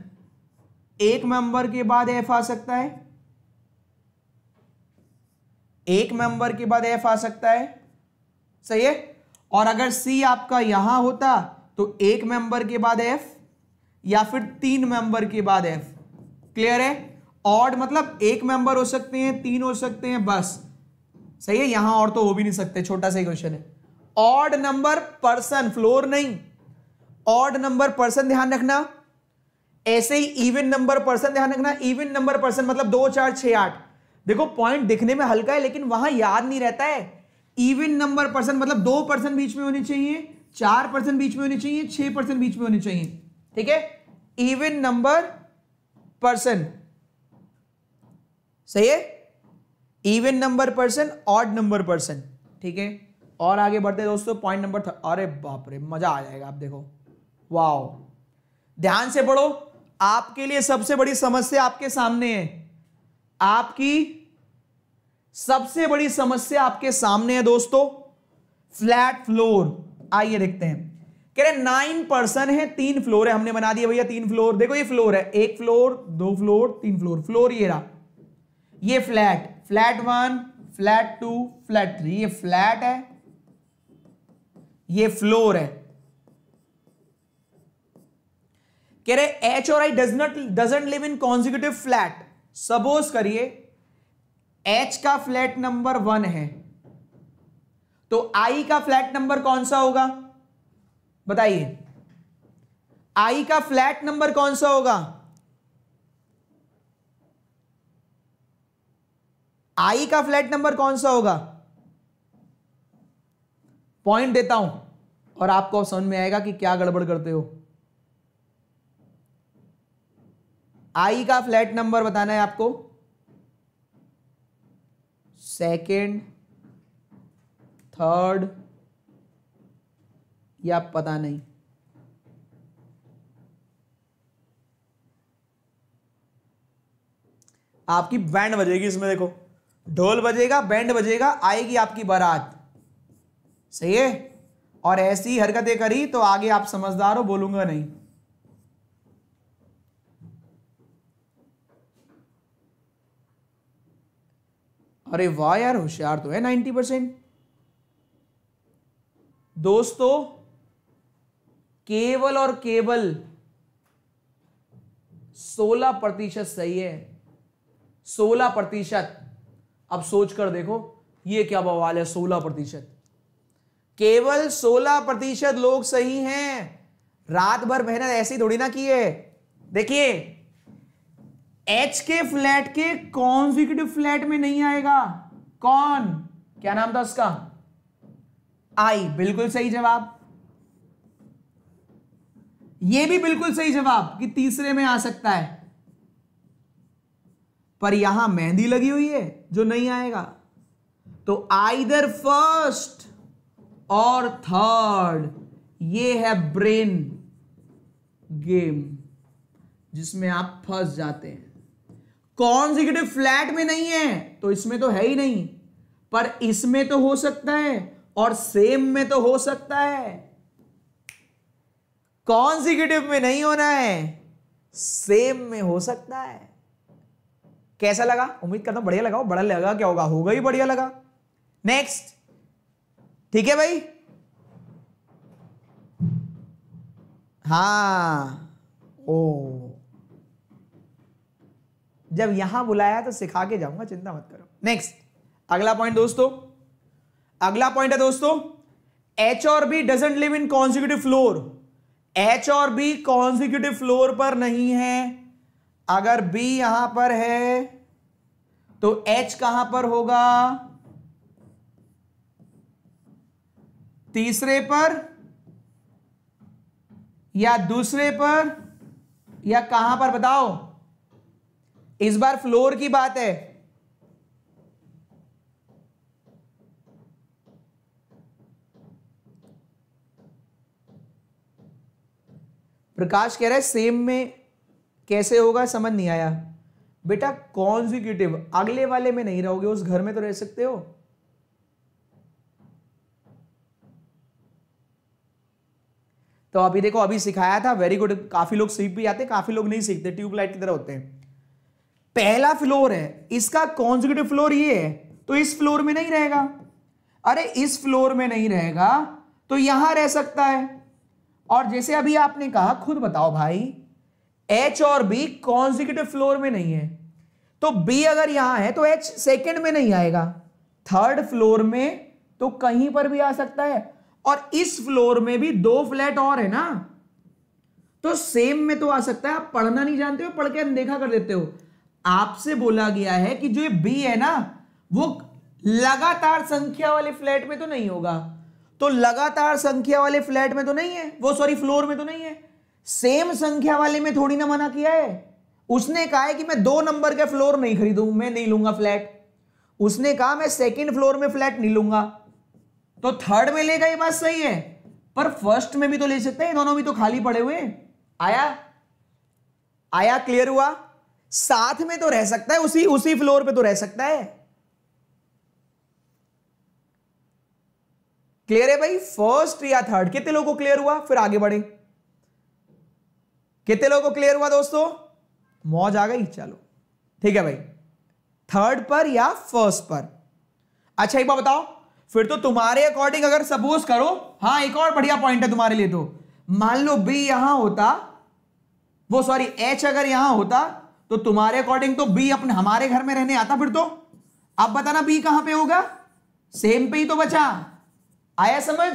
एक मेंबर के बाद एफ़ आ सकता है। एक मेंबर के बाद एफ़ आ सकता है। सही है? और अगर सी आपका यहाँ होता तो एक मेंबर के बाद एफ़ या फिर तीन मेंबर के बाद एफ़ क्लियर है? ऑड मतलब एक मेंबर हो सकते हैं, तीन हो सकते हैं, बस। सही है? यहाँ और तो हो भी नहीं सकते, छोटा सा क्वेश्चन है। ऑड नंबर पर्सन फ्लोर नहीं। ऑड नंबर पर्सन ध्यान रखना। ऐसे ही इवन नंबर पर्सन ध्यान रखना। इवन नंबर पर्सन मतलब दो, चार, छह, आठ। देखो पॉइंट दिखने में हल्का है, लेकिन वहाँ याद नहीं रहता है। इवन नंबर पर्सन मतलब दो पर्सन बीच में होनी चाहिए, चार पर्सन बीच में होने चाहिए, छह पर्सन बीच में होने चाहिए। ठीक है? इवन नंबर पर्सन सही है? Even number person odd number person ठीक है? और आगे बढ़ते दोस्तों पॉइंट नंबर अरे बाप रे, मज़ा आ जाएगा, आप देखो। वाओ ध्यान से पढ़ो, आपके लिए सबसे बड़ी समस्या आपके सामने है। आपकी सबसे बड़ी समस्या आपके सामने है दोस्तों, फ्लैट फ्लोर। आइए देखते हैं। कह रहे नाइन पर्सन है, तीन फ्लोर है, हमने बना दिया भैया तीन फ्लोर। देखो ये फ्लोर है, एक फ्लोर, दो फ्लोर, तीन फ्लोर। फ्लोर ये रहा। ये flat flat one, flat two, flat three. ये फ्लैट है, ये फ्लोर है। कह रहे एच और I does not doesn't live in consecutive flat suppose करिए एच का फ्लैट नंबर वन है। तो आई का फ्लैट नंबर कौन सा होगा? बताइए। आई का फ्लैट नंबर कौन सा होगा? आई का फ्लैट नंबर कौन सा होगा? पॉइंट देता हूँ, और आपको समझ में आएगा कि क्या गड़बड़ करते हो। आई का फ्लैट नंबर बताना है आपको। सेकेंड, थर्ड, या पता नहीं। आपकी बैंड बजेगी इसमें, देखो। ढोल बजेगा, बैंड बजेगा, आएगी आपकी बारात। सही है? और ऐसी हरकतें करी तो आगे आप समझदार हो, बोलूँगा नहीं। अरे वाह यार, होशियार तो है नाइन्टी परसेंट। दोस्तों, केवल और केवल सोलह प्रतिशत सही है। सोलह प्रतिशत। अब सोच कर देखो, ये क्या बवाल है, सोलह प्रतिशत। केवल सोलह प्रतिशत लोग सही हैं। रात भर मेहनत ऐसी थोड़ी ना की है। देखिए एच के फ्लैट के कॉन्जिक्यूटिव फ्लैट में नहीं आएगा? कौन? क्या नाम था उसका? आई बिल्कुल सही जवाब। यह भी बिल्कुल सही जवाब कि तीसरे में आ सकता है। पर यहाँ मेहंदी लगी हुई है, जो नहीं आएगा। तो आइदर फ़र्स्ट और थर्ड ये है ब्रेन गेम जिसमें आप फंस जाते हैं। कॉन्जिक्यूटिव फ्लैट में नहीं है? तो इसमें तो है ही नहीं। पर इसमें तो हो सकता है और सेम में तो हो सकता है। कॉन्जिक्यूटिव में नहीं होना है, सेम में हो सकता है। कैसा लगा? उम्मीद करता हूँ बढ़िया लगा बड़ा लगा क्या होगा? होगा ही बढ़िया लगा। नेक्स्ट ठीक है भाई? हाँ। ओ। जब यहाँ बुलाया तो सिखा के जाऊँगा, चिंता मत करो। नेक्स्ट अगला पॉइंट दोस्तों, अगला पॉइंट है दोस्तों एच और B doesn't live in consecutive floor H और बी कॉन्सिक्यूटिव फ्लोर पर नहीं है। अगर बी यहाँ पर है तो एच कहाँ पर होगा? तीसरे पर या दूसरे पर या कहाँ पर? बताओ। इस बार फ्लोर की बात है। प्रकाश कह रहा है सेम में कैसे होगा, समझ नहीं आया। बेटा कॉन्जिक्यूटिव अगले वाले में नहीं रहोगे, उस घर में तो रह सकते हो। तो अभी देखो, अभी सिखाया था वेरी गुड काफ़ी लोग सीख भी आते, काफ़ी लोग नहीं सीखते, ट्यूबलाइट की तरह होते हैं। पहला फ्लोर है, इसका कॉन्जिक्यूटिव फ्लोर ये है तो इस फ्लोर में नहीं रहेगा। अरे, इस फ्लोर में नहीं रहेगा तो यहाँ रह सकता है। और जैसे अभी आपने कहा, खुद बताओ भाई एच और बी कॉन्जिक्यूटिव फ्लोर में नहीं है। तो बी अगर यहाँ है तो एच सेकेंड में नहीं आएगा। थर्ड फ्लोर में तो कहीं पर भी आ सकता है। और इस फ्लोर में भी दो फ्लैट और है ना। तो सेम में तो आ सकता है, आप पढ़ना नहीं जानते हो, पढ़ के अनदेखा कर देते हो। आपसे बोला गया है कि जो ये बी है ना, वो लगातार संख्या वाले फ्लैट में तो नहीं होगा। तो लगातार संख्या वाले फ्लैट में तो नहीं है, वो सॉरी फ्लोर में तो नहीं है। सेम संख्या वाले में थोड़ी ना मना किया है। उसने कहा है कि मैं दो नंबर के फ्लोर नहीं खरीदूं, मैं नहीं लूँगा फ्लैट। उसने कहा, मैं सेकंड फ्लोर में फ्लैट नहीं लूँगा। तो थर्ड में लेगा ये बात सही है। पर फ़र्स्ट में भी तो ले सकते हैं दोनों भी तो खाली पड़े हुए आया? आया क्लियर हुआ? साथ में तो रह सकता है, उसी उसी फ्लोर पे तो रह सकता है। क्लियर है भाई? फ़र्स्ट या थर्ड कितने लोगों को क्लियर हुआ? फिर आगे बढ़े। कितने लोगों को क्लियर हुआ दोस्तों? मौज आ गई, चलो। ठीक है भाई। थर्ड पर या फ़र्स्ट पर? अच्छा एक बार बताओ। फिर तो तुम्हारे अकॉर्डिंग अगर सपोज़ करो हाँ एक और बढ़िया पॉइंट है तुम्हारे लिए तो। मान लो बी यहाँ होता, वो सॉरी एच अगर यहाँ होता तो तुम्हारे अकॉर्डिंग तो बी अपने, हमारे घर में रहने आता फिर तो। अब बताना बी कहाँ पे होगा? सेम पे ही तो बचा। आया समझ?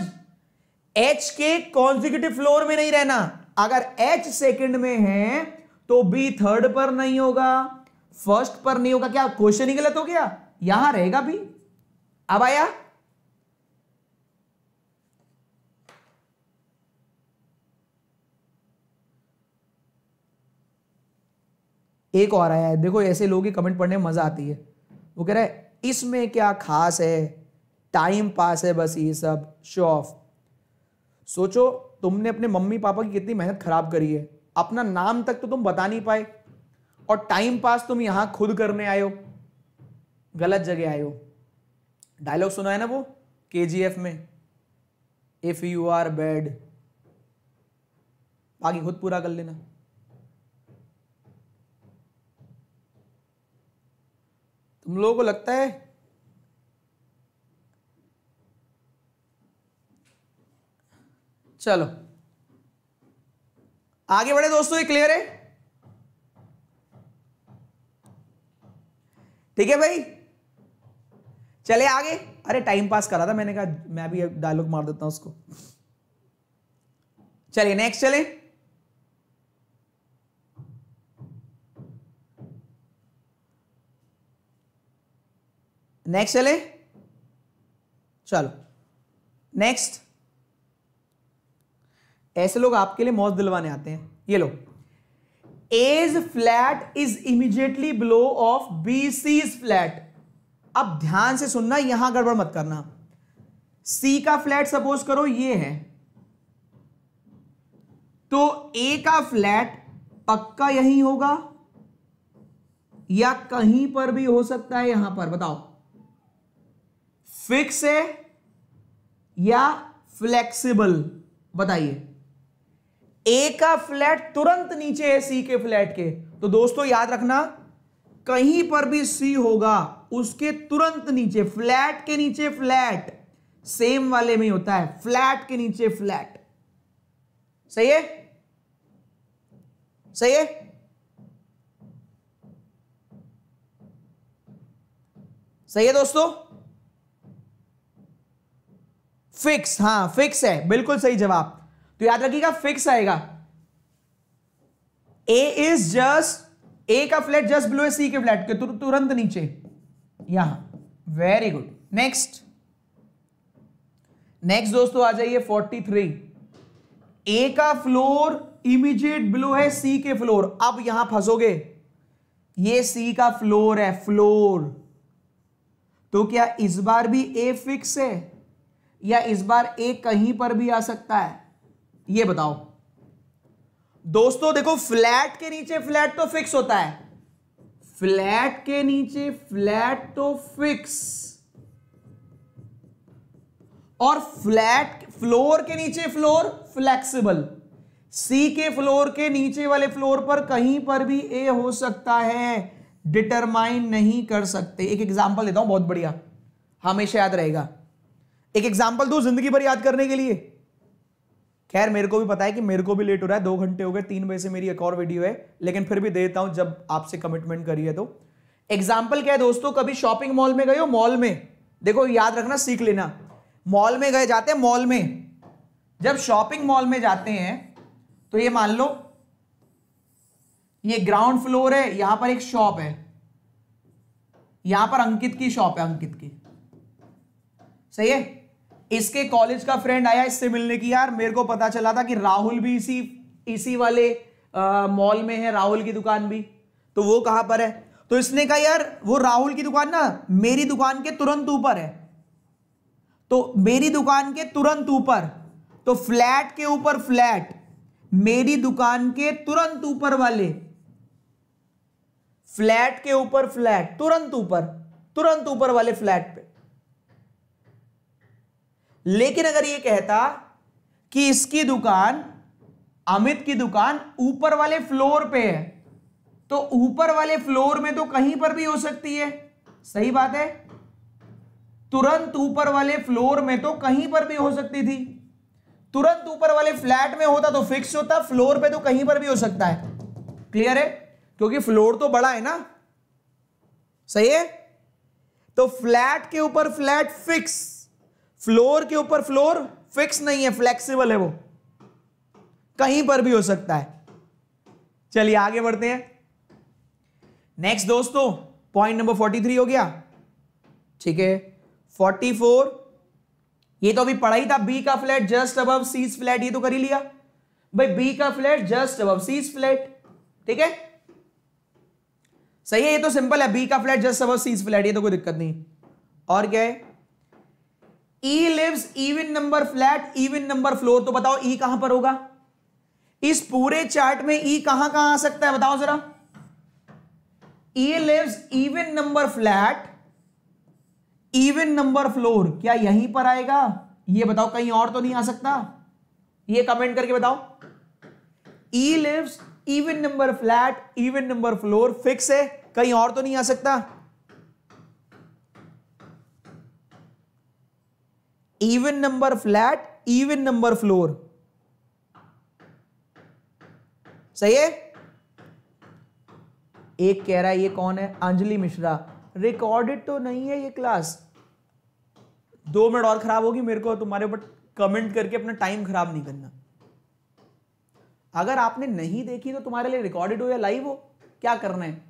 एच के कॉन्जिक्यूटिव फ्लोर में नहीं रहना। अगर एच सेकंड में है तो बी थर्ड पर नहीं होगा। फ़र्स्ट पर नहीं होगा। क्या? क्वेश्चन ही गलत हो गया। यहाँ रहेगा बी अब आया? एक और आया है, देखो ऐसे लोगों की कमेंट पढ़ने में मज़ा आती है। वो कह रहा है, इसमें क्या खास है? टाइम पास है बस ये सब शो ऑफ़ सोचो, तुमने अपने मम्मी पापा की कितनी मेहनत खराब करी है। अपना नाम तक तो तुम बता नहीं पाए। और टाइम पास तुम यहाँ खुद करने आए हो। गलत जगह आए हो। डायलॉग सुना है ना वो? के में। इफ़ यू आर बैड बाकी खुद पूरा कर लेना। तुम लोगों को लगता है? चलो। आगे बढ़े दोस्तों, ये क्लियर है? ठीक है भाई? चले आगे। अरे टाइम पास करा था मैंने कहा, मैं भी डायलॉग मार देता हूँ उसको। चलिए नेक्स्ट चले। नेक्स्ट चले। चलो। नेक्स्ट ऐसे लोग आपके लिए मौत दिलवाने आते हैं। ये लो। H flat is immediately below of B C flat अब ध्यान से सुनना, यहाँ गड़बड़ मत करना। सी का फ्लैट सपोज़ करो, ये है। तो ए का फ्लैट पक्का यही होगा? या कहीं पर भी हो सकता है, यहाँ पर? बताओ। फिक्स है या फ्लेक्सिबल? बताइए। ए का फ्लैट तुरंत नीचे है सी के फ्लैट के। तो दोस्तों, याद रखना, कहीं पर भी सी होगा, उसके तुरंत नीचे, फ्लैट के नीचे फ्लैट, सेम वाले में होता है, फ्लैट के नीचे फ्लैट। सही है? सही है? सही है दोस्तों? फिक्स हाँ फिक्स है बिल्कुल सही जवाब। तो याद रखिएगा फिक्स आएगा। ए इज़ जस्ट ए का फ्लैट जस्ट बिलो सी के फ्लैट के तुर, तुरंत नीचे। यहाँ वेरी गुड नेक्स्ट नेक्स्ट दोस्तों आ जाइए 43 ए का फ्लोर इमीडिएट बिलो है सी के फ्लोर अब यहाँ फंसोगे। ये सी का फ्लोर है फ्लोर तो क्या इस बार भी ए फिक्स है? या इस बार ए कहीं पर भी आ सकता है? ये बताओ। दोस्तों, देखो, फ्लैट के नीचे फ्लैट तो फिक्स होता है। फ्लैट के नीचे फ्लैट तो फिक्स। और फ्लैट फ्लोर के नीचे फ्लोर फ्लेक्सिबल। सी के फ्लोर के नीचे वाले फ्लोर पर कहीं पर भी ए हो सकता है। डिटरमाइन नहीं कर सकते। एक एग्जांपल देता हूँ, बहुत बढ़िया। हमेशा याद रहेगा। एक एग्जांपल दो ज़िंदगी भर याद करने के लिए? खैर, मेरे को भी पता है कि मेरे को भी लेट हो रहा है, दो घंटे हो गए, तीन बजे से मेरी एक और वीडियो है, लेकिन फिर भी देता हूँ जब आपसे कमिटमेंट करी है तो। एग्ज़ाम्पल क्या है दोस्तों? कभी शॉपिंग मॉल में गए हो? मॉल में। देखो, याद रखना, सीख लेना। मॉल में गए, जाते हैं मॉल में। जब शॉपिंग मॉल में जाते हैं तो ये मान लो, ये ग्राउंड फ्लोर है, यहाँ पर एक शॉप है। यहाँ पर अंकित की शॉप है, अंकित की। सही है? इसके कॉलेज का फ्रेंड आया इससे मिलने की। यार, मेरे को पता चला था कि राहुल भी इसी इसी वाले मॉल में है, राहुल की दुकान भी। तो वो कहाँ पर है? तो इसने कहा, यार, वो राहुल की दुकान ना, मेरी दुकान के तुरंत ऊपर है। तो मेरी दुकान के तुरंत ऊपर तो फ्लैट के ऊपर फ्लैट, मेरी दुकान के तुरंत ऊपर वाले। फ्लैट के ऊपर फ्लैट, तुरंत ऊपर तुरंत ऊपर वाले फ्लैट पे। लेकिन अगर ये कहता कि इसकी दुकान, अमित की दुकान ऊपर वाले फ्लोर पे है तो ऊपर वाले फ्लोर में तो कहीं पर भी हो सकती है। सही बात है? तुरंत ऊपर वाले फ्लोर में तो कहीं पर भी हो सकती थी। तुरंत ऊपर वाले फ्लैट में होता तो फिक्स होता, फ्लोर पे तो कहीं पर भी हो सकता है। क्लियर है? क्योंकि फ्लोर तो बड़ा है ना। सही है? तो फ्लैट के ऊपर फ्लैट फिक्स। फ्लोर के ऊपर फ्लोर फिक्स नहीं है फ्लेक्सिबल है वो। कहीं पर भी हो सकता है। चलिए आगे बढ़ते हैं। नेक्स्ट दोस्तों पॉइंट नंबर फोर्टी थ्री हो गया। ठीक है? फोर्टी फोर ये तो अभी पढ़ा ही था बी का फ्लैट जस्ट अब सीज फ्लैट ये तो कर ही लिया। भाई बी का फ्लैट जस्ट अब सीज फ्लैट ठीक है? सही है, ये तो सिंपल है बी का फ्लैट जस्ट अब सीज फ्लैट ये तो कोई दिक्कत नहीं। और क्या है? E lives even number flat even number floor तो बताओ ई e कहाँ पर होगा? इस पूरे चार्ट में ई e कहाँ कहाँ आ सकता है? बताओ जरा। E lives even number flat even number floor क्या यहीं पर आएगा? ये बताओ, कहीं और तो नहीं आ सकता? ये कमेंट करके बताओ। E lives even number flat even number floor fix है। कहीं और तो नहीं आ सकता? Even number flat even number floor सही है? एक कह रहा है, ये कौन है? अंजलि मिश्रा। रिकॉर्डेड तो नहीं है ये क्लास दो मिनट और खराब होगी मेरे को तुम्हारे ऊपर कमेंट करके अपना टाइम खराब नहीं करना। अगर आपने नहीं देखी तो तुम्हारे लिए रिकॉर्डेड हो या लाइव हो, क्या करना है?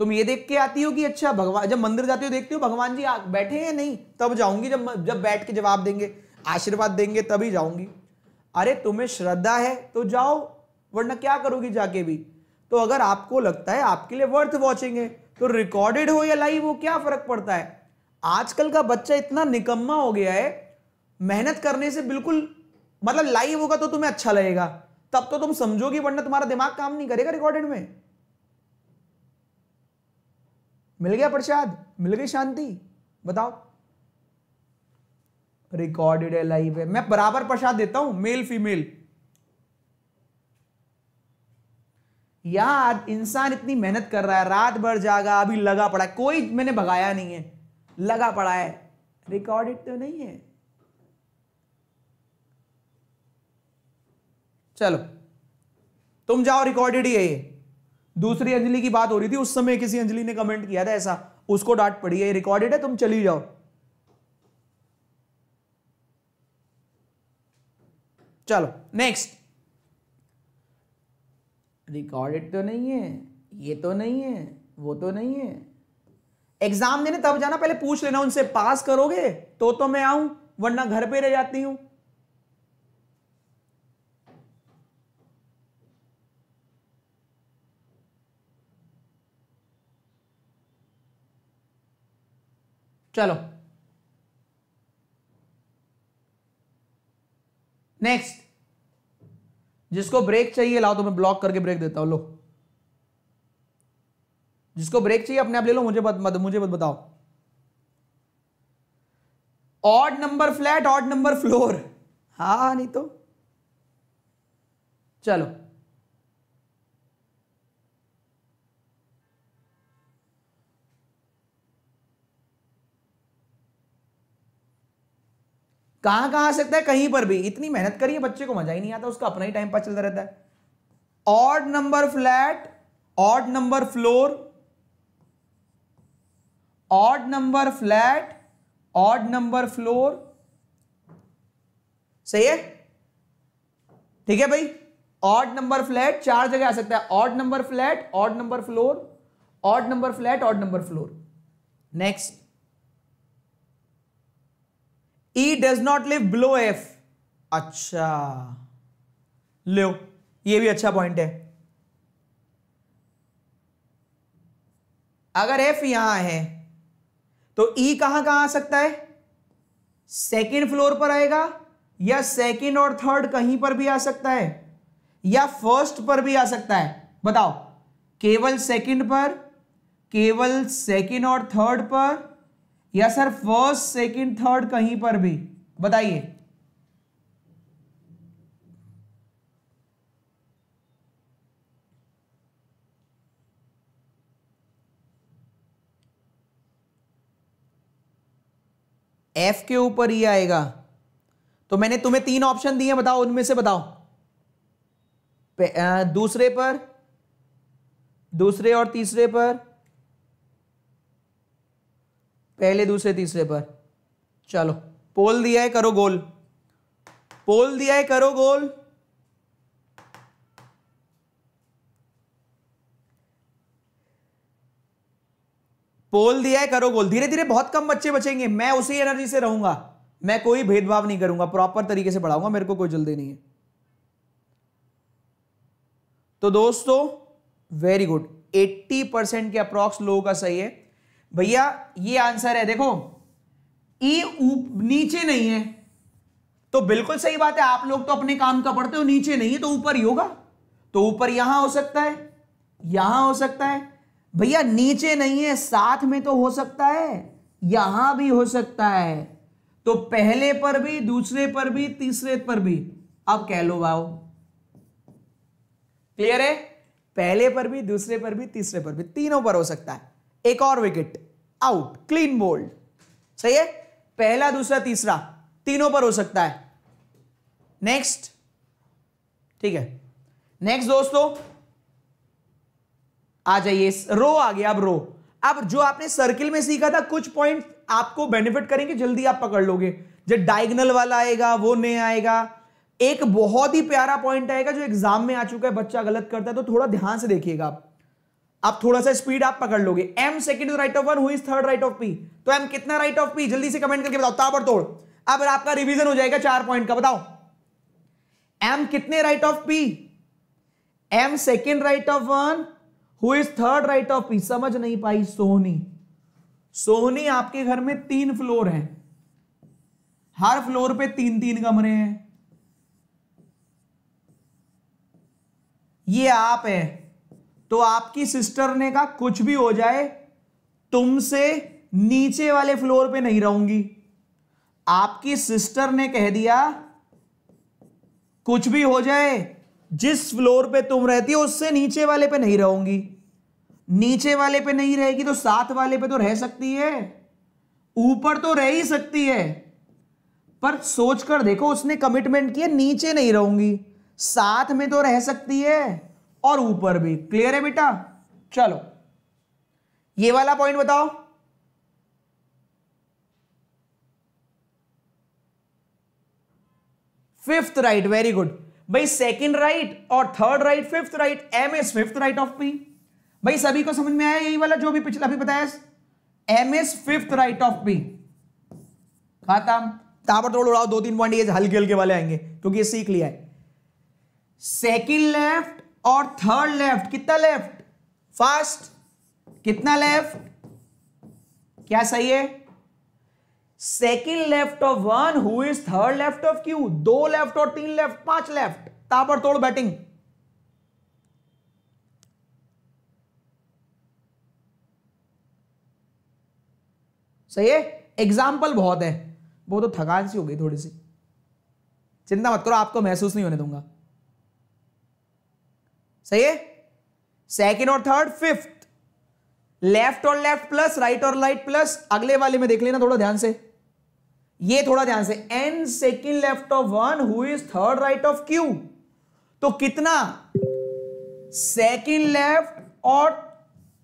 तुम ये देख के आती हो कि अच्छा भगवान जब मंदिर जाती हो देखती हो भगवान जी आ, बैठे हैं नहीं? तब जाऊँगी जब जब बैठ के जवाब देंगे आशीर्वाद देंगे तभी जाऊँगी। अरे तुम्हें श्रद्धा है तो जाओ वरना क्या करोगी जाके भी? तो अगर आपको लगता है आपके लिए वर्थ वॉचिंग है तो रिकॉर्डेड हो या लाइव हो क्या फ़र्क पड़ता है? आजकल का बच्चा इतना निकम्मा हो गया है मेहनत करने से बिल्कुल मतलब लाइव होगा तो तुम्हें अच्छा लगेगा। तब तो तुम समझोगी वरना तुम्हारा दिमाग काम नहीं करेगा रिकॉर्डेड में। मिल गया प्रसाद, मिल गई शांति, बताओ। रिकॉर्डेड है लाइव है। मैं बराबर प्रसाद देता हूँ मेल फीमेल यार, इंसान इतनी मेहनत कर रहा है, रात भर जागा, अभी लगा पड़ा है। कोई मैंने भगाया नहीं है, लगा पड़ा है। रिकॉर्डेड तो नहीं है। चलो, तुम जाओ रिकॉर्डेड ही है ये। दूसरी अंजलि की बात हो रही थी, उस समय किसी अंजलि ने कमेंट किया था ऐसा। उसको डांट पड़ी है रिकॉर्डेड है, तुम चली जाओ। चलो नेक्स्ट रिकॉर्डेड तो नहीं है, ये तो नहीं है, वो तो नहीं है। एग्ज़ाम देने तब जाना, पहले पूछ लेना, उनसे पास करोगे तो तो मैं आऊँ, वरना घर पे रह जाती हूँ। चलो। नेक्स्ट जिसको ब्रेक चाहिए लाओ तो मैं ब्लॉक करके ब्रेक देता हूँ लो। जिसको ब्रेक चाहिए अपने आप ले लो मुझे बत, मत, मुझे बत बताओ। Odd number flat odd number floor हा नहीं तो। चलो। कहाँ कहाँ आ सकता है? कहीं पर भी। इतनी मेहनत करिए, बच्चे को मज़ा ही नहीं आता, उसका अपना ही टाइम पास चलता रहता है। Odd number flat odd number floor odd number flat odd number floor सही है? ठीक है भाई। ऑड नंबर फ्लैट चार जगह आ सकता है। Odd number flat odd number floor odd number flat odd number floor next E does not live below F अच्छा। लो ये भी अच्छा पॉइंट है। अगर एफ़ यहाँ है तो ई e कहाँ कहाँ आ सकता है? सेकेंड फ्लोर पर आएगा, या सेकेंड और थर्ड कहीं पर भी आ सकता है, या फ़र्स्ट पर भी आ सकता है। बताओ, केवल सेकंड पर, केवल सेकंड और थर्ड पर या सर फ़र्स्ट सेकंड थर्ड कहीं पर भी? बताइए। एफ़ के ऊपर ही आएगा। तो मैंने तुम्हें तीन ऑप्शन दिए बताओ, उनमें से बताओ। दूसरे पर, दूसरे और तीसरे पर पहले, दूसरे, तीसरे पर। चलो, पोल दिया है, करो गोल। पोल दिया है, करो गोल। पोल दिया है, करो गोल। धीरे धीरे बहुत कम बच्चे बचेंगे। मैं उसी एनर्जी से रहूँगा। मैं कोई भेदभाव नहीं करूँगा। प्रॉपर तरीके से पढ़ाऊँगा। मेरे को कोई जल्दी नहीं है। तो दोस्तों वेरी गुड 80 परसेंट के अप्रॉक्स लोगों का सही है। भैया, ये आंसर है, देखो। ई नीचे नहीं है। तो बिल्कुल सही बात है, आप लोग तो अपने काम का पढ़ते हो, नीचे नहीं है तो ऊपर ही होगा। तो ऊपर यहाँ हो सकता है, यहाँ हो सकता है। भैया, नीचे नहीं है, साथ में तो हो सकता है, यहाँ भी हो सकता है। तो पहले पर भी, दूसरे पर भी, तीसरे पर भी। अब कह लो भाव। क्लियर है? पहले पर भी, दूसरे पर भी, तीसरे पर भी, तीनों पर हो सकता है। एक और विकेट आउट क्लीन बोल्ड सही है? पहला, दूसरा, तीसरा. तीनों पर हो सकता है. नेक्स्ट ठीक है. नेक्स्ट दोस्तों. आ जाइए. रो आ गया अब रो अब जो आपने सर्किल में सीखा था, कुछ पॉइंट आपको बेनिफिट करेंगे, जल्दी आप पकड़ लोगे. जो डायगनल वाला आएगा, वो नहीं आएगा. एक बहुत ही प्यारा पॉइंट आएगा, जो एग्ज़ाम में आ चुका है, बच्चा गलत करता है तो थोड़ा ध्यान से देखिएगा आप. आप थोड़ा सा स्पीड आप पकड़ लोगे। M second right of one who is third right of P तो एम कितना राइट ऑफ़ पी जल्दी से कमेंट करके बताओ ताबड़ तोड़ अब आपका रिवीजन हो जाएगा चार पॉइंट का, बताओ। एम कितने right of P M second right of one who is third right of P समझ नहीं पाई सोहनी सोहनी आपके घर में तीन फ्लोर है। हर फ्लोर पे तीन तीन कमरे हैं। ये आप है। तो आपकी सिस्टर ने कहा, कुछ भी हो जाए, तुमसे नीचे वाले फ्लोर पे नहीं रहूँगी। आपकी सिस्टर ने कह दिया, कुछ भी हो जाए, जिस फ्लोर पे तुम रहती हो, उससे नीचे वाले पे नहीं रहूँगी। नीचे वाले पे नहीं रहेगी तो साथ वाले पे तो रह सकती है, ऊपर तो रह ही सकती है। पर सोचकर देखो, उसने कमिटमेंट किया नीचे नहीं रहूँगी, साथ में तो रह सकती है। और ऊपर भी। क्लियर है बेटा? चलो। ये वाला पॉइंट बताओ। फिफ्थ राइट वेरी गुड भाई सेकंड राइट और third right fifth right M S fifth right of P भाई, सभी को समझ में आया यही वाला जो भी पिछला भी बताया? M S fifth right of P खत्म। ताबड़तोड़ उड़ाओ, दो तीन पॉइंट ये हल्के हल्के वाले आएँगे, क्योंकि ये सीख लिया है। सेकंड लेफ़्ट और थर्ड लेफ़्ट, कितना लेफ़्ट? फ़र्स्ट कितना लेफ़्ट? क्या सही है? Second left of one who is third left of Q दो लेफ़्ट और तीन लेफ़्ट पाँच लेफ़्ट ताबड़तोड़ बैटिंग सही है? एग्ज़ाम्पल बहुत है। वो तो थकान सी हो गई थोड़ी सी। चिंता मत करो, आपको महसूस नहीं होने दूँगा। सही है? सेकेंड और थर्ड फिफ्थ लेफ़्ट और लेफ़्ट प्लस राइट और राइट प्लस अगले वाले में देख लेना थोड़ा ध्यान से। ये थोड़ा ध्यान से। N second left of one who is third right of Q तो कितना? सेकेंड लेफ़्ट और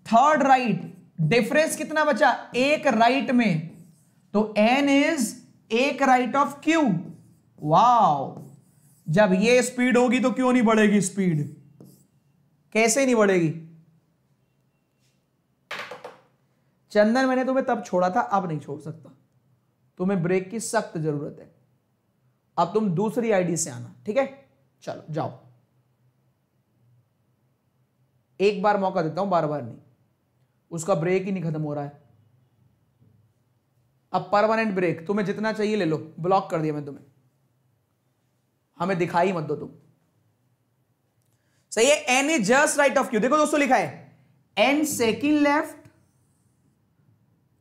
थर्ड राइट डिफरेंस कितना बचा? एक राइट में। तो एन इज़ एक राइट ऑफ़ क्यू वाओ जब ये स्पीड होगी तो क्यों नहीं बढ़ेगी स्पीड कैसे नहीं बढ़ेगी? चंदन, मैंने तुम्हें तब छोड़ा था, अब नहीं छोड़ सकता। तुम्हें ब्रेक की सख्त ज़रूरत है। अब तुम दूसरी आईडी से आना, ठीक है? चलो, जाओ। एक बार मौका देता हूँ, बार बार नहीं। उसका ब्रेक ही नहीं खत्म हो रहा है। अब परमानेंट ब्रेक तुम्हें जितना चाहिए ले लो। ब्लॉक कर दिया मैं तुम्हें। हमें दिखाई मत दो तुम। सही है? N is just right of Q देखो दोस्तों लिखा है। N second left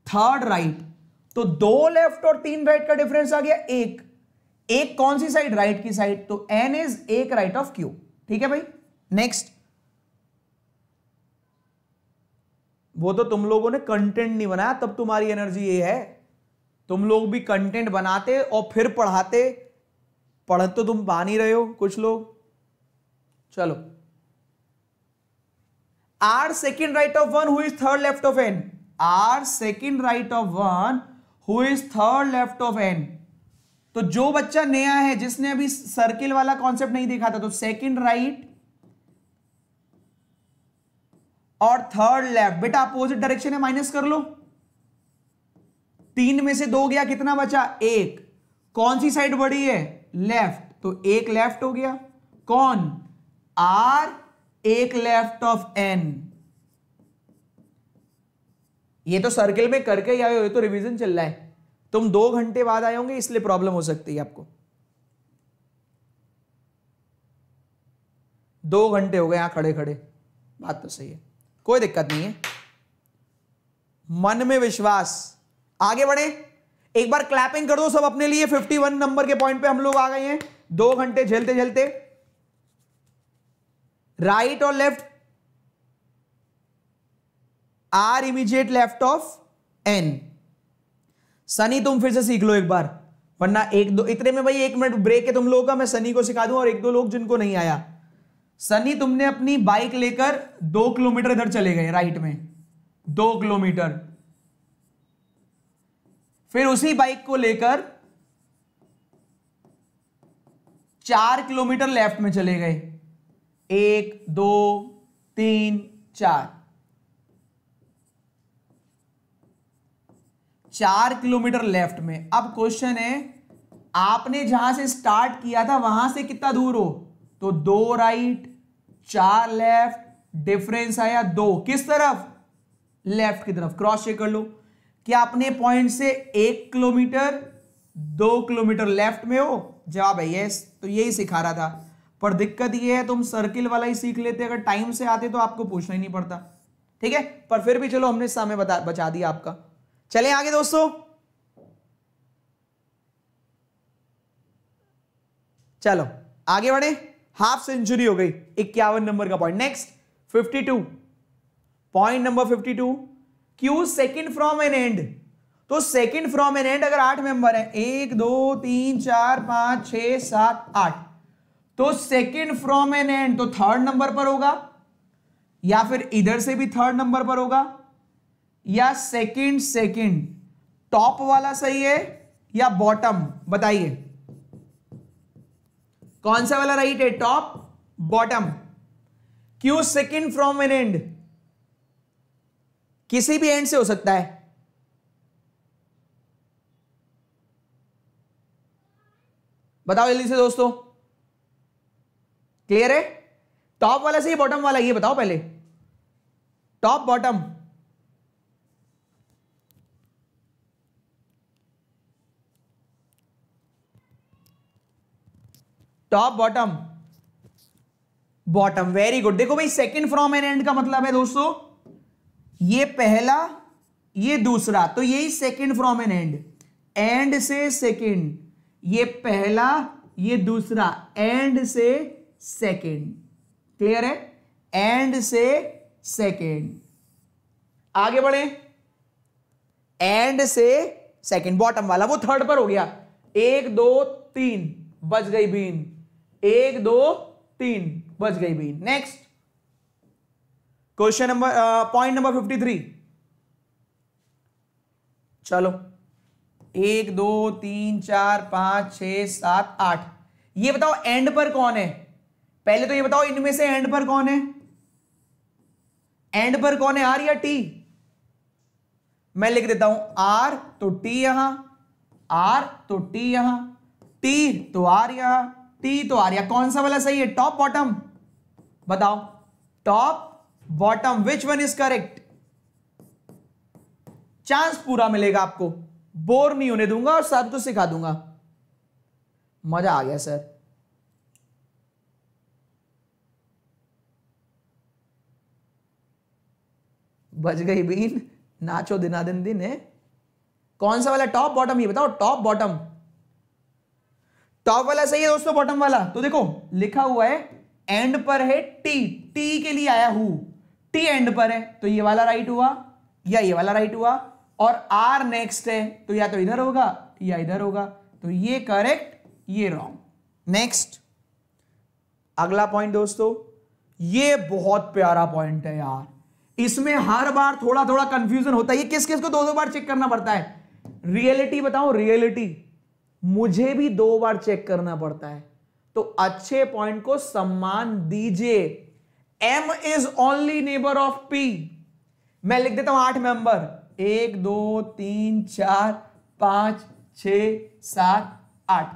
third right तो दो लेफ़्ट और तीन राइट का डिफरेंस आ गया एक। एक कौन सी साइड राइट की साइड तो एन इज़ एक राइट ऑफ़ क्यू ठीक है भाई? नेक्स्ट वो तो तुम लोगों ने कंटेंट नहीं बनाया, तब तुम्हारी एनर्जी ये है। तुम लोग भी कंटेंट बनाते और फिर पढ़ाते। पढ़ तो तुम पा नहीं रहे हो, कुछ लोग। चलो। R second right of one who is third left of N R second right of one who is third left of N तो जो बच्चा नया है, जिसने अभी सर्किल वाला कॉन्सेप्ट नहीं देखा था तो सेकेंड राइट और थर्ड लेफ़्ट बेटा अपोजिट डायरेक्शन है माइनस कर लो। तीन में से दो गया, कितना बचा? एक। कौन सी साइड बड़ी है? लेफ़्ट तो एक लेफ़्ट हो गया। कौन? आर एक लेफ़्ट ऑफ़ एन ये तो सर्किल में करके आए हो, ये तो रिवीजन चल रहा है। तुम दो घंटे बाद आए होंगे, इसलिए प्रॉब्लम हो सकती है आपको। दो घंटे हो गए, यहाँ खड़े खड़े। बात तो सही है। कोई दिक्कत नहीं है। मन में विश्वास। आगे बढ़े। एक बार क्लैपिंग कर दो सब अपने लिए। 51 नंबर के पॉइंट पे हम लोग आ गए हैं। दो घंटे झेलते झेलते राइट और left? R immediate left of N. Sunny, तुम फिर से सीख लो एक बार, वरना एक दो, इतने में भाई एक मिनट ब्रेक है तुम लोगों का, मैं सनी को सिखा दूँ और एक दो लोग जिनको नहीं आया। सनी, तुमने अपनी बाइक लेकर दो किलोमीटर इधर चले गए राइट में। दो किलोमीटर। फिर उसी बाइक को लेकर चार किलोमीटर लेफ़्ट में चले गए। एक, दो, तीन, चार। चार किलोमीटर लेफ़्ट में। अब क्वेश्चन है, आपने जहाँ से स्टार्ट किया था, वहाँ से कितना दूर हो? तो दो राइट, चार लेफ़्ट, डिफरेंस आया दो। किस तरफ़? लेफ़्ट की तरफ़। क्रॉस चेक कर लो। क्या अपने पॉइंट से एक किलोमीटर, दो किलोमीटर लेफ़्ट में हो? जवाब है यस तो यही सिखा रहा था। पर दिक्कत ये है, तुम सर्किल वाला ही सीख लेते, अगर टाइम से आते तो आपको पूछना ही नहीं पड़ता। ठीक है? पर फिर भी चलो, हमने समय बचा दिया आपका। चले आगे दोस्तों। चलो, आगे बढ़े। हाफ़ सेंचुरी हो गई। इक्यावन नंबर का point next 52 point number 52 Q second from an end तो सेकेंड फ्रॉम एन एंड अगर आठ मेंबर है, एक, दो, तीन, चार, पाँच छ सात, आठ। तो सेकेंड फ्रॉम एन एंड तो थर्ड नंबर पर होगा, या फिर इधर से भी थर्ड नंबर पर होगा, या सेकेंड सेकेंड टॉप वाला सही है या बॉटम बताइए। कौन सा वाला राइट है? Top bottom Q second from an end किसी भी एंड से हो सकता है। बताओ जल्दी से दोस्तों। क्लियर है? टॉप वाला सही बॉटम वाला ये बताओ पहले। Top bottom top bottom bottom very good देखो भाई सेकंड फ्रॉम एन एंड का मतलब है दोस्तों, ये पहला, ये दूसरा तो यही second from an end end से सेकंड ये पहला, ये दूसरा एंड से सेकंड क्लियर है? एंड से सेकेंड आगे बढ़े। एंड से सेकेंड बॉटम वाला, वो थर्ड पर हो गया। एक, दो, तीन बच गई बीन। एक, दो, तीन बच गई been. Next question number point number fifty three चलो। एक, दो, तीन, चार, पाँच छ सात, आठ। ये बताओ एंड पर कौन है? पहले तो ये बताओ, इनमें से एंड पर कौन है? एंड पर कौन है, आर या टी? मैं लिख देता हूँ, आर तो टी यहाँ, आर तो टी यहाँ, टी तो आर यहाँ, टी तो आर या कौन सा वाला सही है? Top bottom. बताओ, top bottom which one is correct chance पूरा मिलेगा आपको। बोर नहीं होने दूँगा और सब कुछ सिखा दूँगा। मज़ा आ गया, सर। बच गई बीन। नाचो दिना दिन दिन है कौन सा वाला टॉप बॉटम ये बताओ टॉप बॉटम टॉप वाला सही है दोस्तों बॉटम वाला। तो देखो, लिखा हुआ है एंड पर है टी टी के लिए आया हु। टी एंड पर है तो ये वाला राइट हुआ, या ये वाला राइट हुआ, और आर नेक्स्ट है तो या तो इधर होगा, या इधर होगा। तो ये करेक्ट ये रॉन्ग नेक्स्ट अगला पॉइंट दोस्तों, ये बहुत प्यारा पॉइंट है यार। इसमें हर बार थोड़ा थोड़ा कंफ्यूजन होता है। ये किस किस को दो दो बार चेक करना पड़ता है? रियलिटी बताओ रियलिटी मुझे भी दो बार चेक करना पड़ता है। तो अच्छे पॉइंट को सम्मान दीजिए। M is only neighbour of P मैं लिख देता हूँ आठ मेंबर एक, दो, तीन, चार, पाँच छ सात, आठ।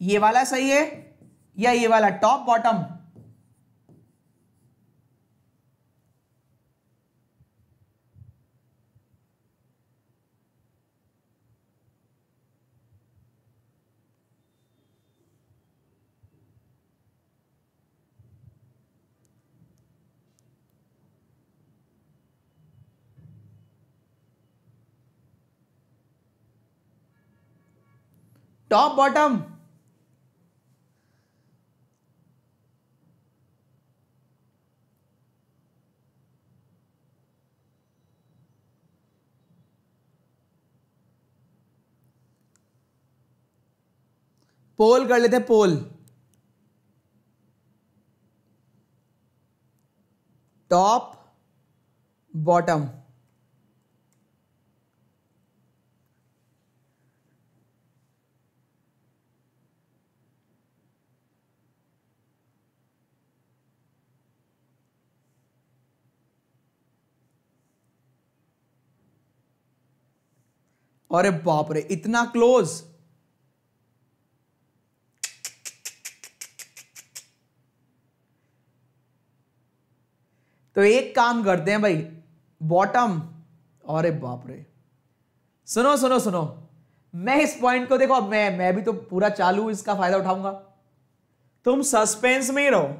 ये वाला सही है? या ये वाला top bottom top bottom poll कर लेते हैं पोल। Top bottom. अरे बाप रे इतना क्लोज तो एक काम करते हैं भाई बॉटम अरे बाप रे। सुनो सुनो सुनो। मैं इस पॉइंट को देखो, अब मैं मैं भी तो पूरा चालू इसका फ़ायदा उठाऊँगा। तुम सस्पेंस में ही रहो।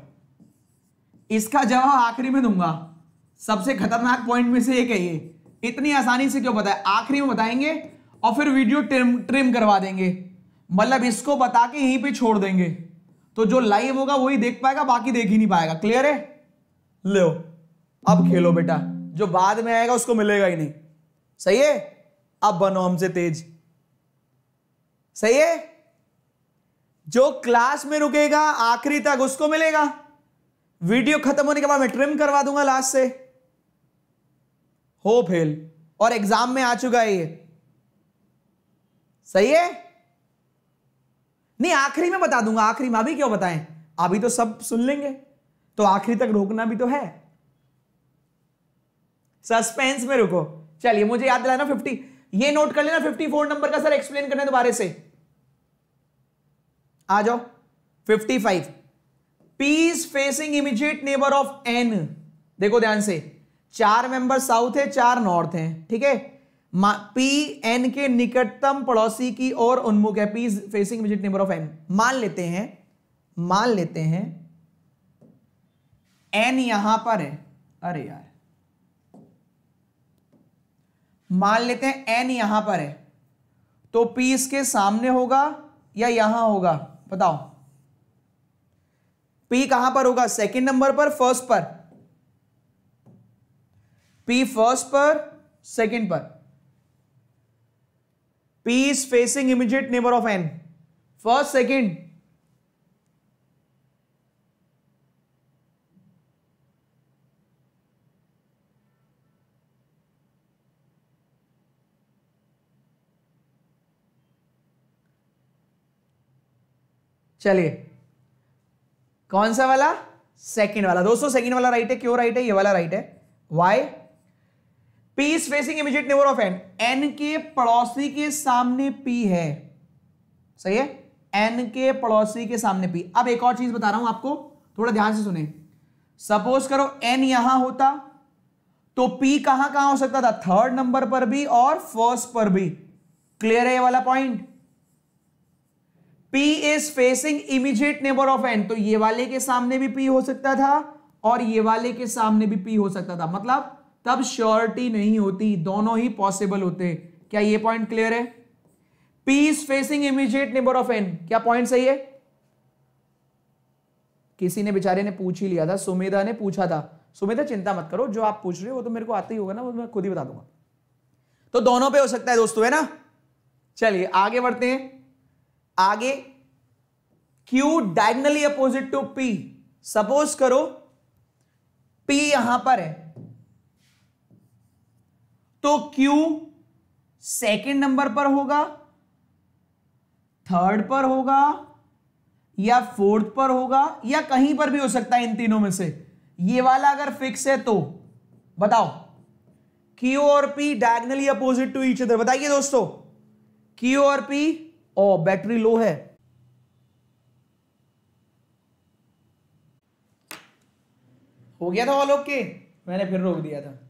इसका जवाब आखिरी में दूँगा। सबसे खतरनाक पॉइंट में से एक है ये। इतनी आसानी से क्यों बताए आखिरी में बताएँगे और फिर वीडियो ट्रिम ट्रिम करवा देंगे। मतलब इसको बता के यहीं पे छोड़ देंगे। तो जो लाइव होगा वही देख पाएगा, बाकी देख ही नहीं पाएगा। क्लियर है? लो। अब खेलो बेटा, जो बाद में आएगा उसको मिलेगा ही नहीं। सही है? अब बनो हमसे तेज। सही है? जो क्लास में रुकेगा, आखिरी तक उसको मिलेगा। वीडियो खत्म होने के बाद मैं ट्रिम करवा दूँगा लास्ट से। हो फेल और एग्ज़ाम में आ चुका है ये। सही है? नहीं, आखिरी में बता दूँगा, आखिरी में। अभी क्यों बताएँ? अभी तो सब सुन लेंगे। तो आखिरी तक रोकना भी तो है। सस्पेंस में रुको। चलिए, मुझे याद दिलाना फिफ्टी ये नोट कर लेना फिफ्टी फोर नंबर का सर एक्सप्लेन करने दोबारे से। आ जाओ। Fifty five P is facing immediate neighbour of N देखो ध्यान से। चार मेंबर साउथ है, चार नॉर्थ है, ठीक है? पी एन के निकटतम पड़ोसी की ओर उन्मुख है P is facing immediate neighbour of N मान लेते हैं, मान लेते हैं एन यहाँ पर है। अरे यार। मान लेते हैं एन यहाँ पर है तो पी इसके सामने होगा या यहाँ होगा? बताओ। पी कहाँ पर होगा? सेकंड नंबर पर फ़र्स्ट पर। पी फ़र्स्ट पर सेकंड पर। P is facing immediate neighbour of N first second चलिए। कौन सा वाला? सेकंड वाला। दोस्तों सेकंड वाला राइट है। क्यों राइट है? ये वाला राइट है। Why P is facing immediate neighbour of N N के पड़ोसी के सामने पी है। सही है? एन के पड़ोसी के सामने पी अब एक और चीज़ बता रहा हूँ आपको। थोड़ा ध्यान से सुने। सपोज़ करो एन यहाँ होता तो पी कहाँ कहाँ हो सकता था? थर्ड नंबर पर भी और फ़र्स्ट पर भी। क्लियर है ये वाला point P is facing immediate neighbour of N. तो ये वाले के सामने भी P हो सकता था और ये वाले के सामने भी P हो सकता था। मतलब तब श्योरिटी नहीं होती, दोनों ही पॉसिबल होते। क्या ये पॉइंट क्लियर है? P is facing immediate neighbour of N. क्या पॉइंट सही है? किसी ने बेचारे ने पूछ ही लिया था, सुमेधा ने पूछा था। सुमेधा, चिंता मत करो, जो आप पूछ रहे हो वो तो मेरे को आते ही होगा ना, वो मैं खुद ही बता दूँगा। तो दोनों पे हो सकता है दोस्तों, है ना? चलिए, आगे बढ़ते हैं। आगे, Q diagonally opposite to P. Suppose करो, P यहाँ पर है। तो Q सेकेंड नंबर पर होगा थर्ड पर होगा, या फोर्थ पर होगा, या कहीं पर भी हो सकता है इन तीनों में से। ये वाला अगर फिक्स है तो बताओ। क्यू और P diagonally opposite to each other बताइए दोस्तों क्यू और पी ओ बैटरी लो है। हो गया था ऑल ओके मैंने फिर रोक दिया था।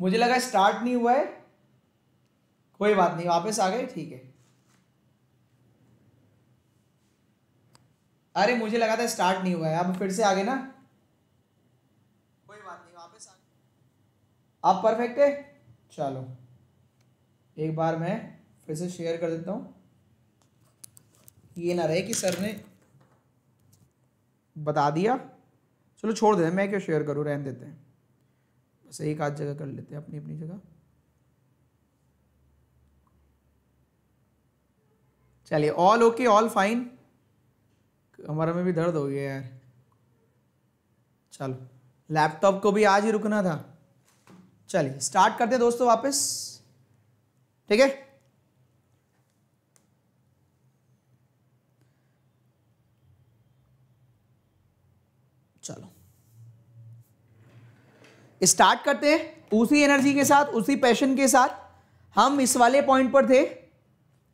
मुझे लगा स्टार्ट नहीं हुआ है। कोई बात नहीं, वापस आ गए, ठीक है। अरे, मुझे लगा था स्टार्ट नहीं हुआ है। अब फिर से आ गए ना। कोई बात नहीं, वापस आ अब परफेक्ट है? चलो। एक बार मैं फिर से शेयर कर देता हूँ। ये ना रहे कि सर ने बता दिया। चलो छोड़ देते मैं क्यों शेयर करूँ? रहने देते हैं। बस एक आध जगह कर लेते हैं अपनी अपनी जगह। चलिए ऑल ओके ऑल फाइन हमारा में भी दर्द हो गया यार। चलो लैपटॉप को भी आज ही रुकना था। चलिए स्टार्ट करते हैं दोस्तों वापस। ठीक है? चलो। स्टार्ट करते हैं उसी एनर्जी के साथ, उसी पैशन के साथ। हम इस वाले पॉइंट पर थे,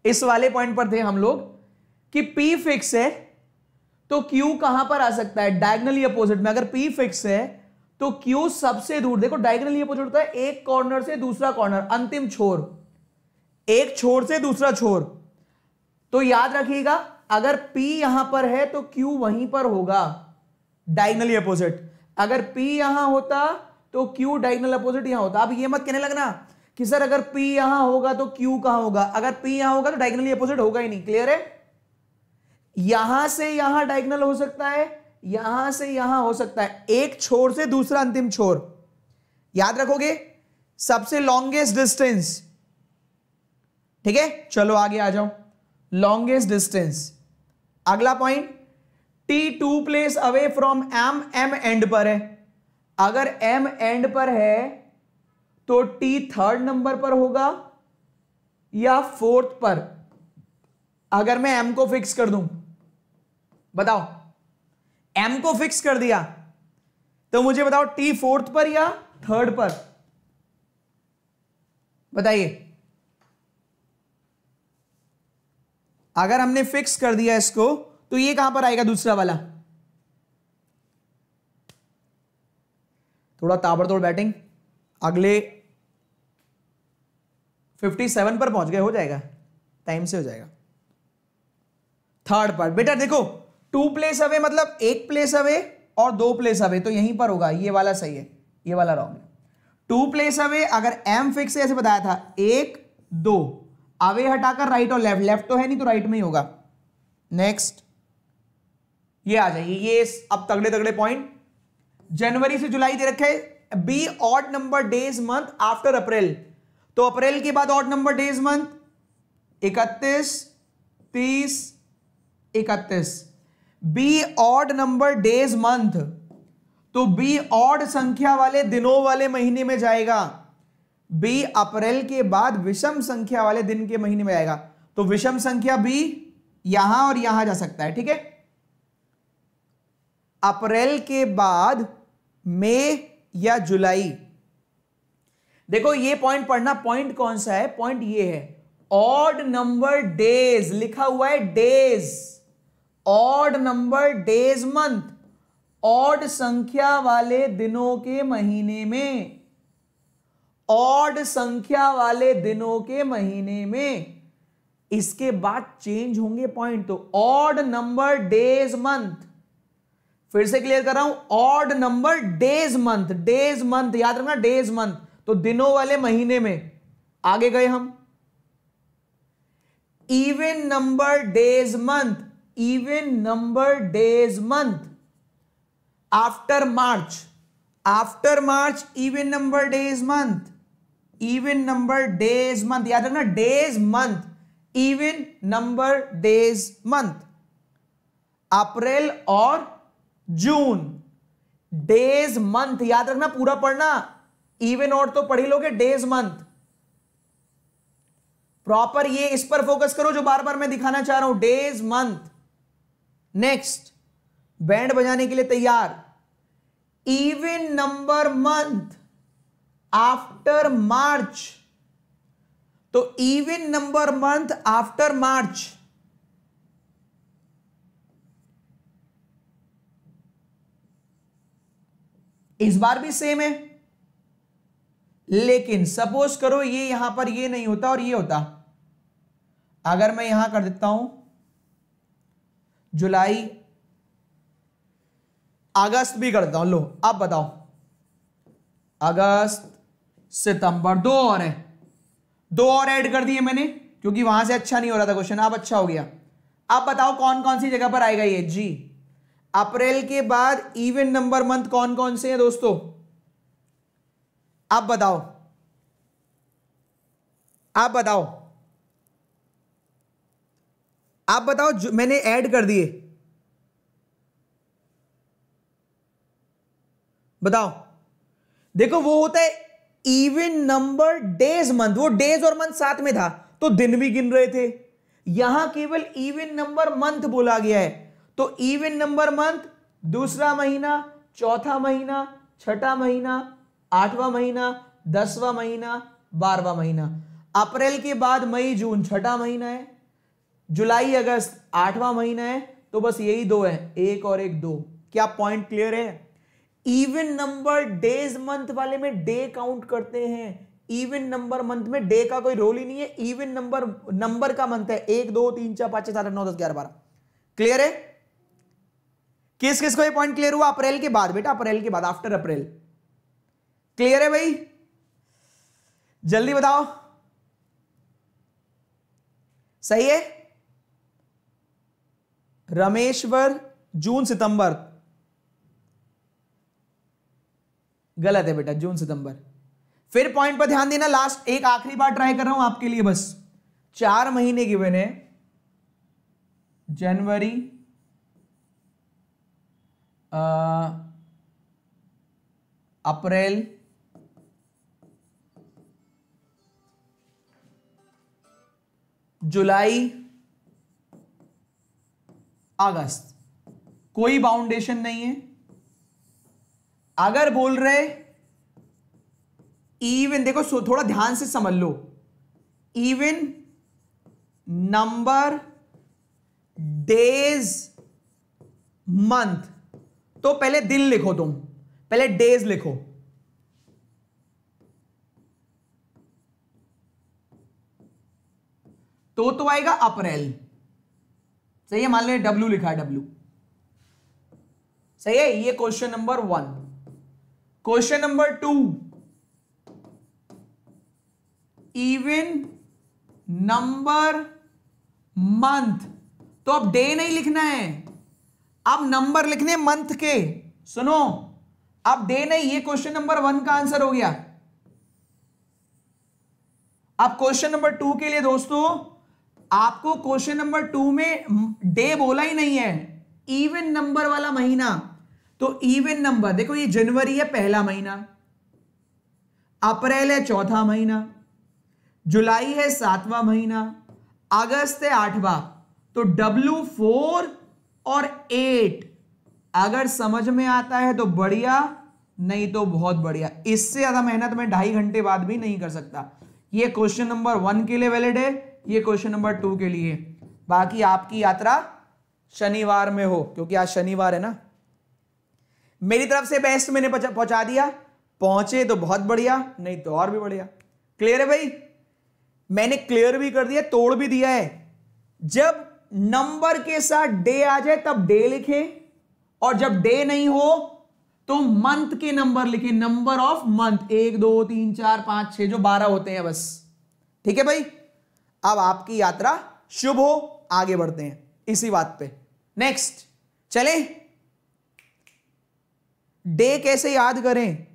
इस वाले पॉइंट पर थे हम लोग कि P फिक्स है तो Q कहाँ पर आ सकता है? डायगनली अपोजिट में। अगर P फिक्स है तो Q सबसे दूर। देखो डायगनली अपोजिट होता है, एक कॉर्नर से दूसरा कॉर्नर अंतिम छोर। एक छोर से दूसरा छोर। तो याद रखिएगा, अगर P यहाँ पर है तो Q वहीं पर होगा। Diagonally opposite. अगर P यहाँ होता तो Q डायगनल अपोजिट यहाँ होता। अब ये मत कहने लगना कि सर अगर P यहाँ होगा तो Q कहाँ होगा? अगर P यहाँ होगा तो डायगनली अपोजिट होगा ही नहीं। क्लियर है? यहाँ से यहाँ डायगनल हो सकता है, यहाँ से यहाँ हो सकता है। एक छोर से दूसरा अंतिम छोर। याद रखोगे? सबसे लॉन्गेस्ट डिस्टेंस ठीक है? चलो आगे आ जाओ। लॉन्गेस्ट डिस्टेंस अगला point T two place away from M M end पर है। अगर एम एंड पर है तो टी थर्ड नंबर पर होगा या फोर्थ पर। अगर मैं एम को फिक्स कर दूँ, बताओ। एम को फिक्स कर दिया तो मुझे बताओ टी फोर्थ पर या थर्ड पर? बताइए। अगर हमने फिक्स कर दिया इसको तो ये कहाँ पर आएगा दूसरा वाला? थोड़ा ताबड़तोड़ बैटिंग। अगले 57 पर पहुँच गए, हो जाएगा। टाइम से हो जाएगा। थर्ड पर बेटा देखो टू प्लेस अवे मतलब एक प्लेस अवे और दो प्लेस अवे तो यहीं पर होगा। ये वाला सही है। ये वाला रॉन्ग है। टू प्लेस अवे अगर एम फिक्स है ऐसे बताया था, एक, दो। अवे हटाकर राइट और लेफ़्ट लेफ़्ट तो है नहीं तो राइट में ही होगा। नेक्स्ट ये आ जाइए, ये अब तगड़े तगड़े पॉइंट जनवरी से जुलाई दे रखे B odd number days month after April तो अप्रैल के बाद ऑड नंबर डेज़ मंथ इकतीस, तीस, इकतीस। B odd number days month तो बी ऑड संख्या वाले दिनों वाले महीने में जाएगा। बी अप्रैल के बाद विषम संख्या वाले दिन के महीने में आएगा तो विषम संख्या बी यहाँ और यहाँ जा सकता है, ठीक है? अप्रैल के बाद, मई या जुलाई। देखो, ये पॉइंट पढ़ना पॉइंट कौन सा है? पॉइंट ये है। ऑड नंबर डेज़ लिखा हुआ है days odd number days month odd संख्या वाले दिनों के महीने में। ऑड संख्या वाले दिनों के महीने में। इसके बाद चेंज होंगे पॉइंट तो ऑड नंबर डेज़ मंथ फिर से क्लियर कर रहा हूँ odd number days month days month याद रखना डेज़ मंथ तो दिनों वाले महीने में आगे गए हम। Even number days month even number days month after March after March even number days month even number days month याद रखना days month even number days month अप्रैल और जून। डेज़ मंथ याद रखना, पूरा पढ़ना। इवन और तो पढ़ी लोगे डेज़ मंथ प्रॉपर ये इस पर फोकस करो जो बार बार मैं दिखाना चाह रहा हूँ। डेज़ मंथ नेक्स्ट बैंड बजाने के लिए तैयार। Even number month after March तो even number month after March इस बार भी सेम है। लेकिन सपोज़ करो ये यहाँ पर ये नहीं होता और ये होता। अगर मैं यहाँ कर देता हूँ, जुलाई, अगस्त भी कर देता हूँ। लो, अब बताओ। अगस्त, सितंबर, दो और है। दो और ऐड कर दिए मैंने, क्योंकि वहाँ से अच्छा नहीं हो रहा था क्वेश्चन अब अच्छा हो गया। अब बताओ कौन कौन सी जगह पर आएगा ये? जी। अप्रैल के बाद इवन नंबर मंथ कौन कौन से हैं दोस्तों? आप बताओ। आप बताओ। आप बताओ जो मैंने ऐड कर दिए। बताओ। देखो, वो होता है इवन नंबर डेज़ मंथ वो डेज़ और मंथ साथ में था तो दिन भी गिन रहे थे। यहाँ केवल इवन नंबर मंथ बोला गया है। तो इवन नंबर मंथ दूसरा महीना, चौथा महीना, छठा महीना, आठवां महीना, दसवां महीना बारहवां महीना। अप्रैल के बाद मई, जून छठा महीना है। जुलाई, अगस्त आठवां महीना है। तो बस यही दो है, एक और एक दो। क्या पॉइंट क्लियर है? इवन नंबर डेज़ मंथ वाले में डे काउंट करते हैं। इवन नंबर मंथ में डे का कोई रोल ही नहीं है। इवन नंबर नंबर का मंथ है। एक, दो, तीन, चार, पाँच, छह, सात, आठ, नौ, दस, ग्यारह, बारह। क्लियर है? किस किस को ये पॉइंट क्लियर हुआ? अप्रैल के बाद, बेटा, अप्रैल के बाद आफ्टर अप्रैल। क्लियर है भाई? जल्दी बताओ। सही है? रमेश्वर, जून, सितंबर। गलत है बेटा, जून, सितंबर। फिर पॉइंट पर ध्यान देना लास्ट एक आखिरी बार ट्राई कर रहा हूँ आपके लिए बस। चार महीने गिवन है। जनवरी अप्रैल, जुलाई, अगस्त। कोई बाउंडेशन नहीं है। अगर बोल रहे इवन देखो थोड़ा ध्यान से समझ लो। इवन नंबर डेज़ मंथ तो पहले दिन लिखो तुम, पहले डेज़ लिखो। तो तो आएगा अप्रैल। सही है, मान लो डब्ल्यू लिखा है डब्ल्यू सही है, ये question number one question number two even number month तो अब डे नहीं लिखना है। अब नंबर लिखने मंथ के। सुनो, अब डे नहीं, ये क्वेश्चन नंबर वन का आंसर हो गया। अब क्वेश्चन नंबर टू के लिए दोस्तों, आपको क्वेश्चन नंबर टू में डे बोला ही नहीं है। इवन नंबर वाला महीना। तो इवन नंबर देखो ये जनवरी है पहला महीना। अप्रैल है चौथा महीना। जुलाई है सातवां महीना। अगस्त है आठवां। तो डब्ल्यू फोर और एट अगर समझ में आता है तो बढ़िया, नहीं तो बहुत बढ़िया। इससे ज़्यादा मेहनत मैं ढाई घंटे बाद भी नहीं कर सकता। ये क्वेश्चन नंबर वन के लिए वैलिड है, ये क्वेश्चन नंबर टू के लिए। बाकी आपकी यात्रा शनिवार में हो, क्योंकि आज शनिवार है ना। मेरी तरफ़ से बेस्ट मैंने पहुँचा दिया। पहुँचे तो बहुत बढ़िया, नहीं तो और भी बढ़िया। क्लियर है भाई? मैंने क्लियर भी कर दिया, तोड़ भी दिया है। जब नंबर के साथ डे आ जाए, तब डे लिखे। और जब डे नहीं हो तो मंथ के नंबर लिखे। Number of month. एक, दो, तीन, चार, पाँच, छह, जो बारह होते हैं बस। ठीक है भाई? अब आपकी यात्रा शुभ हो, आगे बढ़ते हैं। इसी बात पे। नेक्स्ट चले। डे कैसे याद करें?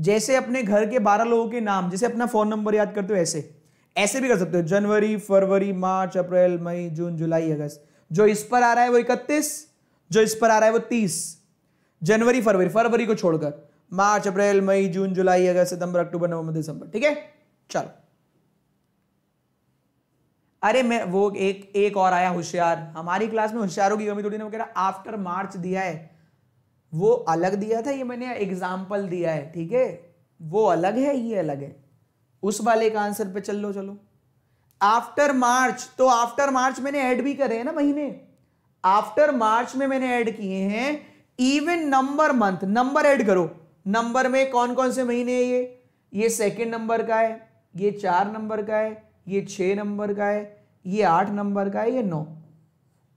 जैसे अपने घर के बारह लोगों के नाम, जैसे अपना फ़ोन नंबर याद करते हो, ऐसे। ऐसे भी कर सकते हो। जनवरी, फरवरी, मार्च, अप्रैल, मई, जून, जुलाई, अगस्त। जो इस पर आ रहा है वो इकतीस, जो इस पर आ रहा है वो तीस। जनवरी, फरवरी फरवरी को छोड़कर। मार्च, अप्रैल, मई, जून, जुलाई, अगस्त, सितंबर, अक्टूबर, नवंबर, दिसंबर, ठीक है? चलो। अरे मैं, वो एक एक और आया होशियार। हमारी क्लास में होशियारों की कमी थोड़ी ना वो कह रहा आफ्टर मार्च दिया है। वो अलग दिया था, ये मैंने एग्ज़ाम्पल दिया है, ठीक है? वो अलग है, ये अलग है। उस वाले का आंसर पे चल लो, चलो। आफ्टर मार्च तो आफ्टर मार्च मैंने ऐड भी करे हैं ना महीने। आफ्टर मार्च में मैंने ऐड किए हैं even number month number add करो। नंबर में कौन कौन से महीने है ये? ये सेकेंड नंबर का है, ये चार नंबर का है, ये छह नंबर का है, ये आठ नंबर का है, ये नौ।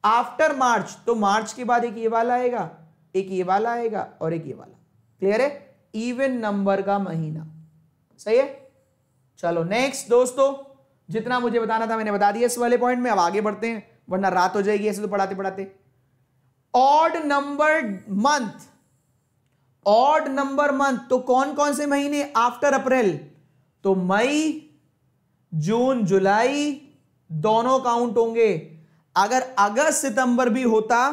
आफ्टर मार्च तो मार्च के बाद एक ये वाला आएगा, एक ये वाला आएगा और एक ये वाला। क्लियर है? इवन नंबर का महीना। सही है? चलो नेक्स्ट दोस्तों, जितना मुझे बताना था मैंने बता दिया इस वाले पॉइंट में, अब आगे बढ़ते हैं, वरना रात हो जाएगी ऐसे तो पढ़ाते पढ़ाते। Odd number month odd number month तो कौन कौन से महीने आफ्टर अप्रैल तो मई जून जुलाई दोनों काउंट होंगे। अगर अगस्त सितंबर भी होता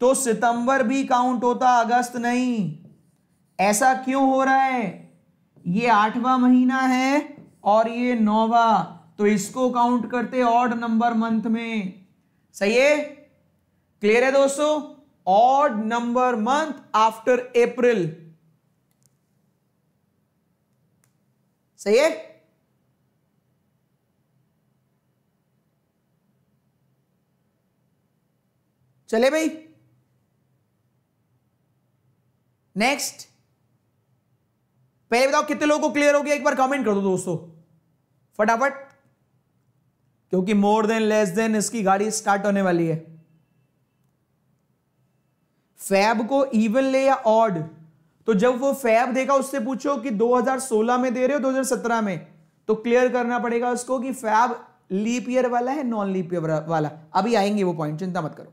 तो सितंबर भी काउंट होता, अगस्त नहीं। ऐसा क्यों हो रहा है? ये आठवां महीना है और ये नौवा तो इसको काउंट करते ऑड नंबर मंथ में। सही है? क्लियर है दोस्तों? Odd number month after April सही है? चले भाई। नेक्स्ट पहले बताओ, कितने लोगों को क्लियर हो गया? एक बार कमेंट कर दो दोस्तों। फटाफट, क्योंकि मोर देन लेस देन इसकी गाड़ी स्टार्ट होने वाली है। फैब को इवन ले या ऑड तो जब वो फैब देगा उससे पूछो कि 2016 में दे रहे हो 2017 में? तो क्लियर करना पड़ेगा उसको कि फैब लीप ईयर वाला है नॉन लीप ईयर वाला। अभी आएँगे वो पॉइंट चिंता मत करो।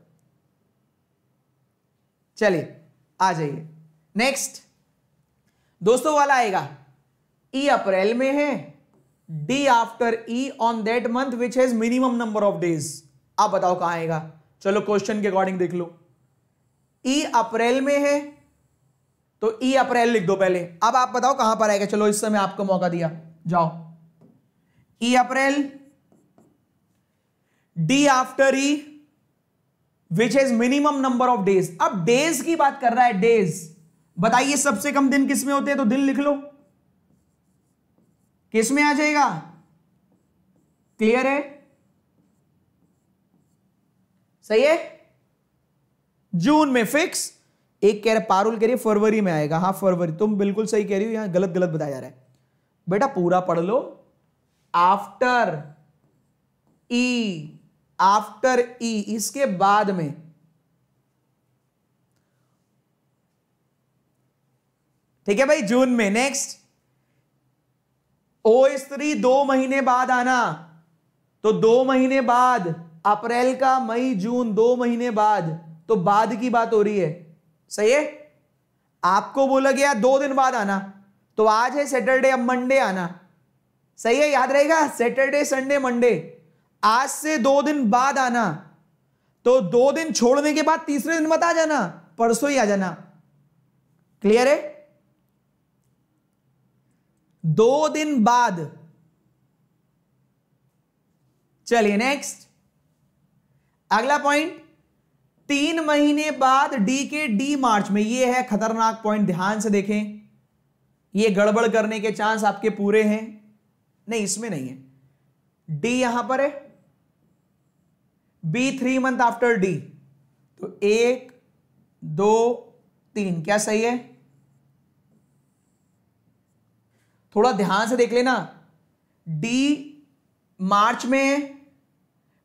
चलिए, आ जाइए। नेक्स्ट दोस्तों वाला आएगा। ई अप्रैल में है D after E on that month which has minimum number of days आप बताओ कहाँ आएगा? चलो क्वेश्चन के अकॉर्डिंग देख लो। ई e अप्रैल में है तो ई e अप्रैल लिख दो पहले। अब आप बताओ कहाँ पर आएगा? चलो इस समय आपको मौका दिया। जाओ। E e April D after E which has minimum number of days अब डेज़ की बात कर रहा है डेज़ बताइए सबसे कम दिन किसमें होते हैं तो दिन लिख लो। किसमें आ जाएगा? क्लियर है? सही है? जून में फिक्स एक कह रहे पारुल कह रही फरवरी में आएगा. हाँ फरवरी. तुम बिल्कुल सही कह रही हो, यहाँ गलत गलत बताया जा रहा है. बेटा, पूरा पढ़ लो. आफ्टर ई आफ्टर ई इसके बाद में. ठीक है भाई जून में. नेक्स्ट ओ स्त्री, दो महीने बाद आना। तो दो महीने बाद, अप्रैल का, मई, जून, दो महीने बाद तो बाद की बात हो रही है। सही है? आपको बोला गया, दो दिन बाद आना। तो आज है सैटरडे अब मंडे आना। सही है? याद रहेगा? सैटरडे संडे मंडे आज से दो दिन बाद आना। तो दो दिन छोड़ने के बाद तीसरे दिन मत आ जाना, परसों ही आ जाना। क्लियर है? दो दिन बाद। चलिए नेक्स्ट अगला पॉइंट तीन महीने बाद डी के डी मार्च में, ये है खतरनाक पॉइंट ध्यान से देखें। ये गड़बड़ करने के चांस आपके पूरे हैं। नहीं, इसमें नहीं है। डी यहाँ पर है। B three month after D तो एक, दो, तीन, क्या सही है? थोड़ा ध्यान से देख लेना। डी मार्च में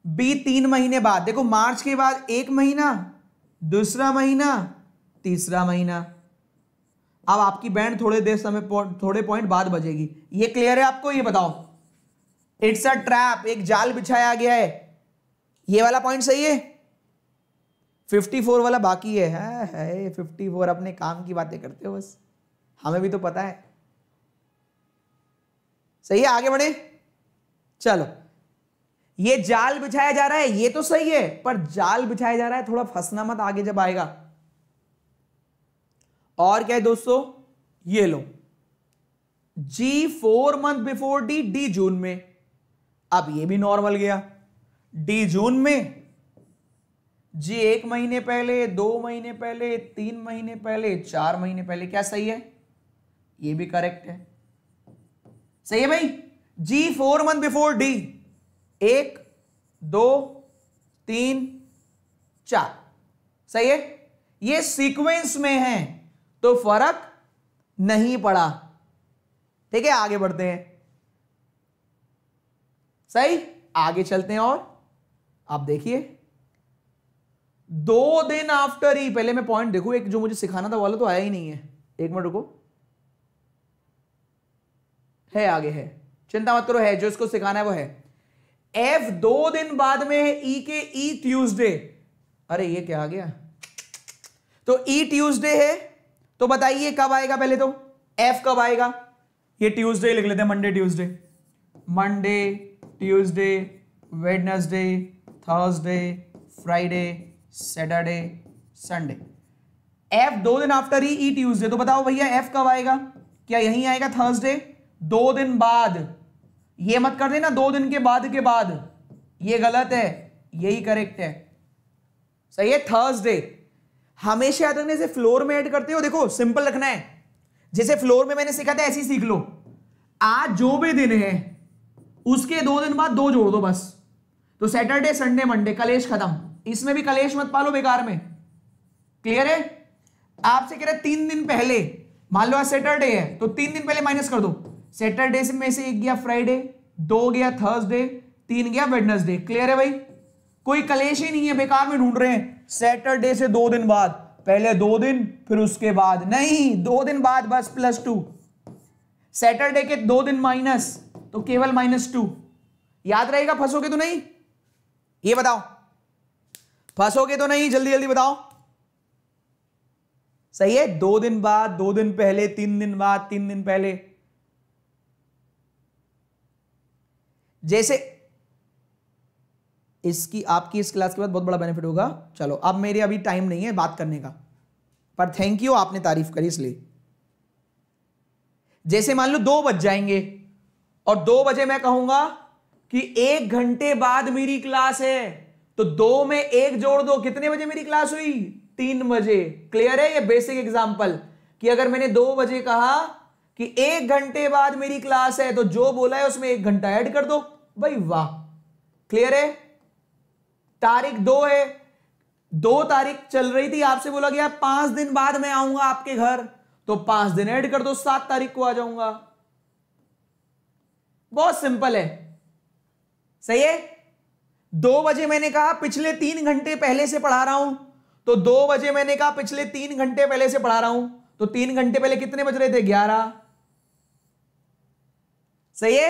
बी तीन महीने बाद। देखो मार्च के बाद एक महीना दूसरा महीना तीसरा महीना। अब आपकी बैंड थोड़े देर समय थोड़े पॉइंट बाद बजेगी। ये क्लियर है आपको? ये बताओ। इट्स अ ट्रैप एक जाल बिछाया गया है। ये वाला पॉइंट सही है? फिफ्टी फोर वाला बाकी है। है, है फिफ्टी फोर अपने काम की बातें करते हो बस। हमें भी तो पता है। सही है, आगे बढ़े। चलो। ये जाल बिछाया जा रहा है, ये तो सही है, पर जाल बिछाया जा रहा है, थोड़ा फंसना मत, आगे जब आएगा। और क्या है दोस्तों? ये लो। G four month before D D जून में। अब ये भी नॉर्मल गया। डी जून में। जी एक महीने पहले, दो महीने पहले, तीन महीने पहले, चार महीने पहले, क्या सही है? ये भी करेक्ट है। सही है भाई? G four month before D एक, दो, तीन, चार। सही है? ये सीक्वेंस में है तो फ़र्क नहीं पड़ा। ठीक है, आगे बढ़ते हैं। सही? आगे चलते हैं और। आप देखिए। दो दिन आफ्टर ही पहले मैं पॉइंट देखू, एक जो मुझे सिखाना था, वाला तो आया ही नहीं है। एक मिनट रुको। है आगे है। चिंता मत करो, है, जो इसको सिखाना है वो है। एफ़ दो दिन बाद में है ई e के ई e ट्यूसडे अरे, ये क्या आ गया? तो ई e ट्यूसडे है तो बताइए कब आएगा पहले तो? एफ़ कब आएगा? ये ट्यूसडे लिख लेते हैं Monday Tuesday Monday Tuesday Wednesday Thursday Friday Saturday Sunday F दो दिन आफ्टर ही ई ट्यूसडे तो बताओ भैया एफ़ कब आएगा? क्या यही आएगा थर्सडे दो दिन बाद। ये मत कर देना, दो दिन के बाद के बाद। ये गलत है, यही करेक्ट है। सही है थर्सडे हमेशा याद रखने से फ्लोर में ऐड करते हो, देखो सिंपल रखना है। जैसे फ्लोर में मैंने सीखा था, ऐसे ही सीख लो। आज जो भी दिन है, उसके दो दिन बाद दो जोड़ दो बस। तो सैटरडे संडे मंडे कलेश खत्म। इसमें भी कलेश मत पालो, बेकार में। क्लियर है? आपसे कह रहे तीन दिन पहले। मान लो आज सैटरडे है तो तीन दिन पहले माइनस कर दो। सैटरडे से में से एक गया फ्राइडे दो गया थर्सडे तीन गया वेडनेसडे क्लियर है भाई? कोई कलेश ही नहीं है, बेकार में ढूंढ रहे हैं। सैटरडे से दो दिन बाद। पहले दो दिन, फिर उसके बाद। नहीं, दो दिन बाद बस प्लस टू सैटरडे के दो दिन माइनस तो केवल माइनस टू याद रहेगा, फंसोगे तो नहीं? ये बताओ। फंसोगे तो नहीं? जल्दी जल्दी बताओ। सही है? दो दिन बाद, दो दिन पहले, तीन दिन बाद, तीन दिन पहले। जैसे इसकी, आपकी इस क्लास के बाद बहुत बड़ा बेनिफिट होगा। चलो, अब मेरे अभी टाइम नहीं है बात करने का। पर थैंक यू आपने तारीफ़ करी इसलिए। जैसे मान लो दो बज जाएँगे, और दो बजे मैं कहूँगा कि एक घंटे बाद मेरी क्लास है। तो दो में एक जोड़ दो। कितने बजे मेरी क्लास हुई? तीन बजे। क्लियर है ये बेसिक एग्जांपल कि अगर मैंने दो बजे कहा कि एक घंटे बाद मेरी क्लास है तो जो बोला है उसमें एक घंटा ऐड कर दो। भाई वाह। क्लियर है? तारीख दो है। दो तारीख चल रही थी, आपसे बोला गया, पाँच दिन बाद मैं आऊँगा आपके घर। तो पाँच दिन ऐड कर दो, सात तारीख को आ जाऊँगा। बहुत सिंपल है। सही है? दो बजे मैंने कहा, पिछले तीन घंटे पहले से पढ़ा रहा हूँ। तो दो बजे मैंने कहा, पिछले तीन घंटे पहले से पढ़ा रहा हूँ। तो तीन घंटे पहले कितने बज रहे थे? ग्यारह। सही है?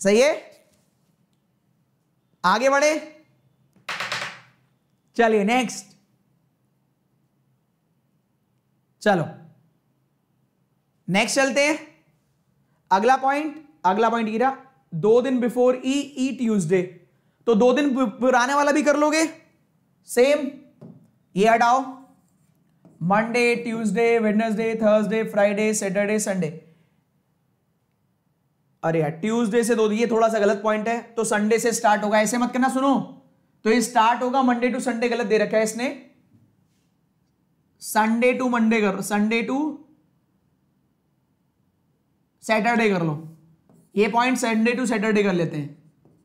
सही है? आगे बढ़े। चलिए नेक्स्ट चलो। नेक्स्ट चलते हैं। अगला पॉइंट अगला पॉइंट गिरा। दो दिन बिफोर ई ई ट्यूजडे तो दो दिन पुराने वाला भी कर लोगे? सेम ये हटाओ। Monday Tuesday Wednesday Thursday Friday Saturday Sunday अरे यार ट्यूसडे से दो, ये थोड़ा सा गलत पॉइंट है तो संडे से स्टार्ट होगा, ऐसे मत करना, सुनो। तो ये स्टार्ट होगा मंडे टू संडे गलत दे रखा है इसने। संडे टू मंडे कर संडे टू सैटरडे कर लो। ये पॉइंट संडे टू सैटरडे कर लेते हैं।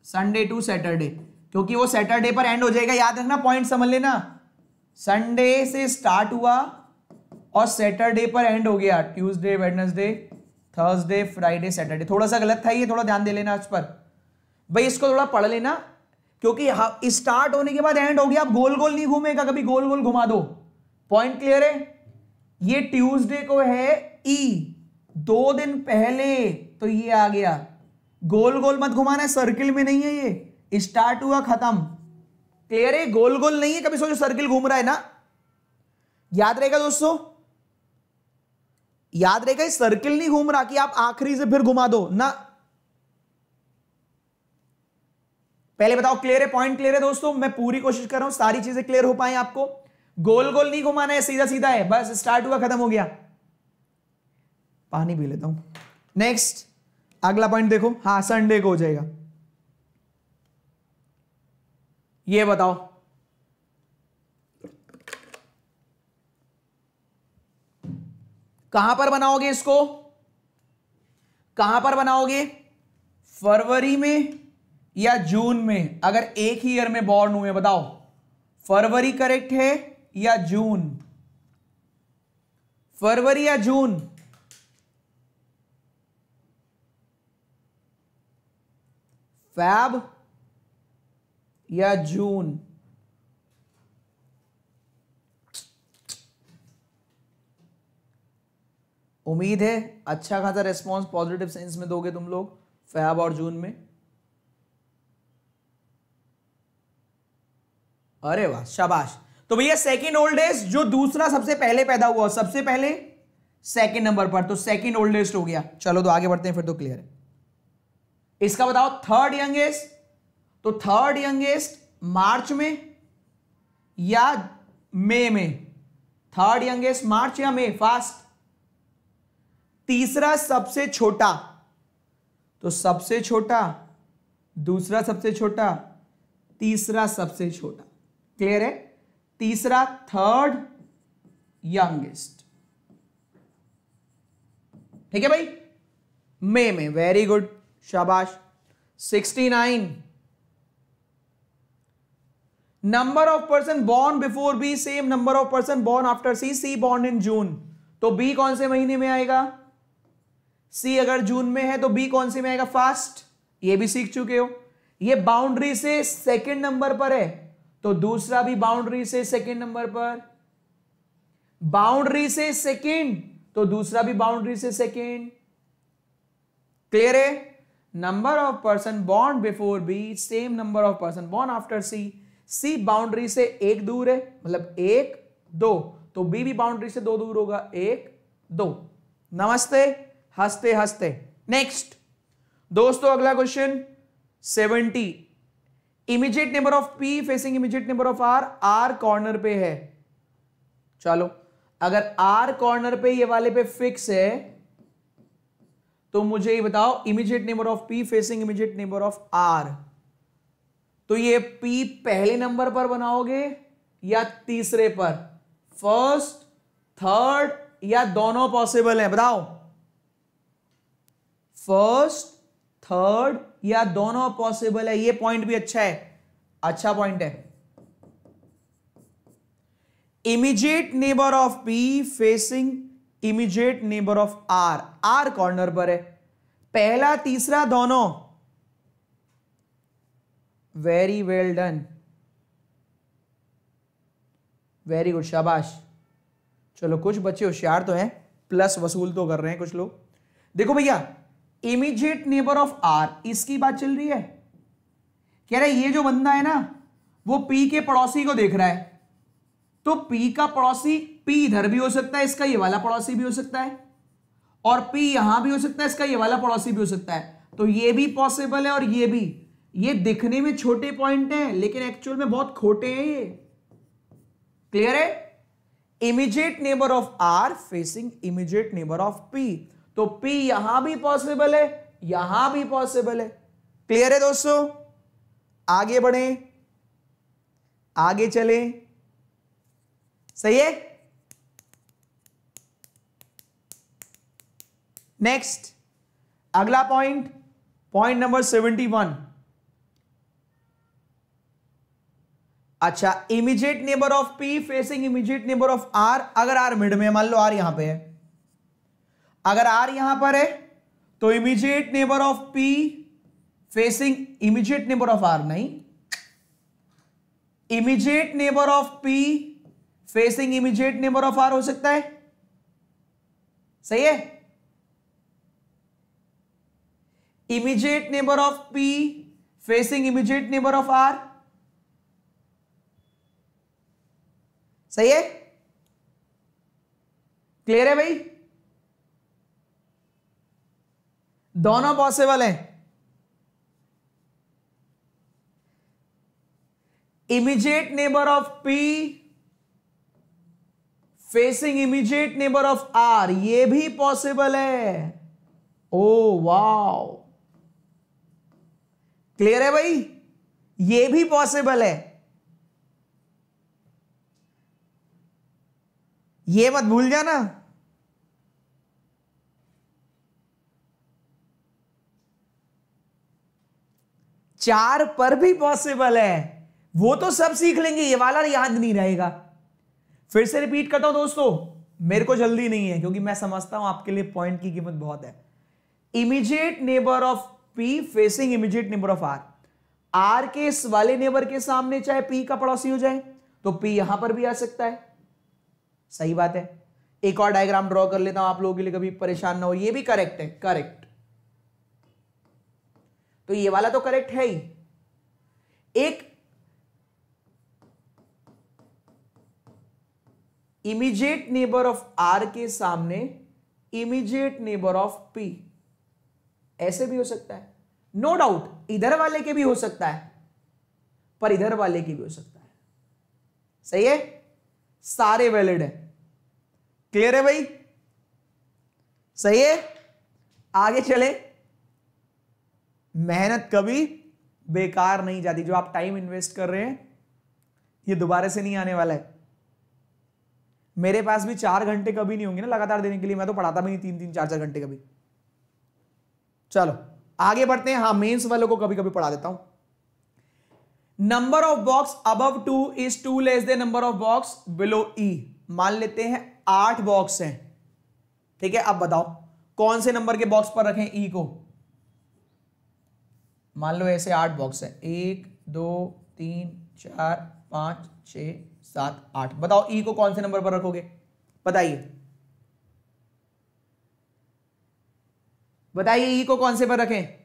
संडे टू सैटरडे क्योंकि वो सैटरडे पर एंड हो जाएगा, याद रखना पॉइंट समझ लेना। संडे से स्टार्ट हुआ और सैटरडे पर एंड हो गया। Tuesday Wednesday Thursday Friday Saturday थोड़ा सा गलत था ये थोड़ा ध्यान दे लेना उस पर। भाई इसको थोड़ा पढ़ लेना क्योंकि स्टार्ट होने के बाद एंड हो गया। आप गोल गोल नहीं घूमेगा कभी गोल गोल घुमा दो। पॉइंट क्लियर है? ये ट्यूसडे को है ई e, दो दिन पहले तो ये आ गया। गोल गोल मत घुमाना सर्किल में नहीं है ये। स्टार्ट हुआ खत्म। क्लियर है? गोल गोल नहीं है? कभी सोचो सर्किल घूम रहा है ना? याद रहेगा दोस्तों? याद रहेगा सर्किल नहीं घूम रहा कि आप आखिरी से फिर घुमा दो, ना? पहले बताओ क्लियर है? पॉइंट क्लियर है दोस्तों? मैं पूरी कोशिश कर रहा हूँ, सारी चीज़ें क्लियर हो पाए आपको। गोल गोल नहीं घुमाना है सीधा सीधा है, बस स्टार्ट हुआ, खत्म हो गया। पानी पी लेता हूँ। नेक्स्ट अगला पॉइंट देखो। हाँ संडे को हो जाएगा। ये बताओ। कहाँ पर बनाओगे इसको? कहाँ पर बनाओगे? फरवरी में या जून में? अगर एक ही ईयर में बॉर्न हुए, बताओ। फरवरी करेक्ट है या जून? फरवरी या जून? फैब? या जून। उम्मीद है अच्छा खासा रेस्पॉन्स पॉजिटिव सेंस में दोगे तुम लोग, फैब और जून में। अरे वाह, शाबाश। तो भैया सेकेंड ओल्डेस्ट जो दूसरा सबसे पहले पैदा हुआ, सबसे पहले? सेकेंड नंबर पर तो सेकेंड ओल्डेस्ट हो गया। चलो तो आगे बढ़ते हैं, फिर तो क्लियर है। इसका बताओ थर्ड यंगेस्ट तो थर्ड यंगेस्ट मार्च में या मई में? थर्ड यंगेस्ट मार्च या मई? फास्ट तीसरा सबसे छोटा। तो सबसे छोटा, दूसरा सबसे छोटा, तीसरा सबसे छोटा। क्लियर है? तीसरा थर्ड यंगेस्ट ठीक है भाई? मे में। वेरी गुड शाबाश। Sixty nine number of person born before B same number of person born after C C born in June तो बी कौन से महीने में आएगा? सी अगर जून में है तो बी कौन से में आएगा? फास्ट ये भी सीख चुके हो। ये बाउंड्री से सेकंड नंबर पर है। तो दूसरा भी बाउंड्री से सेकंड नंबर पर। बाउंड्री से सेकंड तो दूसरा भी बाउंड्री से सेकंड क्लियर है? Number of person bond before be same number of person bond after C C boundary से एक दूर है मतलब एक, दो तो बी भी बाउंड्री से दो दूर होगा, एक, दो। नमस्ते, हँसते हँसते। नेक्स्ट दोस्तों, अगला question seventy immediate number of P facing immediate number of R R corner पे है। चलो, अगर आर कॉर्नर पे ये वाले पे फिक्स है तो मुझे ये बताओ immediate number of P facing immediate number of R तो ये पी पहले नंबर पर बनाओगे या तीसरे पर? फ़र्स्ट थर्ड या दोनों पॉसिबल है? बताओ। फ़र्स्ट थर्ड या दोनों पॉसिबल है? ये पॉइंट भी अच्छा है। अच्छा पॉइंट है। Immediate neighbour of P facing immediate neighbour of R R corner पर है। पहला, तीसरा दोनों very well done very good शाबाश चलो, कुछ बच्चे होशियार तो हैं प्लस वसूल तो कर रहे हैं कुछ लोग। देखो भैया इमीजिएट नेबर ऑफ़ आर इसकी बात चल रही है। कह रहे ये जो बंदा है ना, वो पी के पड़ोसी को देख रहा है। तो पी का पड़ोसी पी इधर भी हो सकता है, इसका ये वाला पड़ोसी भी हो सकता है। और पी यहाँ भी हो सकता है, इसका ये वाला पड़ोसी भी हो सकता है। तो ये भी पॉसिबल है और ये भी। ये दिखने में छोटे पॉइंट हैं, लेकिन एक्चुअल में बहुत खोटे हैं ये। क्लियर है? Immediate neighbour of R facing immediate neighbour of P तो पी यहाँ भी पॉसिबल है, यहाँ भी पॉसिबल है। क्लियर है दोस्तों? आगे बढ़े। आगे चले। सही है? नेक्स्ट अगला point point number seventy one अच्छा immediate neighbour of P facing immediate neighbour of R अगर आर मिड में मान लो आर यहाँ पे है। अगर आर यहाँ पर है तो immediate neighbour of P facing immediate neighbour of R नहीं। Immediate neighbour of P facing immediate neighbour of R हो सकता है। सही है? Immediate neighbour of P facing immediate neighbour of R सही है? क्लियर है भाई? दोनों पॉसिबल है। Immediate neighbour of P facing immediate neighbour of R ये भी पॉसिबल है। ओ वाओ क्लियर है भाई? ये भी पॉसिबल है। ये मत भूल जाना। चार पर भी पॉसिबल है। वो तो सब सीख लेंगे, ये वाला याद नहीं रहेगा। फिर से रिपीट करता हूँ दोस्तों, मेरे को जल्दी नहीं है, क्योंकि मैं समझता हूँ आपके लिए पॉइंट की कीमत बहुत है। Immediate neighbour of P facing immediate neighbour of R R के इस वाले नेबर के सामने चाहे पी का पड़ोसी हो जाए तो पी यहाँ पर भी आ सकता है। सही बात है। एक और डायग्राम ड्रॉ कर लेता हूँ आप लोगों के लिए, कभी परेशान ना हो। ये भी करेक्ट है करेक्ट तो ये वाला तो करेक्ट है ही। एक इमीजिएट नेबर ऑफ़ आर के सामने इमीजिएट नेबर ऑफ़ पी ऐसे भी हो सकता है। नो no डाउट इधर वाले के भी हो सकता है, पर इधर वाले के भी हो सकता है। सही है? सारे वैलिड है। क्लियर है भाई? सही है? आगे चले। मेहनत कभी बेकार नहीं जाती। जो आप टाइम इन्वेस्ट कर रहे हैं, ये दोबारा से नहीं आने वाला है। मेरे पास भी चार घंटे कभी नहीं होंगे ना लगातार देने के लिए। मैं तो पढ़ाता भी नहीं तीन तीन, चार चार घंटे कभी। चलो, आगे बढ़ते हैं। हाँ मेंस वालों को कभी कभी पढ़ा देता हूँ। नंबर ऑफ़ बॉक्स अब two is two less the number of box below E मान लेते हैं आठ बॉक्स हैं। ठीक है, अब बताओ, कौन से नंबर के बॉक्स पर रखें ई e को? मान लो ऐसे आठ बॉक्स है। एक, दो, तीन, चार, पाँच छ सात, आठ। बताओ ई e को कौन से नंबर पर रखोगे? बताइए। बताइए ई e को कौन से पर रखें?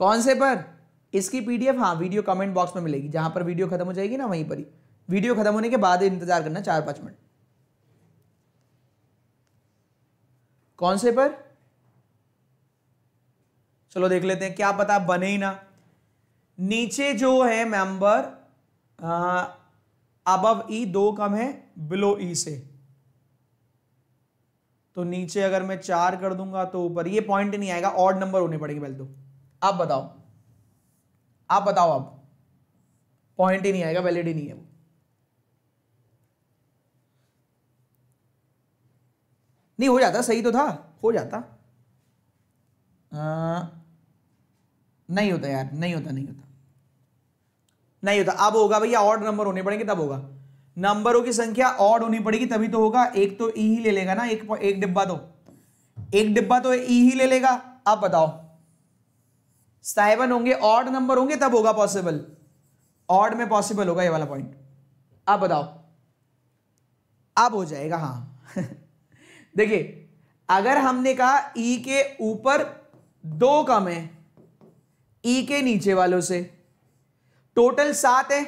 कौन से पर? इसकी पीडीएफ हाँ वीडियो कमेंट बॉक्स में मिलेगी। जहाँ पर वीडियो खत्म हो जाएगी ना, वहीं पर ही। वीडियो खत्म होने के बाद इंतज़ार करना, चार पाँच मिनट। कौन से पर? चलो देख लेते हैं, क्या पता बने ही ना। नीचे जो है मेंबर अब ई दो कम है बिलो ई से। तो नीचे अगर मैं चार कर दूँगा तो ऊपर, ये पॉइंट नहीं आएगा ऑड नंबर होने पड़ेंगे पहले तो। आप बताओ। आप बताओ अब। पॉइंट ही नहीं आएगा वैलिड ही नहीं है वो। नहीं हो जाता सही तो था हो जाता। आ, नहीं होता यार नहीं होता नहीं होता। नहीं होता अब होगा भैया ऑड नंबर होने पड़ेंगे तब होगा। नंबरों की संख्या ऑड होनी पड़ेगी तभी तो होगा। एक तो ई ही ले लेगा ना एक एक डिब्बा तो। एक डिब्बा तो ई ही ले लेगा। आप बताओ। सेवन होंगे ऑड नंबर होंगे, तब होगा पॉसिबल ऑड में पॉसिबल होगा ये वाला पॉइंट अब बताओ। अब हो जाएगा, हाँ। देखिए, अगर हमने कहा ई e के ऊपर दो कम है ई e के नीचे वालों से टोटल सात है,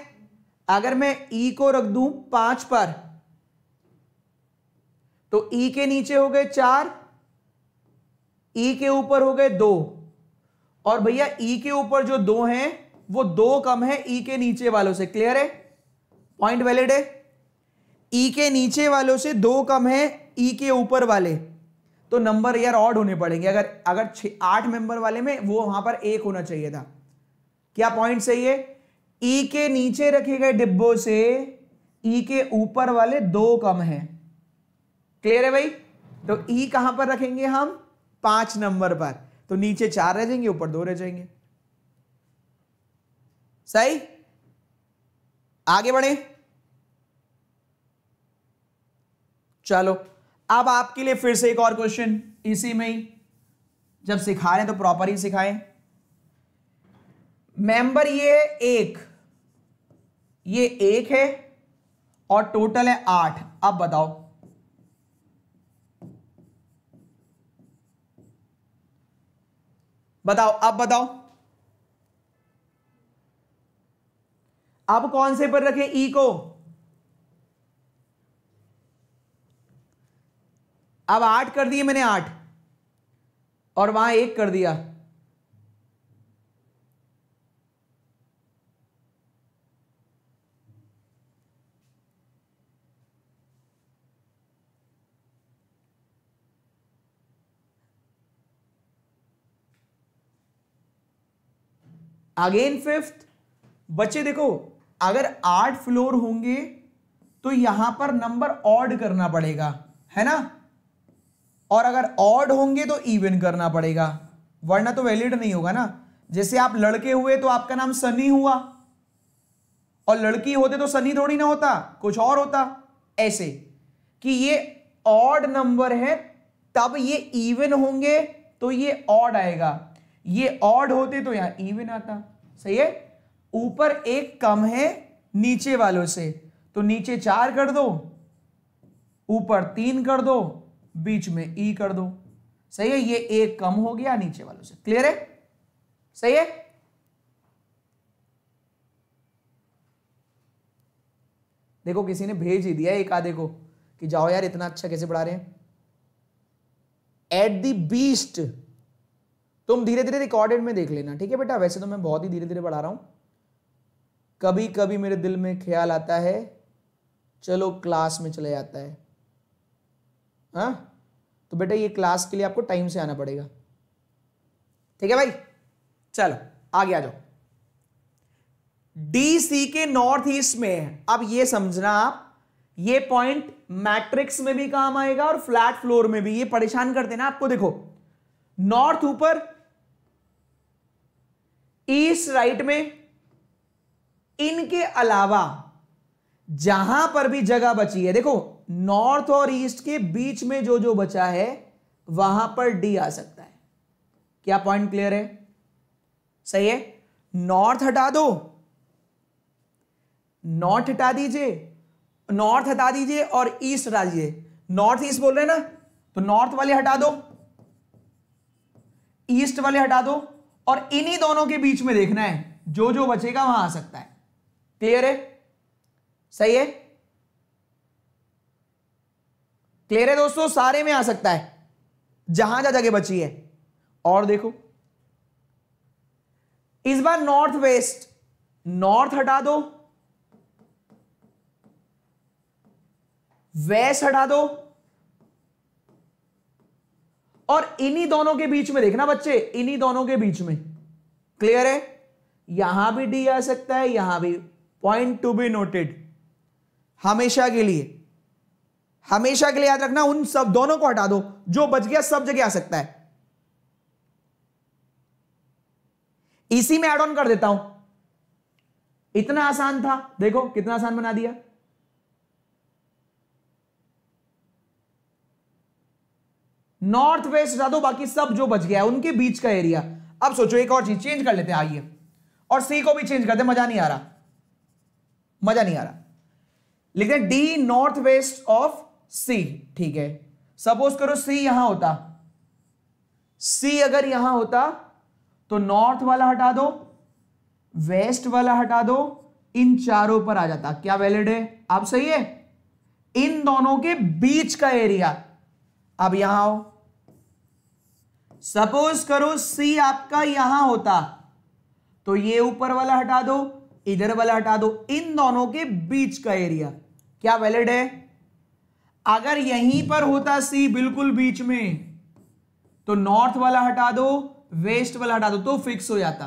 अगर मैं ई e को रख दूँ पाँच पर तो ई के नीचे हो गए चार ई के ऊपर हो गए दो। और भैया ई e के ऊपर जो दो हैं, वो दो कम है ई e के नीचे वालों से। क्लियर है? पॉइंट वैलिड है? ई e के नीचे वालों से दो कम है ई के ऊपर वाले। तो नंबर यार ऑड होने पड़ेंगे। अगर अगर आठ मेंबर वाले में, वो वहाँ पर एक होना चाहिए था। क्या पॉइंट सही है? ई के नीचे रखे गए डिब्बों से ई के ऊपर वाले दो कम है। क्लियर है भाई? तो ई कहाँ पर रखेंगे हम? पाँच नंबर पर। तो नीचे चार रह जाएँगे, ऊपर दो रह जाएँगे। सही? आगे बढ़े। चलो, अब आपके लिए फिर से एक और क्वेश्चन इसी में ही। जब सिखा रहे तो प्रॉपर ही सिखाएँ। मेंबर ये एक। ये एक है और टोटल है आठ। अब बताओ बताओ, आप बताओ। अब कौन से पर रखें? ई को। अब आठ कर दिए मैंने आठ, और वहाँ एक कर दिया। अगेन फिफ्थ बच्चे देखो, अगर आठ फ्लोर होंगे तो यहाँ पर नंबर ऑड करना पड़ेगा, है ना? और अगर ऑड होंगे तो इवन करना पड़ेगा, वरना तो वैलिड नहीं होगा ना? जैसे आप लड़के हुए तो आपका नाम सनी हुआ, और लड़की होते तो सनी थोड़ी ना होता, कुछ और होता, ऐसे, कि ये ऑड नंबर है, तब ये इवन होंगे तो ये ऑड आएगा। ये ऑड होते तो यहाँ इवन आता। सही है? ऊपर एक कम है नीचे वालों से। तो नीचे चार कर दो, ऊपर तीन कर दो, बीच में ई कर दो। सही है? ये एक कम हो गया नीचे वालों से। क्लियर है? सही है? देखो, किसी ने भेज ही दिया एक आधे को कि जाओ यार, इतना अच्छा कैसे पढ़ा रहे हैं? एट दी बीस्ट तुम धीरे धीरे रिकॉर्डेड में देख लेना, ठीक है बेटा? वैसे तो मैं बहुत ही धीरे धीरे पढ़ा रहा हूँ। कभी कभी मेरे दिल में ख्याल आता है, चलो क्लास में चले जाता है। हाँ? तो बेटा ये क्लास के लिए आपको टाइम से आना पड़ेगा। ठीक है भाई? चलो, आगे आ जाओ। डी सी के नॉर्थ ईस्ट में अब ये समझना आप, ये पॉइंट मैट्रिक्स में भी काम आएगा और फ्लैट फ्लोर में भी। ये परेशान करते ना आपको, देखो। नॉर्थ ऊपर ईस्ट राइट में, इनके अलावा जहाँ पर भी जगह बची है, देखो, नॉर्थ और ईस्ट के बीच में जो जो बचा है, वहाँ पर डी आ सकता है। क्या पॉइंट क्लियर है? सही है? नॉर्थ हटा दो। नॉर्थ हटा दीजिए। नॉर्थ हटा दीजिए और ईस्ट हटा दीजिए। नॉर्थ ईस्ट बोल रहे हैं ना? तो नॉर्थ वाले हटा दो। ईस्ट वाले हटा दो। और इन्हीं दोनों के बीच में देखना है, जो जो बचेगा वहाँ आ सकता है। क्लियर है? सही है? क्लियर है दोस्तों? सारे में आ सकता है। जहाँ जहाँ जगह बची है। और देखो। इस बार नॉर्थ वेस्ट, नॉर्थ हटा दो। वेस्ट हटा दो। और इन्हीं दोनों के बीच में, देखना बच्चे, इन्हीं दोनों के बीच में। क्लियर है? यहाँ भी डी आ सकता है, यहाँ भी। पॉइंट टू बी नोटेड हमेशा के लिए। हमेशा के लिए याद रखना, उन सब दोनों को हटा दो, जो बच गया, सब जगह आ सकता है। इसी में एड ऑन कर देता हूँ। इतना आसान था, देखो, कितना आसान बना दिया। नॉर्थ वेस्ट हटा दो बाकी सब जो बच गया है, उनके बीच का एरिया अब सोचो, एक और चीज़ चेंज कर लेते हैं, आइए। और सी को भी चेंज करते मज़ा नहीं आ रहा। मज़ा नहीं आ रहा। हैं D north west of C ठीक है। सपोज़ करो सी यहाँ होता। सी अगर यहाँ होता तो नॉर्थ वाला हटा दो वेस्ट वाला हटा दो, इन चारों पर आ जाता। क्या वैलिड है? आप सही है? इन दोनों के बीच का एरिया अब यहाँ आओ। सपोज़ करो सी आपका यहाँ होता। तो ये ऊपर वाला हटा दो, इधर वाला हटा दो, इन दोनों के बीच का एरिया क्या वैलिड है? अगर यहीं पर होता सी बिल्कुल बीच में तो नॉर्थ वाला हटा दो वेस्ट वाला हटा दो तो फिक्स हो जाता।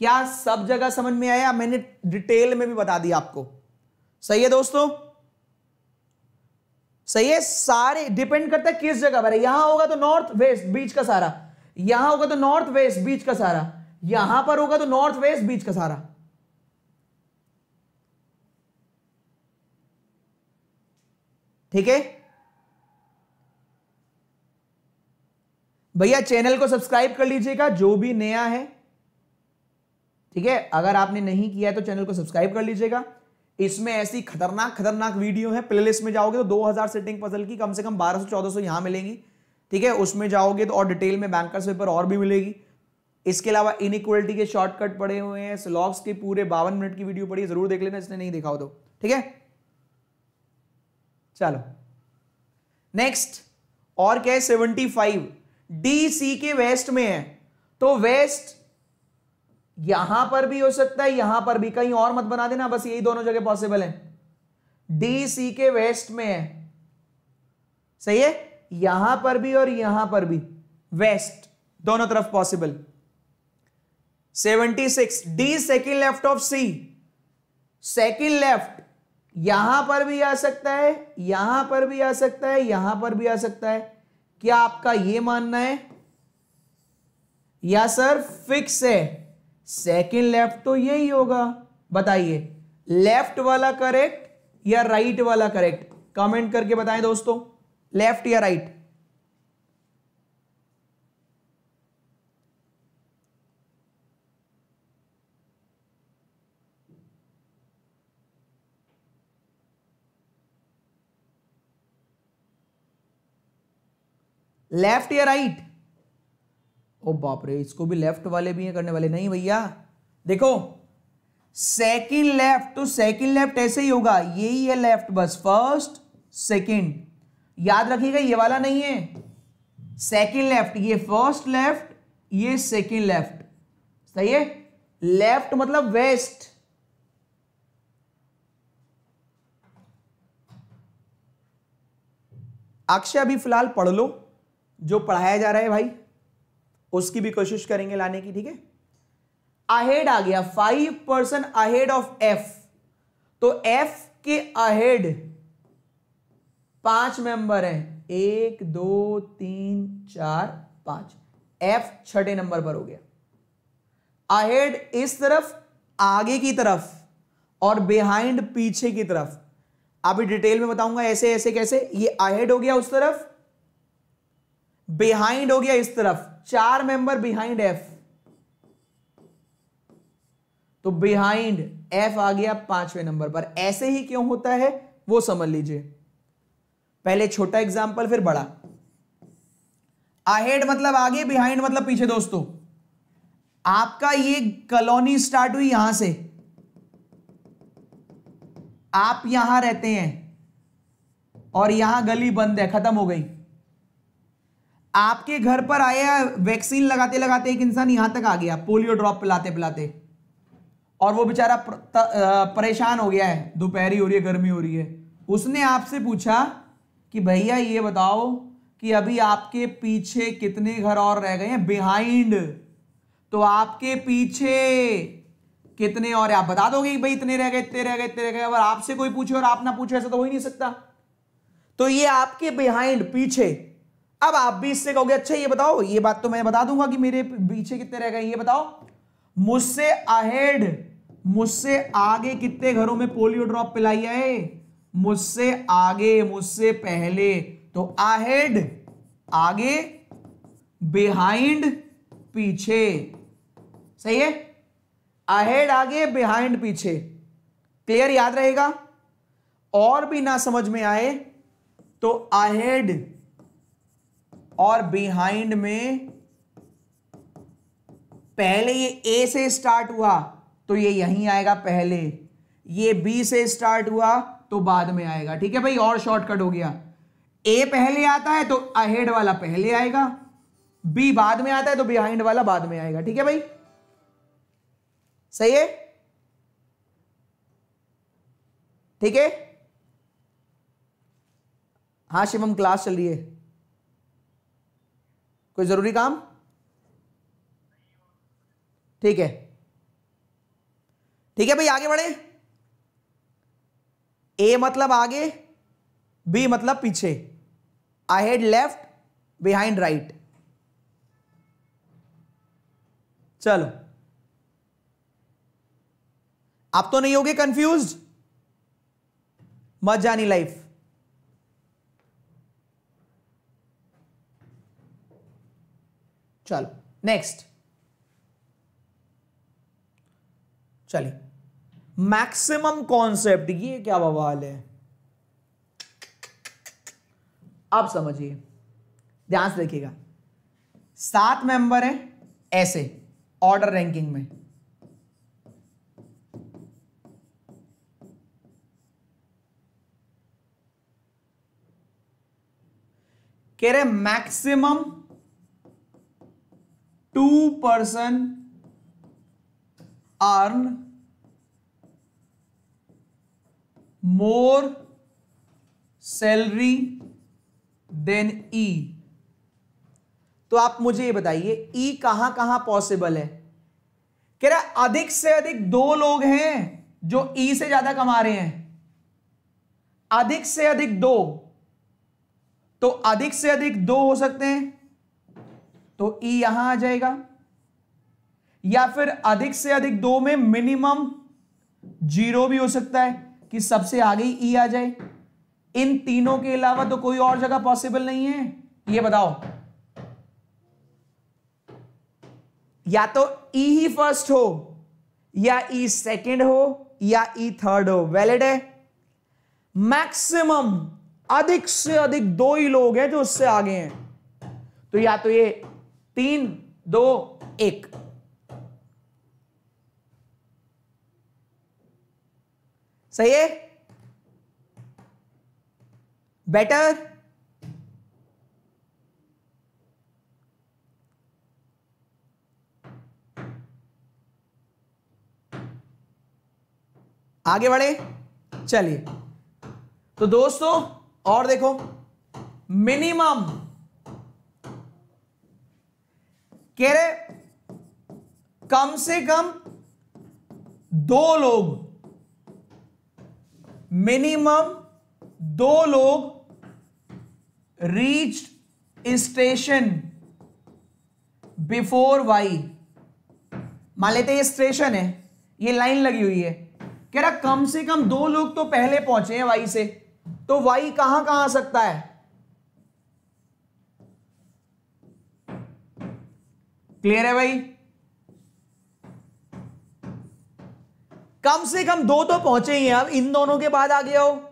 क्या सब जगह समझ में आया? मैंने डिटेल में भी बता दिया आपको। सही है दोस्तों? सही है? सारे डिपेंड करता है किस जगह पर है। यहाँ होगा तो नॉर्थ वेस्ट बीच का सारा। यहाँ होगा तो नॉर्थ वेस्ट बीच का सारा। यहाँ पर होगा तो नॉर्थ वेस्ट बीच का सारा। ठीक है? भैया चैनल को सब्सक्राइब कर लीजिएगा, जो भी नया है। ठीक है? अगर आपने नहीं किया तो चैनल को सब्सक्राइब कर लीजिएगा। इसमें ऐसी खतरनाक खतरनाक वीडियो है प्लेलिस्ट में जाओगे तो 2000 सेटिंग पजल की कम से कम 1200 1400 यहाँ मिलेंगी। ठीक है? उसमें जाओगे तो और डिटेल में बैंकर्स पेपर और भी मिलेगी। इसके अलावा इनइक्वलिटी के शॉर्टकट पड़े हुए हैं स्लॉग्स के पूरे बावन मिनट की वीडियो पड़ी ज़रूर देख लेना, इसने नहीं देखा हो तो। ठीक है? चलो। नेक्स्ट और क्या है? सेवेंटी फाइव डी सी के वेस्ट में है। तो वेस्ट यहाँ पर भी हो सकता है, यहाँ पर भी। कहीं और मत बना देना, बस यही दोनों जगह पॉसिबल है। डी सी के वेस्ट में है। सही है? यहाँ पर भी और यहाँ पर भी। वेस्ट दोनों तरफ़ possible 76 D second left of C second left यहाँ पर भी आ सकता है, यहाँ पर भी आ सकता है, यहाँ पर भी आ सकता है। क्या आपका यह मानना है? या सर फिक्स है। सेकेंड लेफ़्ट तो यही होगा। बताइए लेफ़्ट वाला करेक्ट या राइट वाला करेक्ट कमेंट करके बताएँ दोस्तों लेफ़्ट या राइट लेफ़्ट या राइट ओ बाप रे, इसको भी लेफ़्ट वाले भी हैं करने वाले। नहीं भैया, देखो सेकंड लेफ़्ट तो सेकंड लेफ़्ट ऐसे ही होगा। यही है लेफ़्ट बस फ़र्स्ट सेकंड याद रखिएगा, ये वाला नहीं है। सेकंड लेफ़्ट ये फ़र्स्ट लेफ़्ट ये सेकंड लेफ़्ट सही है? लेफ़्ट मतलब वेस्ट अक्षय, अभी फ़िलहाल पढ़ लो, जो पढ़ाया जा रहा है भाई। उसकी भी कोशिश करेंगे लाने की, ठीक है? अहेड आ गया five percent ahead of F तो एफ़ के अहेड पाँच मेंबर हैं। एक, दो, तीन, चार, पाँच। एफ़ छठे नंबर पर हो गया। अहेड इस तरफ़, आगे की तरफ़ और बिहाइंड पीछे की तरफ़। अभी डिटेल में बताऊँगा ऐसे ऐसे, कैसे। ये अहेड हो गया उस तरफ़ बिहाइंड हो गया इस तरफ़। चार मेंबर बिहाइंड एफ़ तो बिहाइंड एफ़ आ गया पाँचवें नंबर पर। ऐसे ही क्यों होता है? वो समझ लीजिए। पहले छोटा एग्जांपल फिर बड़ा। अहेड मतलब आगे बिहाइंड मतलब पीछे, दोस्तों। आपका ये कॉलोनी स्टार्ट हुई यहाँ से। आप यहाँ रहते हैं और यहाँ गली बंद है, खत्म हो गई। आपके घर पर आया वैक्सीन लगाते लगाते एक इंसान यहाँ तक आ गया, पोलियो ड्रॉप पिलाते पिलाते। और वो बेचारा परेशान हो गया है, दोपहरी हो रही है, गर्मी हो रही है। उसने आपसे पूछा कि भैया ये बताओ कि अभी आपके पीछे कितने घर और रह गए हैं? बिहाइंड तो आपके पीछे कितने और आप बता दोगे भाई इतने रह गए, इतने रह गए, इतने रह गए अगर आपसे कोई पूछे और आप ना पूछे, ऐसा तो हो ही नहीं सकता। तो ये आपके बिहाइंड पीछे। अब आप भी इससे कहोगे अच्छा ये बताओ, ये बात तो मैं बता दूँगा कि मेरे पीछे कितने रह गए, ये बताओ। मुझसे अहेड मुझसे आगे कितने घरों में पोलियो ड्रॉप पिलाई है? मुझसे आगे, मुझसे पहले। तो अहेड आगे बिहाइंड पीछे। सही है? अहेड आगे बिहाइंड पीछे। क्लियर याद रहेगा? और भी ना समझ में आए तो अहेड और बिहाइंड में पहले ये ए से स्टार्ट हुआ तो ये यहीं आएगा पहले। ये बी से स्टार्ट हुआ तो बाद में आएगा। ठीक है भाई? और शॉर्टकट हो गया। ए पहले आता है तो अहेड वाला पहले आएगा। बी बाद में आता है तो बिहाइंड वाला बाद में आएगा। ठीक है भाई? सही है? ठीक है? हाँ शिवम क्लास चल रही है। कोई ज़रूरी काम? ठीक है। ठीक है भाई, आगे बढ़े। ए मतलब आगे बी मतलब पीछे। Ahead left behind right चलो। आप तो नहीं होगे कंफ्यूज मत जानी लाइफ चलो नेक्स्ट चलिए। मैक्सिमम कॉन्सेप्ट ये क्या बवाल है? आप समझिए। ध्यान से देखिएगा। सात मेंबर हैं ऐसे ऑर्डर रैंकिंग में। कह रहे maximum two person earn more salary than E तो आप मुझे ये बताइए ई कहाँ कहाँ पॉसिबल है? कह रहा अधिक से अधिक दो लोग हैं जो ई e से ज़्यादा कमा रहे हैं। अधिक से अधिक दो। तो अधिक से अधिक दो हो सकते हैं। तो ई e यहाँ आ जाएगा। या फिर अधिक से अधिक दो में मिनिमम ज़ीरो भी हो सकता है कि सबसे आगे ई आ जाए। इन तीनों के अलावा तो कोई और जगह पॉसिबल नहीं है। ये बताओ। या तो ई e ही फ़र्स्ट हो, या ई e सेकेंड हो, या ई e थर्ड हो। वैलिड है। मैक्सिमम अधिक से अधिक दो ही लोग हैं जो उससे आगे हैं। तो या तो ये तीन दो एक। सही है? बेटर आगे बढ़े? चलिए। तो दोस्तों और देखो मिनिमम कह रहे, कम से कम दो लोग, मिनिमम दो लोग रीच स्टेशन बिफोर वाई मान लेते ये स्टेशन है, ये लाइन लगी हुई है। कह रहा, कम से कम दो लोग तो पहले पहुँचे हैं वाई से तो वाई कहाँ कहाँ आ सकता है? क्लियर है भाई? कम से कम दो तो पहुँचे ही अब इन दोनों के बाद आ गया हो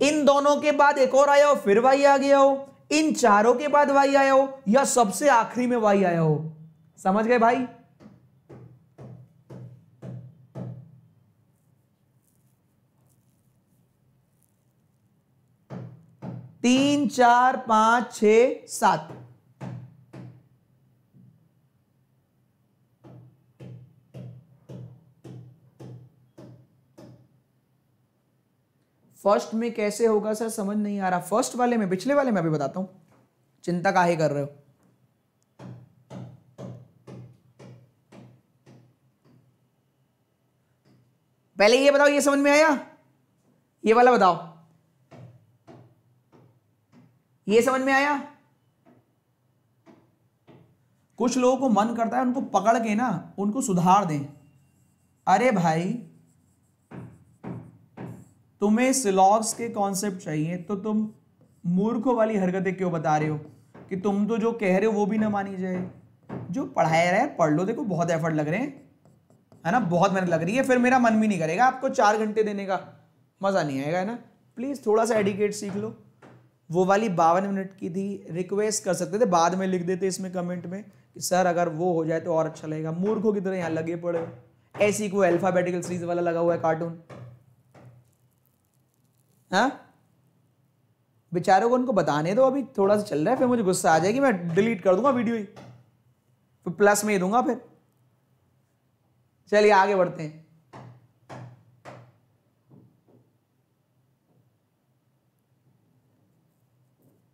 इन दोनों के बाद एक और आया हो, फिर वाई आ गया हो। इन चारों के बाद वाई आया हो, या सबसे आखिरी में वाई आया हो। समझ गए भाई? तीन, चार, पाँच, छ, सात। फ़र्स्ट में कैसे होगा सर? समझ नहीं आ रहा। फ़र्स्ट वाले में, पिछले वाले में अभी बताता हूँ। चिंता काहे कर रहे हो? पहले ये बताओ, ये समझ में आया? ये वाला बताओ। ये समझ में आया? कुछ लोगों को मन करता है उनको पकड़ के ना, उनको सुधार दें। अरे भाई तुम्हें सिलॉग्स के कॉन्सेप्ट चाहिए तो तुम मूर्खों वाली हरकतें क्यों बता रहे हो? कि तुम तो जो कह रहे हो वो भी ना मानी जाए। जो पढ़ाया रहे पढ़ लो। देखो, बहुत एफर्ट लग रहे हैं। है ना? बहुत मेहनत लग रही है। फिर मेरा मन भी नहीं करेगा आपको चार घंटे देने का। मज़ा नहीं आएगा, है ना? प्लीज़ थोड़ा सा एडिकेट सीख लो। वो वाली बावन मिनट की थी रिक्वेस्ट कर सकते थे। बाद में लिख देते इसमें कमेंट में कि, सर, अगर वो हो जाए तो और अच्छा लगेगा। मूर्खों की तरह यहाँ लगे पड़े ऐसी कोई अल्फाबेटिकल सीरीज़ वाला लगा हुआ है कार्टून हाँ? बेचारों को उनको बताने दो, अभी थोड़ा सा चल रहा है, फिर मुझे गुस्सा आ जाएगी, मैं डिलीट कर दूँगा वीडियो ही। फिर प्लस में ही दूँगा फिर। चलिए, आगे बढ़ते हैं।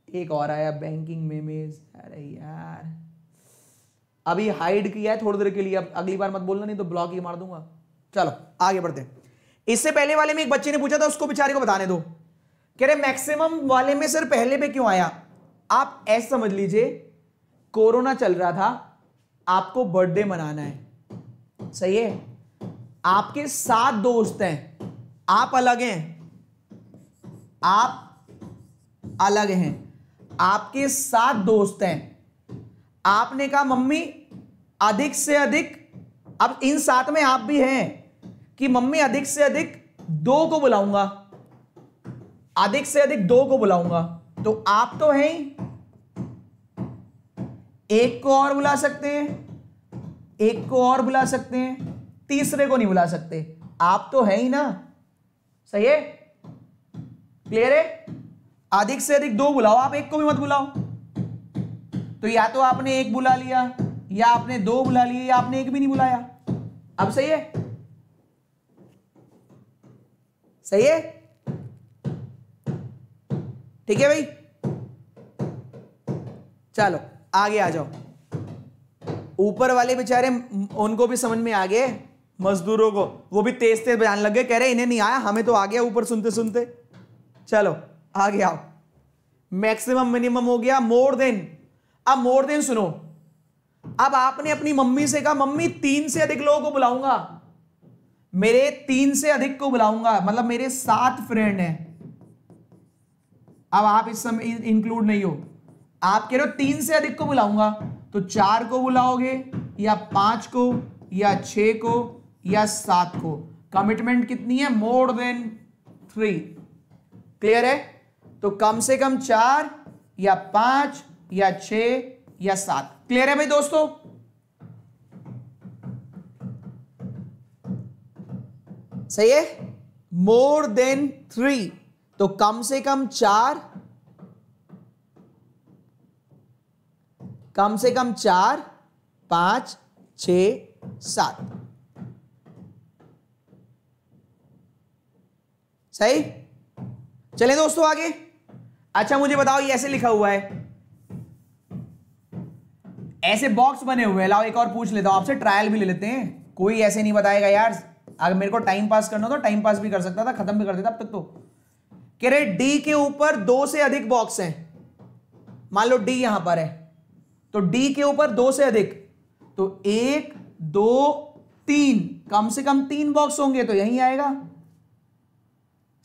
एक और आया बैंकिंग मेमेज अरे यार। अभी हाइड किया है थोड़ी देर के लिए, अब अगली बार मत बोलना, नहीं तो ब्लॉक ही मार दूँगा। चलो, आगे बढ़ते हैं। इससे पहले वाले में एक बच्चे ने पूछा था, उसको बेचारे को बताने दो। कह रहे, मैक्सिमम वाले में सर पहले पे क्यों आया? आप ऐसा समझ लीजिए, कोरोना चल रहा था, आपको बर्थडे मनाना है। सही है? आपके सात दोस्त हैं, आप अलग हैं। आप अलग हैं। आपके सात दोस्त हैं। आपने कहा, मम्मी, अधिक से अधिक, अब इन साथ में आप भी हैं। कि मम्मी, अधिक से अधिक दो को बुलाऊँगा। अधिक से अधिक दो को बुलाऊँगा। तो आप तो हैं ही। एक को और बुला सकते हैं, एक को और बुला सकते हैं, तीसरे को नहीं बुला सकते। आप तो है ही ना। सही है? क्लियर है? अधिक से अधिक दो बुलाओ, आप एक को भी मत बुलाओ। तो या तो आपने एक बुला लिया, या आपने दो बुला लिए, या आपने एक भी नहीं बुलाया। अब सही है? सही है? ठीक है भाई? चलो, आगे आ जाओ। ऊपर वाले बेचारे उनको भी समझ में आ गए, मजदूरों को। वो भी तेज तेज बयान लग गए, कह रहे, इन्हें नहीं आया, हमें तो आ गया ऊपर सुनते सुनते। चलो, आगे आओ। मैक्सिमम मिनिमम हो गया मोर देन। अब मोर देन सुनो। अब आपने अपनी मम्मी से कहा, मम्मी, तीन से अधिक लोगों को बुलाऊँगा। मेरे तीन से अधिक को बुलाऊँगा। मतलब मेरे सात फ्रेंड हैं। अब आप इस समय इंक्लूड नहीं हो। आप कह रहे हो तीन से अधिक को बुलाऊँगा। तो चार को बुलाओगे, या पाँच को, या छ को, या सात को। कमिटमेंट कितनी है? मोर देन थ्री क्लियर है? तो कम से कम चार, या पाँच, या छ या सात। क्लियर है भाई दोस्तों? सही है? मोर देन थ्री तो कम से कम चार? कम से कम चार, पाँच छ सात. सही? चले दोस्तों आगे. अच्छा मुझे बताओ, ये ऐसे लिखा हुआ है. ऐसे बॉक्स बने हुए लाओ, एक और पूछ लेता हूँ। आपसे ट्रायल भी ले लेते हैं। कोई ऐसे नहीं बताएगा यार। अगर मेरे को टाइम पास करना तो टाइम पास भी कर सकता था, खत्म भी कर देता, अब तक तो। कह रहे डी के ऊपर दो से अधिक बॉक्स हैं। मान लो डी यहाँ पर है। तो डी के ऊपर दो से अधिक तो एक, दो, तीन, कम से कम तीन बॉक्स होंगे तो यही आएगा।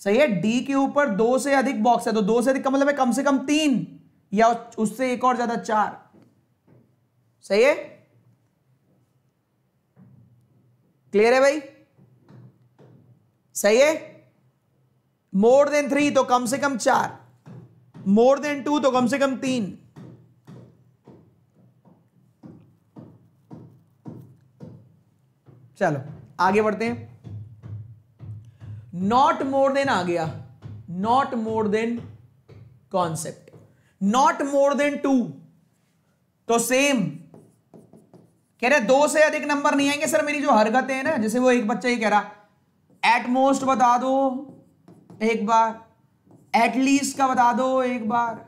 सही है? डी के ऊपर दो से अधिक बॉक्स है तो दो से अधिक का मतलब है कम से कम तीन, या उससे एक और ज़्यादा चार। सही है? क्लियर है भाई? सही है? मोर देन थ्री तो कम से कम चार। मोर देन टू तो कम से कम तीन। चलो, आगे बढ़ते हैं। नॉट मोर देन आ गया। Not more than concept not more than two तो सेम कह रहे दो से अधिक नंबर नहीं आएँगे, सर, मेरी जो हरकतें हैं ना, जैसे वो एक बच्चा ही कह रहा एटमोस्ट बता दो, एक बार। एटलीस्ट का बता दो, एक बार।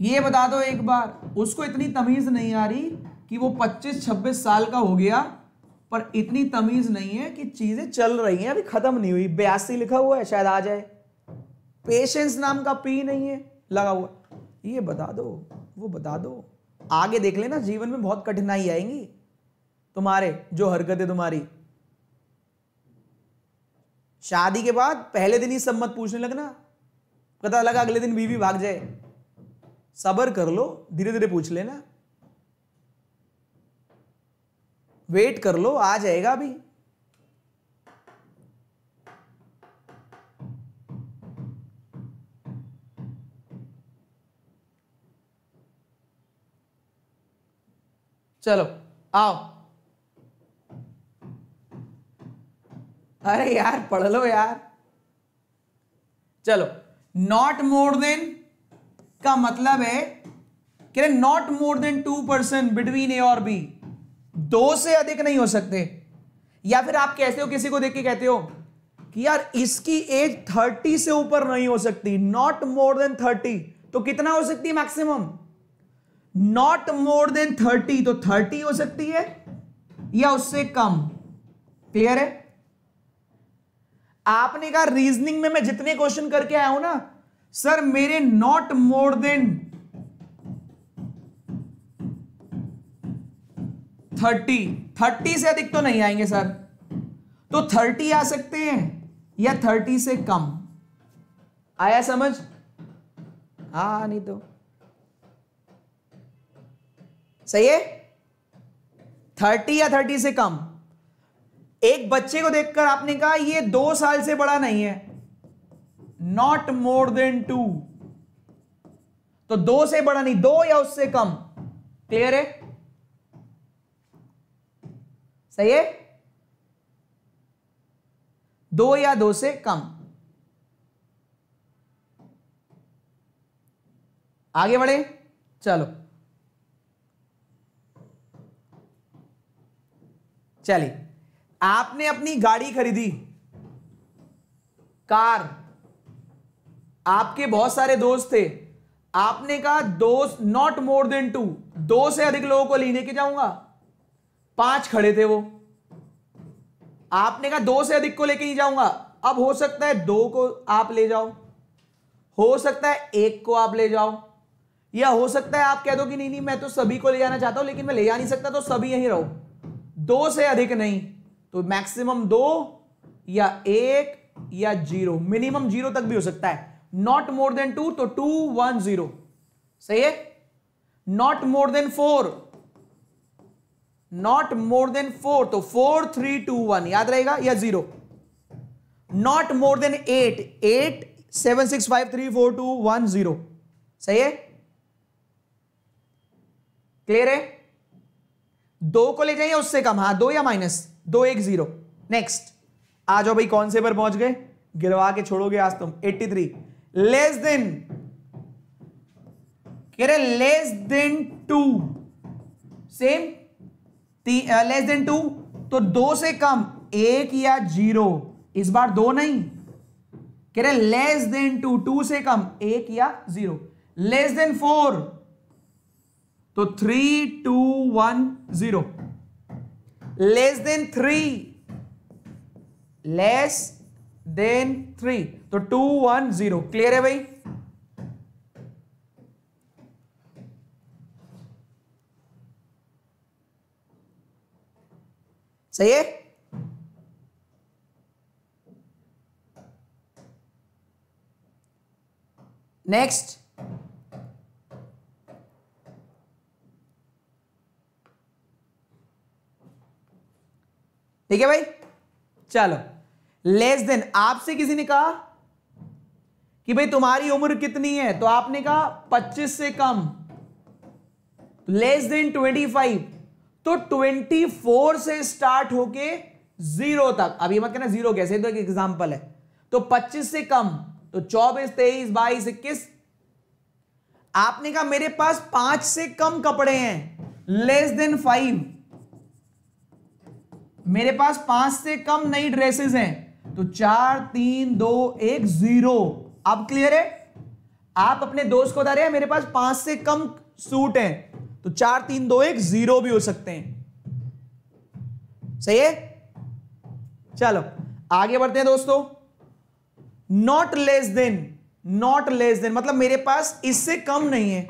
ये बता दो, एक बार। उसको इतनी तमीज नहीं आ रही कि वो 25-26 साल का हो गया, पर इतनी तमीज नहीं है कि चीज़ें चल रही हैं, अभी खत्म नहीं हुई। बयासी लिखा हुआ है, शायद आ जाए। पेशेंस नाम का पी नहीं है, लगा हुआ। ये बता दो, वो बता दो। आगे देख लेना, जीवन में बहुत कठिनाई आएँगी। तुम्हारे, जो हरकतें तुम्हारी। शादी के बाद पहले दिन ही सब मत पूछने लगना। पता लगा अगले दिन बीवी भाग जाए। सबर कर लो धीरे धीरे पूछ लेना। वेट कर लो, आ जाएगा अभी। चलो, आओ। अरे यार, पढ़ लो यार। चलो नॉट मोर देन का मतलब है कि not more than two percent between A और बी दो से अधिक नहीं हो सकते। या फिर आप कहते हो, किसी को देख के कहते हो कि यार, इसकी एज थर्टी से ऊपर नहीं हो सकती। नॉट मोर देन थर्टी तो कितना हो सकती है maximum not more than thirty तो थर्टी हो सकती है या उससे कम? क्लियर है? आपने कहा रीजनिंग में मैं जितने क्वेश्चन करके आया हूँ ना, सर मेरे not more than thirty thirty से अधिक तो नहीं आएँगे, सर। तो थर्टी आ सकते हैं या थर्टी से कम। आया समझ? हा, नहीं तो। सही है? थर्टी या थर्टी से कम। एक बच्चे को देखकर आपने कहा, ये दो साल से बड़ा नहीं है। नॉट मोर देन टू तो दो से बड़ा नहीं, दो या उससे कम? क्लियर है? सही है? दो या दो से कम। आगे बढ़े? चलो। चलिए। आपने अपनी गाड़ी खरीदी। कार। आपके बहुत सारे दोस्त थे। आपने कहा, दोस्त नॉट मोर देन टू दो से अधिक लोगों को लेने के जाऊँगा। पाँच खड़े थे वो। आपने कहा, दो से अधिक को लेके नहीं जाऊँगा। अब हो सकता है दो को आप ले जाओ। हो सकता है एक को आप ले जाओ। या हो सकता है आप कह दो कि नहीं नहीं, मैं तो सभी को ले जाना चाहता हूँ, लेकिन मैं ले जा नहीं सकता तो सभी यहीं रहो। दो से अधिक नहीं। तो मैक्सिमम दो या एक या ज़ीरो मिनिमम ज़ीरो तक भी हो सकता है। नॉट मोर देन टू तो टू वन ज़ीरो सही है? Not more than four not more than four तो फोर थ्री टू वन याद रहेगा? या zero not more than eight eight seven six five three four two one zero सही है? Clear है? दो को ले जाइए, उससे कम। हाँ दो या माइनस दो एक ज़ीरो। नेक्स्ट आ जाओ भाई कौन से पर पहुँच गए? गिरवा के छोड़ोगे आज तुम। 83 लेस देन कह रहे less than two same less than two तो दो से कम, एक या ज़ीरो। इस बार दो नहीं। कह रहे लेस देन टू टू से कम, एक या ज़ीरो। लेस देन फोर तो three two one zero less than three less than three तो टू वन ज़ीरो क्लियर है भाई सही है नेक्स्ट ठीक है भाई? चलो। लेस देन आपसे किसी ने कहा कि भाई तुम्हारी उम्र कितनी है? तो आपने कहा 25 से कम। लेस देन 25 तो 24 से स्टार्ट होके ज़ीरो तक। अभी मत कहना ज़ीरो कैसे? तो एक एग्जांपल है। तो 25 से कम तो 24 23 22 इक्कीस। आपने कहा मेरे पास पाँच से कम कपड़े हैं। लेस देन फाइव मेरे पास पाँच से कम नई ड्रेसेस हैं। तो चार, तीन, दो, एक ज़ीरो अब क्लियर है? आप अपने दोस्त को बता रहे हैं, मेरे पास पाँच से कम सूट हैं। तो चार, तीन, दो, एक ज़ीरो भी हो सकते हैं। सही है? चलो, आगे बढ़ते हैं दोस्तों। Not less than not less than मतलब मेरे पास इससे कम नहीं है।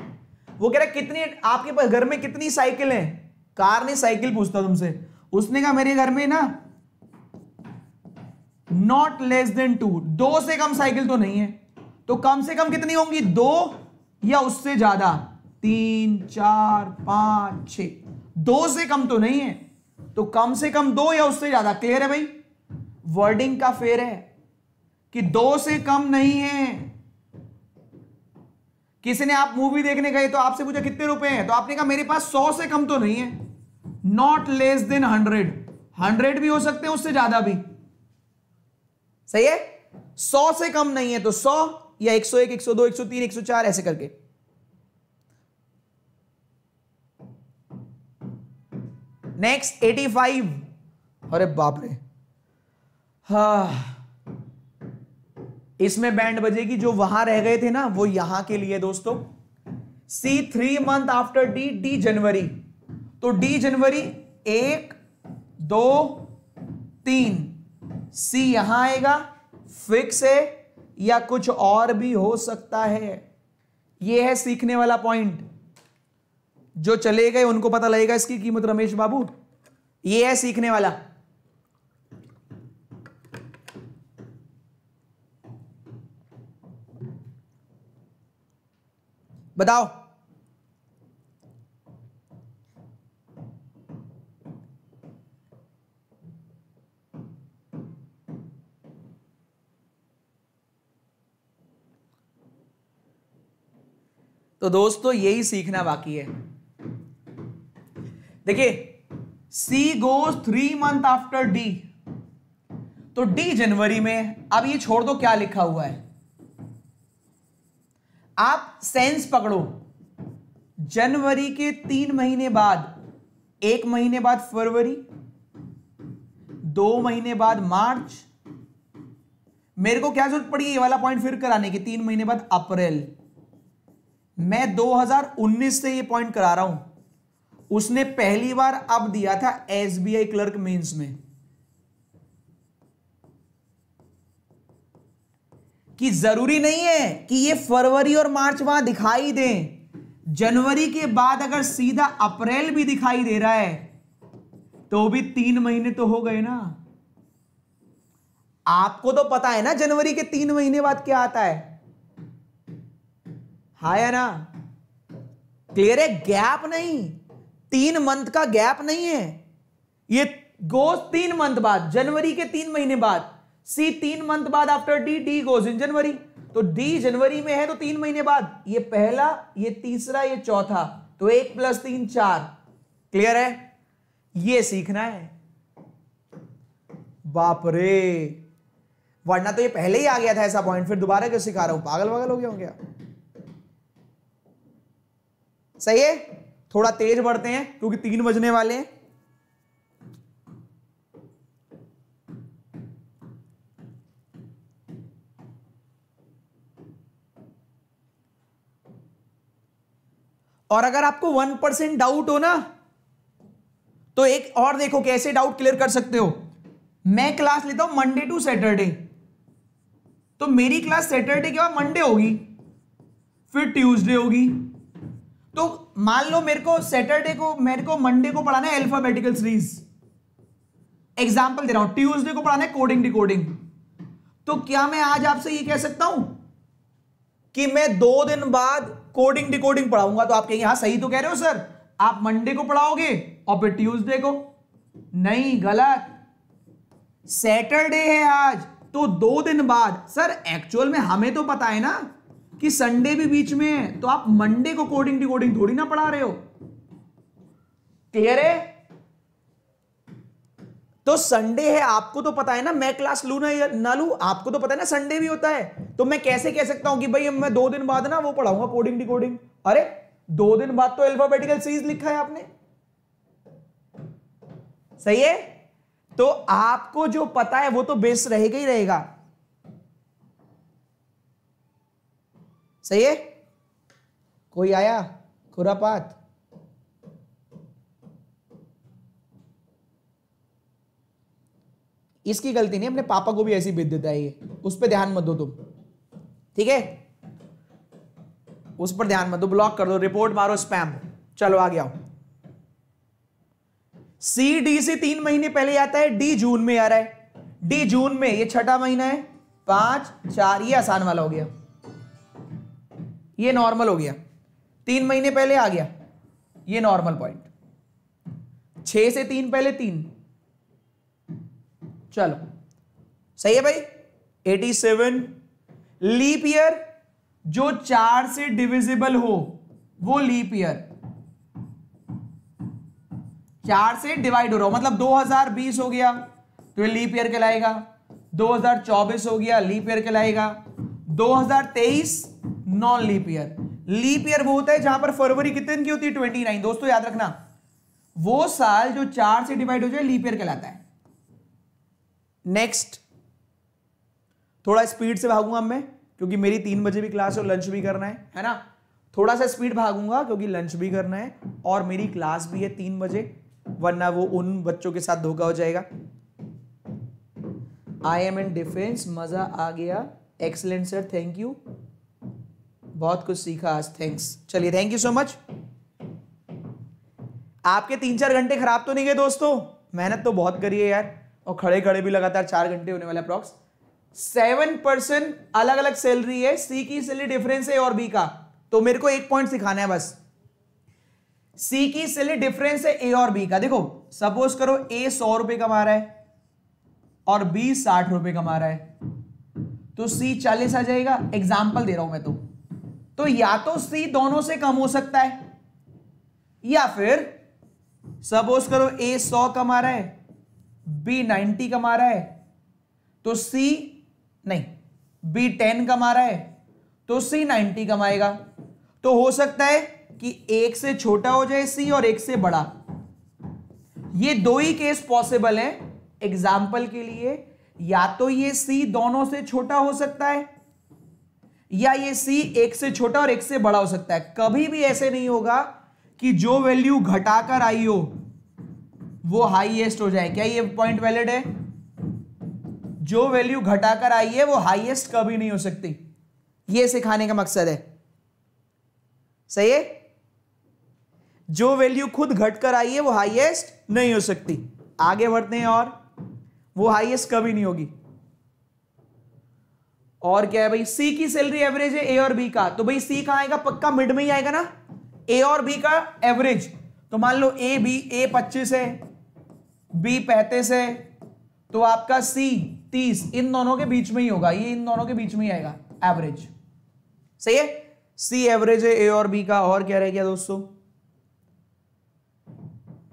वो कह रहा कितनी, आपके पास घर में कितनी साइकिल है? कार ने साइकिल पूछता तुमसे। उसने कहा मेरे घर में ना नॉट लेस देन टू दो से कम साइकिल तो नहीं है। तो कम से कम कितनी होंगी? दो या उससे ज़्यादा? तीन, चार, पाँच छ दो से कम तो नहीं है। तो कम से कम दो या उससे ज़्यादा? क्लियर है भाई? वर्डिंग का फेर है कि दो से कम नहीं है। किसी ने आप मूवी देखने गए तो आपसे पूछा, कितने रुपए हैं? तो आपने कहा, मेरे पास सौ से कम तो नहीं है। Not less than hundred hundred भी हो सकते हैं, उससे ज़्यादा भी। सही है? सौ से कम नहीं है तो सौ या एक सौ एक एक सौ दो, एक सौ तीन, एक सौ चार, ऐसे करके। नेक्स्ट एटी फाइव अरे बाप रे। हा। इसमें बैंड बजेगी, जो वहाँ रह गए थे ना, वो यहाँ के लिए, दोस्तों। C three month after D D January तो डी जनवरी एक, दो, तीन। सी यहाँ आएगा फिक्स है, या कुछ और भी हो सकता है। यह है सीखने वाला पॉइंट जो चले गए, उनको पता लगेगा इसकी कीमत रमेश बाबू। ये है सीखने वाला। बताओ। तो दोस्तों, यही सीखना बाकी है। देखिए C goes three month after D तो डी जनवरी में, अब ये छोड़ दो, क्या लिखा हुआ है? आप सेंस पकड़ो। जनवरी के तीन महीने बाद, एक महीने बाद फरवरी, दो महीने बाद मार्च। मेरे को क्या ज़रूरत पड़ी ये वाला पॉइंट फिर कराने की? तीन महीने बाद अप्रैल। मैं 2019 से ये पॉइंट करा रहा हूँ। उसने पहली बार अब दिया था एसबीआई क्लर्क मेंस में। कि ज़रूरी नहीं है कि ये फरवरी और मार्च वहाँ दिखाई दे। जनवरी के बाद अगर सीधा अप्रैल भी दिखाई दे रहा है तो भी तीन महीने तो हो गए ना। आपको तो पता है ना जनवरी के तीन महीने बाद क्या आता है। हा या ना? क्लियर है गैप नहीं, तीन मंथ का गैप नहीं है। ये गोज तीन मंथ बाद, जनवरी के तीन महीने बाद। सी तीन मंथ बाद after D D goes in January. तो डी जनवरी में है तो तीन महीने बाद। ये पहला, ये तीसरा, ये चौथा तो एक प्लस तीन, चार। क्लियर है? ये सीखना है। बाप रे वरना तो ये पहले ही आ गया था ऐसा पॉइंट फिर दोबारा क्यों सिखा रहा हूँ? पागल वगल हो गया हूँ क्या? सही है? थोड़ा तेज बढ़ते हैं, क्योंकि तीन बजने वाले हैं। और अगर आपको वन परसेंट डाउट हो ना तो एक और देखो कैसे डाउट क्लियर कर सकते हो। मैं क्लास लेता हूँ मंडे टू सैटरडे तो मेरी क्लास सैटरडे के बाद मंडे होगी, फिर ट्यूसडे होगी। तो मान लो मेरे को सैटरडे को, मेरे को मंडे को पढ़ाना है अल्फाबेटिकल सीरीज़ एग्ज़ाम्पल दे रहा हूँ ट्यूसडे को पढ़ाना है कोडिंग डिकोडिंग तो क्या मैं आज आपसे ये कह सकता हूँ कि मैं दो दिन बाद कोडिंग डिकोडिंग पढ़ाऊँगा? तो आप कहेंगे हाँ सही तो कह रहे हो सर आप मंडे को पढ़ाओगे और फिर ट्यूसडे को? नहीं, गलत. सैटरडे है आज तो दो दिन बाद. सर एक्चुअल में हमें तो पता है ना कि संडे भी बीच में है तो आप मंडे को कोडिंग डिकोडिंग थोड़ी ना पढ़ा रहे हो। क्लियर है? तो संडे है, आपको तो पता है ना, मैं क्लास लू ना ना लू, आपको तो पता है ना, संडे भी होता है। तो मैं कैसे कह सकता हूँ कि भाई मैं दो दिन बाद ना वो पढ़ाऊँगा कोडिंग डिकोडिंग अरे, दो दिन बाद तो अल्फाबेटिकल सीरीज़ लिखा है आपने। सही है? तो आपको जो पता है, वो तो बेस रहेगा ही रहेगा। सही है? कोई आया? खुरापात? इसकी गलती नहीं, अपने पापा को भी ऐसी भेज देता है ये। उस पर ध्यान मत दो तुम। ठीक है? उस पर ध्यान मत दो ब्लॉक कर दो रिपोर्ट मारो स्पैम चलो आ गया सी डी से तीन महीने पहले आता है डी जून में आ रहा है। डी जून में, ये छठा महीना है। पाँच, चार, ये आसान वाला हो गया। ये नॉर्मल हो गया। तीन महीने पहले आ गया। ये नॉर्मल पॉइंट छ से तीन पहले तीन। चलो। सही है भाई? 87 लीप ईयर जो चार से डिविजिबल हो वो लीप ईयर चार से डिवाइड हो रहा हो मतलब 2020 हो गया तो ये लीप ईयर कहलाएगा। 2024 हो गया लीप ईयर कहलाएगा। 2023 non leap year leap year वो होता है जहाँ पर फरवरी कितने की होती है? 29 दोस्तों, याद रखना, वो साल जो चार से डिवाइड हो जाए लीप ईयर कहलाता है। नेक्स्ट थोड़ा स्पीड से भागूँगा मैं, क्योंकि मेरी तीन बजे भी क्लास है और लंच भी करना है है ना? थोड़ा सा स्पीड भागूँगा क्योंकि लंच भी करना है और मेरी क्लास भी है तीन बजे, वरना वो उन बच्चों के साथ धोखा हो जाएगा। आई एम इन डिफेंस मज़ा आ गया। एक्सलेंट सर थैंक यू बहुत कुछ सीखा, आज थैंक्स चलिए थैंक यू सो मच आपके तीन चार घंटे खराब तो नहीं गए दोस्तों? मेहनत तो बहुत करी है यार। और खड़े खड़े भी लगातार चार घंटे होने वाले अप्रॉक्स सेवन परसेंट अलग अलग सैलरी है सी की सैलरी डिफरेंस है और बी का। तो मेरे को एक पॉइंट सिखाना है बस। सी की सैलरी डिफरेंस है ए और बी का। देखो सपोज़ करो ए सौ रुपए कमा रहा है और बी साठ रुपए कमा रहा है। तो सी चालीस आ जाएगा। एग्ज़ाम्पल दे रहा हूँ मैं तो। तो या तो सी दोनों से कम हो सकता है, या फिर सपोज़ करो ए सौ कमा रहा है, बी नाइन्टी कमा रहा है तो सी नहीं, बी टेन कमा रहा है तो सी नाइन्टी कमाएगा तो हो सकता है कि एक से छोटा हो जाए सी और एक से बड़ा। ये दो ही केस पॉसिबल है एग्ज़ाम्पल के लिए, या तो ये सी दोनों से छोटा हो सकता है या ये सी एक से छोटा और एक से बड़ा हो सकता है। कभी भी ऐसे नहीं होगा कि जो वैल्यू घटाकर आई हो, वो हाईएस्ट हो जाए। क्या ये पॉइंट वैलिड है? जो वैल्यू घटाकर आई है, वो हाईएस्ट कभी नहीं हो सकती। ये सिखाने का मकसद है। सही है? जो वैल्यू खुद घटकर आई है, वो हाईएस्ट नहीं हो सकती। आगे बढ़ते हैं और, वो हाईएस्ट कभी नहीं होगी। और क्या है भाई? सी की सैलरी एवरेज है ए और बी का। तो भाई सी कहाँ आएगा? पक्का मिड में ही आएगा ना? ए और बी का एवरेज तो मान लो ए बी ए पच्चीस है बी पैंतीस है तो आपका सी तीस। इन दोनों के बीच में ही होगा। ये इन दोनों के बीच में ही आएगा एवरेज सही है? सी एवरेज है ए और बी का। और क्या रह गया दोस्तों?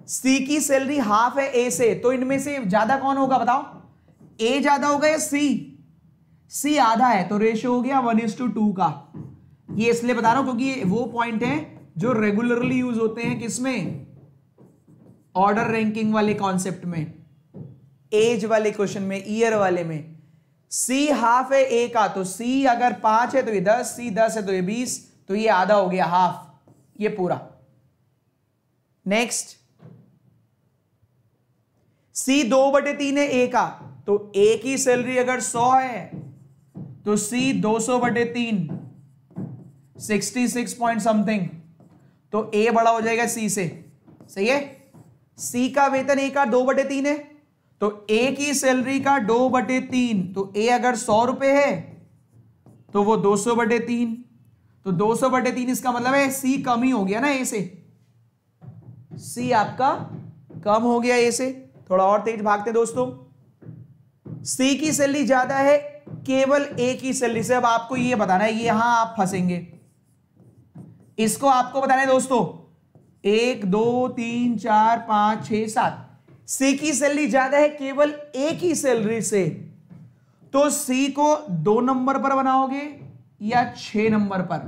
सी की सैलरी हाफ़ है ए से। तो इनमें से ज़्यादा कौन होगा बताओ? ए ज़्यादा होगा या सी सी आधा है तो रेशियो हो गया वन इज़ टू टू का। ये इसलिए बता रहा हूँ क्योंकि वो पॉइंट है जो रेगुलरली यूज़ होते हैं किसमें? ऑर्डर रैंकिंग वाले कॉन्सेप्ट में। एज वाले क्वेश्चन में ईयर वाले में। सी हाफ़ है ए का तो सी अगर पाँच है तो ये दस सी दस है तो ये बीस तो ये आधा हो गया हाफ़ ये पूरा। नेक्स्ट सी दो बटे तीन है ए का तो ए की सैलरी अगर सौ है तो दो सौ बटे तीन सिक्सटी सिक्स पॉइंट समथिंग तो ए बड़ा हो जाएगा सी से। सही है? सी का वेतन ए का दो बटे तीन है तो ए की सैलरी का दो बटे तीन तो ए अगर सौ रुपए है तो वो दो सौ बटे तीन तो दो सौ बटे तीन इसका मतलब है सी कम ही हो गया ना ए से। सी आपका कम हो गया ए से। थोड़ा और तेज भागते दोस्तों। सी की सैलरी ज़्यादा है केवल एक ही सैलरी से अब आपको ये बताना है यहाँ आप फंसेंगे। इसको आपको बताना है दोस्तों, एक, दो, तीन, चार, पाँच छ सात। सी की सैलरी ज़्यादा है केवल एक ही सैलरी से। तो सी को दो नंबर पर बनाओगे या छ नंबर पर?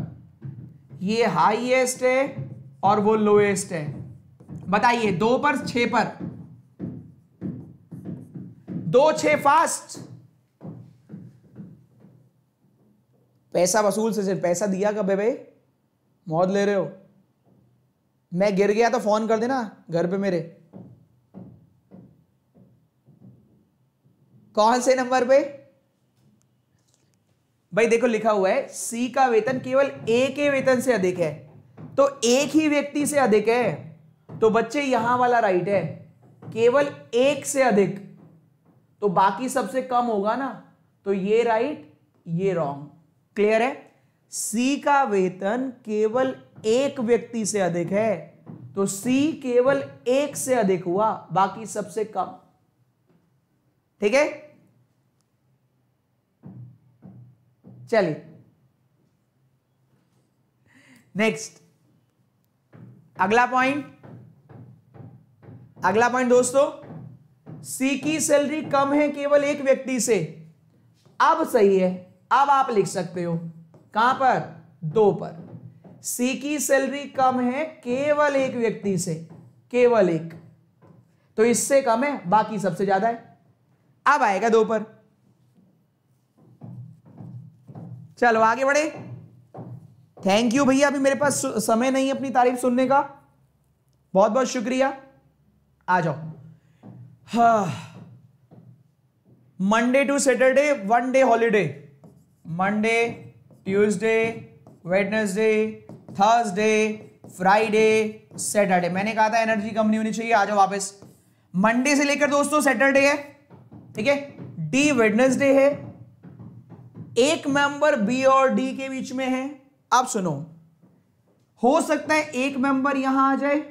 ये हाईएस्ट है और वो लोएस्ट है। बताइए, दो पर छ पर? दो छ फास्ट? पैसा वसूल से सिर्फ़ पैसा दिया कब है भाई? मौत ले रहे हो। मैं गिर गया तो फ़ोन कर देना घर पे मेरे। कौन से नंबर पे? भाई देखो लिखा हुआ है, सी का वेतन केवल ए के वेतन से अधिक है। तो एक ही व्यक्ति से अधिक है। तो बच्चे, यहाँ वाला राइट है। केवल एक से अधिक। तो बाकी सबसे कम होगा ना। तो ये राइट ये रॉन्ग क्लियर है? सी का वेतन केवल एक व्यक्ति से अधिक है। तो सी केवल एक से अधिक हुआ, बाकी सबसे कम। ठीक है? चलिए। नेक्स्ट अगला पॉइंट अगला पॉइंट दोस्तों। सी की सैलरी कम है केवल एक व्यक्ति से। अब सही है। अब आप लिख सकते हो, कहाँ पर? दो पर। सी की सैलरी कम है केवल एक व्यक्ति से, केवल एक। तो इससे कम है, बाकी सबसे ज़्यादा है। अब आएगा दो पर। चलो आगे बढ़े। थैंक यू भैया, अभी मेरे पास समय नहीं है अपनी तारीफ़ सुनने का। बहुत बहुत शुक्रिया। आ जाओ। हा। Monday to Saturday one day holiday Monday Tuesday Wednesday Thursday Friday Saturday मैंने कहा था एनर्जी कम नहीं होनी चाहिए, आ जाओ वापस। मंडे से लेकर दोस्तों सैटरडे है, ठीक है? डी वेडनेसडे है, एक मेंबर बी और डी के बीच में है। आप सुनो, हो सकता है एक मेंबर यहाँ आ जाए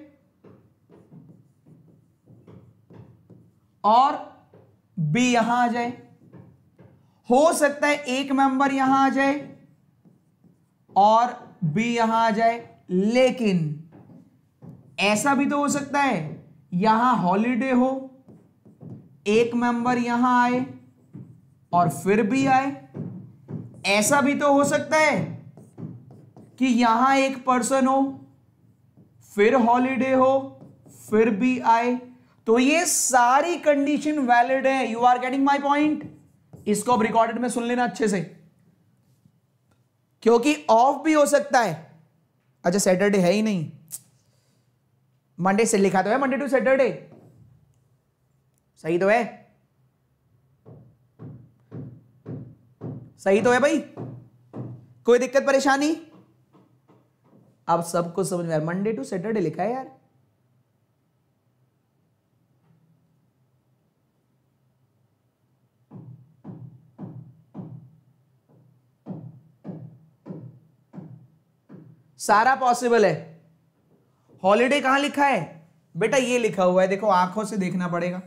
और बी यहाँ आ जाए। हो सकता है एक मेंबर यहाँ आ जाए और बी यहाँ आ जाए, लेकिन ऐसा भी तो हो सकता है, यहाँ हॉलीडे हो, एक मेंबर यहाँ आए और फिर भी आए। ऐसा भी तो हो सकता है कि यहाँ एक पर्सन हो, फिर हॉलीडे हो, फिर भी आए। तो ये सारी कंडीशन वैलिड है। You are getting my point इसको रिकॉर्डेड में सुन लेना अच्छे से। क्योंकि ऑफ़ भी हो सकता है। अच्छा सैटरडे है ही नहीं। मंडे से लिखा तो है मंडे टू सैटरडे सही तो है। सही तो है भाई। कोई दिक्कत, परेशानी? अब सबको समझ में मंडे टू सैटरडे लिखा है यार। सारा पॉसिबल है। हॉलीडे कहाँ लिखा है? बेटा, ये लिखा हुआ है, देखो, आँखों से देखना पड़ेगा।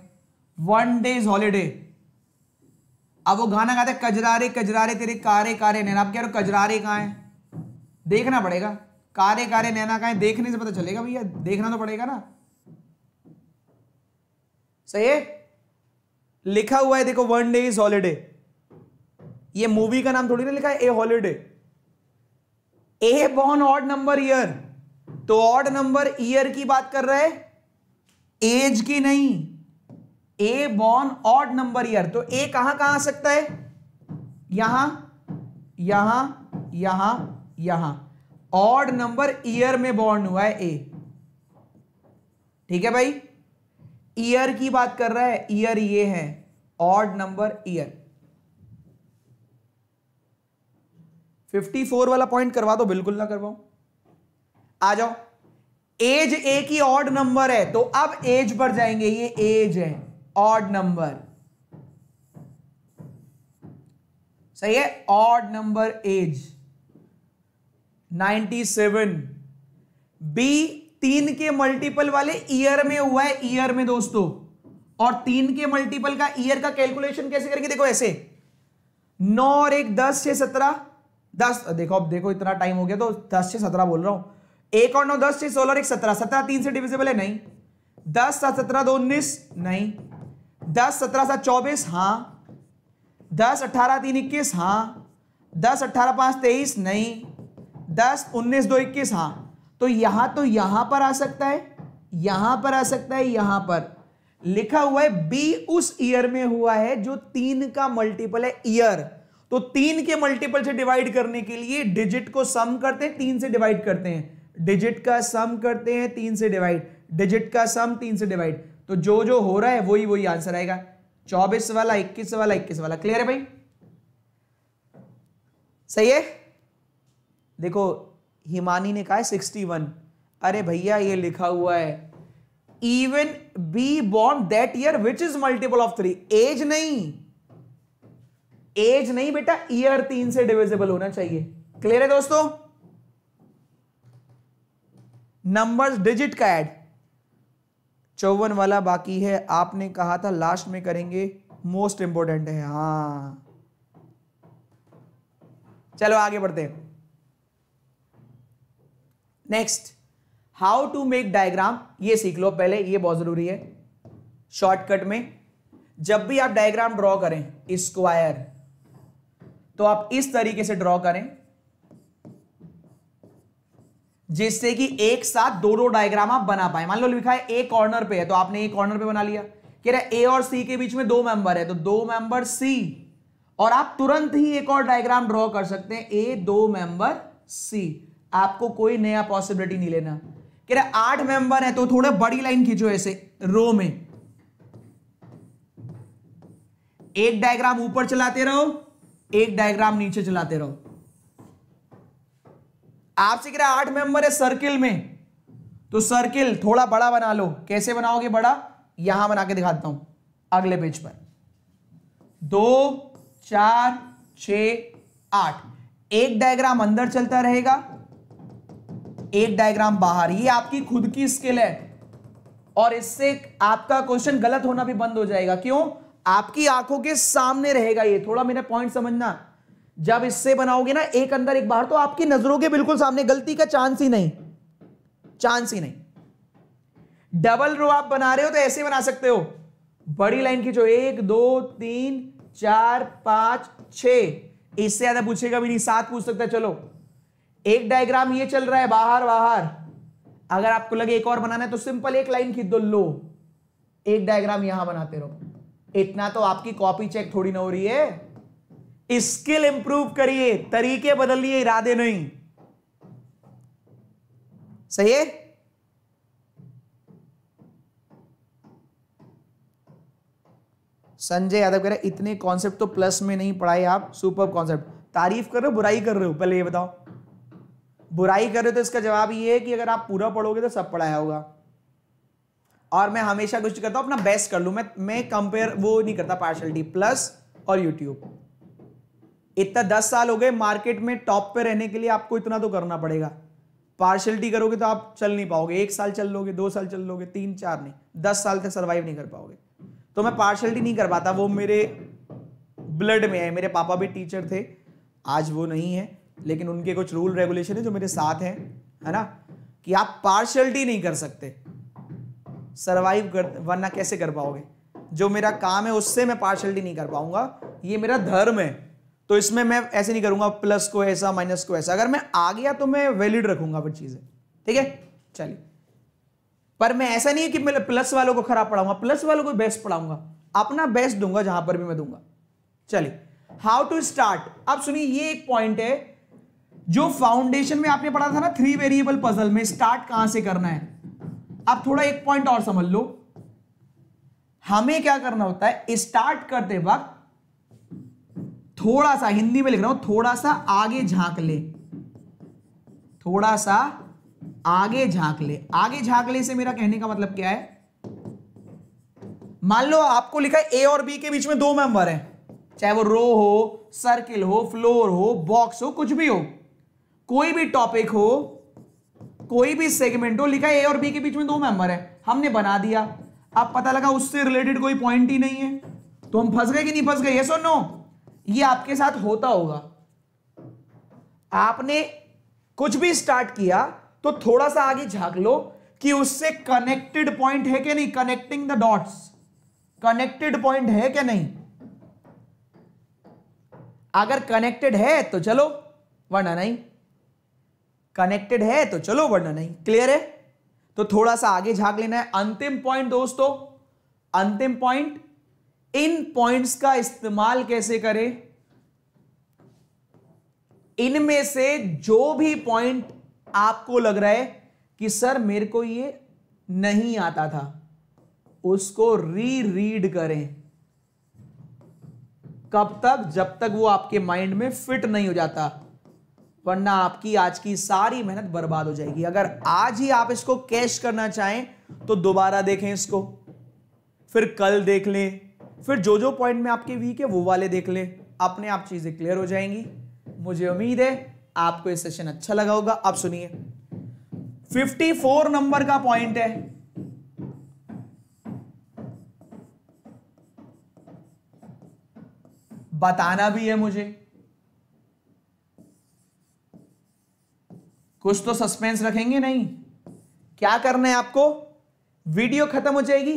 वन डे इज़ हॉलीडे अब वो गाना गाते कजरारे कजरारे, तेरे कारे कारे, नैना। आप कह रहे हो, कजरारे कहाँ है? देखना पड़ेगा। कारे कारे, नैना कहाँ है? देखने से पता चलेगा भैया, देखना तो पड़ेगा ना। सही है? लिखा हुआ है, देखो वन डे इज़ हॉलीडे ये मूवी का नाम थोड़ी ना लिखा है A holiday A born odd number year तो ऑड नंबर ईयर की बात कर रहे एज की नहीं. A born odd number year तो ए कहाँ कहाँ आ सकता है? यहाँ यहाँ यहाँ यहाँ. ऑड नंबर ईयर में बॉर्न हुआ है ए ठीक है भाई? ईयर की बात कर रहा है. ईयर ये है. ऑड नंबर ईयर 54 वाला पॉइंट करवा दो, बिल्कुल ना करवाओ आ जाओ। एज ए की ऑड नंबर है तो अब एज पर जाएँगे, ये एज है ऑड नंबर सही है? ऑड नंबर एज 97 बी तीन के मल्टीपल वाले ईयर में हुआ है ईयर में दोस्तों। और तीन के मल्टीपल का ईयर का कैलकुलेशन कैसे करेंगे? देखो ऐसे। नौ और एक दस से सत्रह दस, देखो, अब देखो, इतना टाइम हो गया तो दस से सत्रह बोल रहा हूँ। एक और नौ, दस से सोलह एक सत्रह। सत्रह तीन से डिविजिबल है? नहीं। दस, सात, सत्रह, दो, उन्नीस? नहीं। दस, सत्रह, सात, चौबीस? हाँ। दस अट्ठारह तीन, इक्कीस? हाँ। दस अट्ठारह पाँच, तेईस? नहीं। दस, उन्नीस, दो, इक्कीस? हाँ। तो यहाँ तो यहाँ पर आ सकता है। यहाँ पर आ सकता है, यहाँ पर। लिखा हुआ है बी उस ईयर में हुआ है जो तीन का मल्टीपल है ईयर तो तीन के मल्टीपल से डिवाइड करने के लिए डिजिट को सम करते हैं, तीन से डिवाइड करते हैं। डिजिट का सम करते हैं, तीन से डिवाइड डिजिट का सम तीन से डिवाइड तो जो जो हो रहा है, वही वही आंसर आएगा। चौबीस वाला, इक्कीस वाला इक्कीस वाला। क्लियर है भाई? सही है? देखो, हिमानी ने कहा है सिक्सटी वन अरे भैया, ये लिखा हुआ है। Even B born that year which is multiple of three age नहीं। एज नहीं बेटा, ईयर तीन से डिविजिबल होना चाहिए। क्लियर है दोस्तों? नंबर्स डिजिट का ऐड चौवन वाला बाकी है, आपने कहा था लास्ट में करेंगे मोस्ट इंपॉर्टेंट है, हाँ। चलो आगे बढ़ते हैं। Next how to make diagram ये सीख लो पहले, ये बहुत ज़रूरी है। शॉर्टकट में, जब भी आप डायग्राम ड्रॉ करें स्क्वायर तो आप इस तरीके से ड्रॉ करें, जिससे कि एक साथ दो दो डायग्राम आप बना पाए। मान लो लिखा है ए कॉर्नर पे है तो आपने ए कॉर्नर पे बना लिया। कह रहे ए और सी के बीच में दो मेंबर है तो दो मेंबर सी और आप तुरंत ही एक और डायग्राम ड्रॉ कर सकते हैं ए दो मेंबर सी आपको कोई नया पॉसिबिलिटी नहीं लेना। कह रहे आठ मेंबर है तो थोड़े बड़ी लाइन खींचो ऐसे रो में। एक डायग्राम ऊपर चलाते रहो एक डायग्राम नीचे चलाते रहो। आपसे कह रहा आठ मेंबर है सर्किल में। तो सर्किल थोड़ा बड़ा बना लो। कैसे बनाओगे बड़ा? यहाँ बना के दिखाता हूँ। अगले पेज पर। दो, चार छ आठ। एक डायग्राम अंदर चलता रहेगा। एक डायग्राम बाहर। ये आपकी खुद की स्किल है। और इससे आपका क्वेश्चन गलत होना भी बंद हो जाएगा। क्यों? आपकी आँखों के सामने रहेगा ये। थोड़ा मेरा पॉइंट समझना। जब इससे बनाओगे ना, एक अंदर एक बाहर तो आपकी नज़रों के बिल्कुल सामने, गलती का चांस ही नहीं। चांस ही नहीं। डबल रो आप बना रहे हो तो ऐसे बना सकते हो। बड़ी लाइन खींचो। एक, दो, तीन, चार, पाँच छ इससे ज़्यादा पूछेगा भी नहीं। सात पूछ सकता चलो। एक डायग्राम ये चल रहा है, बाहर बाहर। अगर आपको लगे एक और बनाना है तो सिंपल एक लाइन खींच दो। लो। एक डायग्राम यहाँ बनाते रहो। इतना तो आपकी कॉपी चेक थोड़ी ना हो रही है। स्किल इंप्रूव करिए, तरीके बदलिए, इरादे नहीं। सही है? संजय यादव कह रहे इतने कॉन्सेप्ट तो प्लस में नहीं पढ़ाए आप सुपर कॉन्सेप्ट तारीफ़ कर रहे हो, बुराई कर रहे हो, पहले ये बताओ। बुराई कर रहे हो तो इसका जवाब ये है कि अगर आप पूरा पढ़ोगे तो सब पढ़ाया होगा। और मैं हमेशा कुछ करता हूँ अपना बेस्ट कर लू। मैं मैं कंपेयर वो नहीं करता पार्शलिटी प्लस और यूट्यूब इतना दस साल हो गए मार्केट में टॉप पे रहने के लिए आपको इतना तो करना पड़ेगा। पार्शलिटी करोगे तो आप चल नहीं पाओगे। एक साल चल लोगे, दो साल चल लोगे, तीन, चार नहीं। दस साल तक सर्वाइव नहीं कर पाओगे। तो मैं पार्शलिटी नहीं कर पाता। वो मेरे ब्लड में है। मेरे पापा भी टीचर थे। आज वो नहीं है। लेकिन उनके कुछ रूल रेगुलेशन है जो मेरे साथ हैं, है ना? कि आप पार्शलिटी नहीं कर सकते। सरवाइव कर, वरना कैसे कर पाओगे? जो मेरा काम है, उससे मैं पार्शलिटी नहीं कर पाऊँगा। ये मेरा धर्म है। तो इसमें मैं ऐसे नहीं करूँगा प्लस को ऐसा माइनस को ऐसा। अगर मैं आ गया तो मैं वैलिड रखूँगा वो चीज़ें। ठीक है? चलिए। पर मैं ऐसा नहीं है कि मैं प्लस वालों को खराब पढ़ाऊँगा प्लस वालों को बेस्ट पढ़ाऊँगा। अपना बेस्ट दूँगा, जहाँ पर भी मैं दूँगा। चलिए। हाउ टू स्टार्ट अब सुनिए, ये एक पॉइंट है। जो फाउंडेशन में आपने पढ़ा था ना थ्री वेरिएबल पजल में स्टार्ट कहाँ से करना है? अब थोड़ा एक पॉइंट और समझ लो। हमें क्या करना होता है स्टार्ट करते वक्त थोड़ा सा, हिंदी में लिख रहा हूँ, थोड़ा सा आगे झाँक ले। थोड़ा सा आगे झाँक ले। आगे झाँक ले से मेरा कहने का मतलब क्या है? मान लो आपको लिखा है ए और बी के बीच में दो मेंबर हैं। चाहे वो रो हो सर्किल हो फ्लोर हो बॉक्स हो, कुछ भी हो। कोई भी टॉपिक हो कोई भी सेगमेंट हो, लिखा है ए और बी के बीच में दो मेंबर है। हमने बना दिया। अब पता लगा उससे रिलेटेड कोई पॉइंट ही नहीं है। तो हम फंस गए कि नहीं फंस गए? ये सो नो ये आपके साथ होता होगा। आपने कुछ भी स्टार्ट किया तो थोड़ा सा आगे झाँक लो कि उससे कनेक्टेड पॉइंट है कि नहीं? Connecting the dots connected point है क्या नहीं? अगर कनेक्टेड है तो चलो, वरना नहीं। कनेक्टेड है तो चलो, वरना नहीं। क्लियर है? तो थोड़ा सा आगे झाँक लेना है। अंतिम पॉइंट दोस्तों, अंतिम पॉइंट इन पॉइंट्स का इस्तेमाल कैसे करें? इनमें से जो भी पॉइंट आपको लग रहा है कि, सर, मेरे को ये नहीं आता था, उसको री रीड करें। कब तक? जब तक वो आपके माइंड में फिट नहीं हो जाता। वरना आपकी आज की सारी मेहनत बर्बाद हो जाएगी। अगर आज ही आप इसको कैश करना चाहें तो दोबारा देखें इसको। फिर कल देख लें। फिर जो जो पॉइंट में आपके वीक है, वो वाले देख लें। अपने आप चीज़ें क्लियर हो जाएँगी। मुझे उम्मीद है आपको ये सेशन अच्छा लगा होगा। आप सुनिए। 54 नंबर का पॉइंट है। बताना भी है मुझे। कुछ तो सस्पेंस रखेंगे नहीं। क्या करना है आपको? वीडियो खत्म हो जाएगी।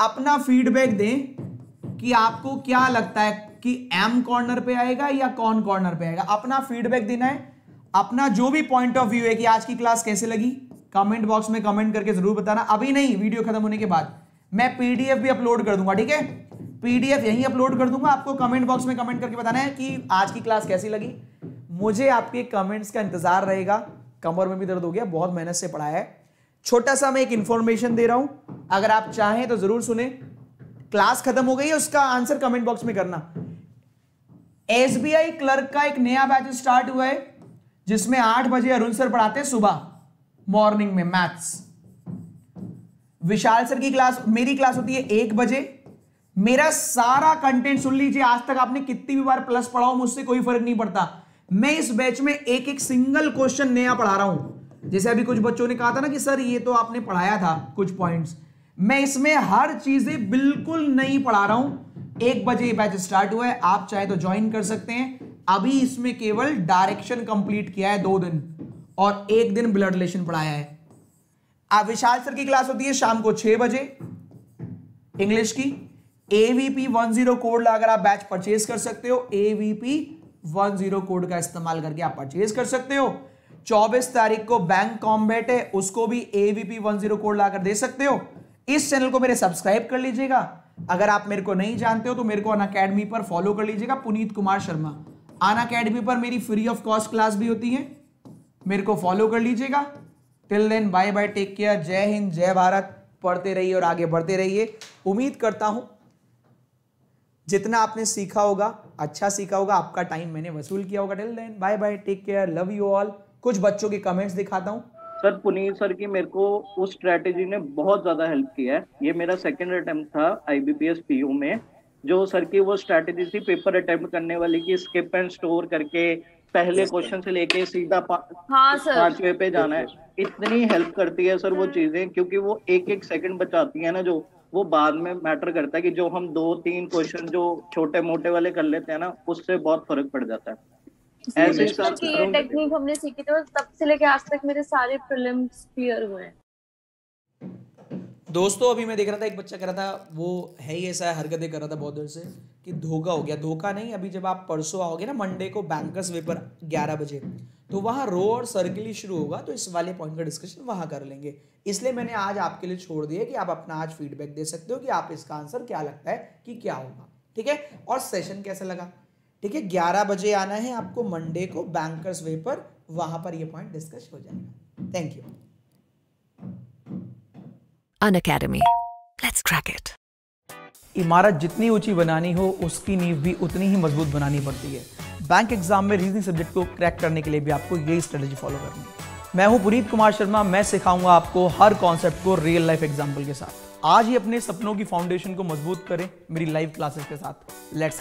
अपना फीडबैक दें कि आपको क्या लगता है कि एम कॉर्नर पे आएगा या कौन कॉर्नर पे आएगा। अपना फीडबैक देना है। अपना जो भी पॉइंट ऑफ़ व्यू है कि आज की क्लास कैसे लगी कमेंट बॉक्स में कमेंट करके ज़रूर बताना। अभी नहीं वीडियो खत्म होने के बाद। मैं पीडीएफ भी अपलोड कर दूँगा, ठीक है? पीडीएफ यहीं अपलोड कर दूँगा। आपको कमेंट बॉक्स में कमेंट करके बताना है कि आज की क्लास कैसी लगी। मुझे आपके कमेंट्स का इंतज़ार रहेगा। कमर में भी दर्द हो गया, बहुत मेहनत से पढ़ा है। छोटा सा मैं एक इंफॉर्मेशन दे रहा हूँ। अगर आप चाहें तो ज़रूर सुने। क्लास खत्म हो गई है, उसका आंसर कमेंट बॉक्स में करना। एसबीआई क्लर्क का एक नया बैच स्टार्ट हुआ है, जिसमें आठ बजे अरुण सर पढ़ाते सुबह मॉर्निंग में मैथ्स विशाल सर की क्लास मेरी क्लास होती है एक बजे। मेरा सारा कंटेंट सुन लीजिए, आज तक आपने कितनी भी बार प्लस पढ़ाओ मुझसे कोई फ़र्क नहीं पड़ता। मैं इस बैच में एक एक सिंगल क्वेश्चन नया पढ़ा रहा हूँ। जैसे अभी कुछ बच्चों ने कहा था ना कि, सर, ये तो आपने पढ़ाया था कुछ पॉइंट्स मैं इसमें हर चीज़ें बिल्कुल नहीं पढ़ा रहा हूँ। एक बजे बैच स्टार्ट हुआ है, आप चाहे तो ज्वाइन कर सकते हैं। अभी इसमें केवल डायरेक्शन कंप्लीट किया है दो दिन और एक दिन ब्लड रिलेशन पढ़ाया है। अब विशाल सर की क्लास होती है शाम को छह बजे इंग्लिश की। एवीपी वन ज़ीरो कोड अगर आप बैच परचेज कर सकते हो एवीपी वन ज़ीरो कोड का इस्तेमाल करके आप परचेज कर सकते हो। 24 तारीख को बैंक कॉम्बेट है, उसको भी एवीपी वन ज़ीरो कोड लाकर दे सकते हो। इस चैनल को मेरे सब्सक्राइब कर लीजिएगा। अगर आप मेरे को नहीं जानते हो तो मेरे को अन अकेडमी पर फॉलो कर लीजिएगा, पुनीत कुमार शर्मा। अन अकेडमी पर मेरी फ्री ऑफ़ कॉस्ट क्लास भी होती है। मेरे को फॉलो कर लीजिएगा। Till then bye bye take care जय हिंद, जय भारत। पढ़ते रहिए और आगे बढ़ते रहिए। उम्मीद करता हूँ जितना आपने सीखा होगा अच्छा सीखा होगा आपका टाइम मैंने वसूल किया होगा। Till then bye bye take care love you all कुछ बच्चों के कमेंट्स दिखाता हूँ। सर पुनीत सर की मेरे को उस स्ट्रेटेजी ने बहुत ज़्यादा हेल्प किया है। ये मेरा सेकंड अटेम्प्ट था आईबीपीएस पीयू में जो सर की वो स्ट्रेटेजी थी पेपर अटेम्प्ट करने वाली की स्किप एंड स्टोर करके पहले क्वेश्चन से लेके सीधा हाँ पांचवे पे जाना है। इतनी हेल्प करती है सर वो चीज़ें क्योंकि वो एक एक सेकंड बचाती है ना जो वो बाद में मैटर करता है कि जो हम दो तीन क्वेश्चन जो छोटे मोटे वाले कर लेते हैं ना उससे बहुत फ़र्क पड़ जाता है। ऐसे ये टेक्निक हमने सीखी थी और तब से लेके आज तक मेरे सारे प्रीलिम्स क्लियर हुए हैं। दोस्तों, अभी मैं देख रहा था, एक बच्चा कर रहा था, वो है ही ऐसा, हरकतें कर रहा था बहुत देर से, कि धोखा हो गया। धोखा नहीं, अभी जब आप परसों आओगे ना मंडे को बैंकर्स वे पर ग्यारह बजे तो वहाँ रो और सर्किल ही शुरू होगा तो इस वाले पॉइंट का डिस्कशन वहाँ कर लेंगे। इसलिए मैंने आज आपके लिए छोड़ दिया कि आप अपना आज फीडबैक दे सकते हो कि आप इसका आंसर क्या लगता है कि क्या होगा, ठीक है? और सेशन कैसा लगा? ठीक है, ग्यारह बजे आना है आपको मंडे को बैंकर्स वे पर, वहाँ पर ये पॉइंट डिस्कस हो जाएगा। Thank you An Academy. Let's crack it. इमारत जितनी ऊँची बनानी हो, उसकी नींव भी उतनी ही मज़बूत बनानी पड़ती है बैंक एग्ज़ाम में रीजनिंग सब्जेक्ट को क्रैक करने के लिए भी आपको यही स्ट्रेटेजी फॉलो करनी है मैं हूँ पुनीत कुमार शर्मा, मैं सिखाऊँगा आपको हर कॉन्सेप्ट को रियल लाइफ एग्ज़ाम्पल के साथ आज ही अपने सपनों की फाउंडेशन को मज़बूत करें मेरी लाइव क्लासेस के साथ लेट्स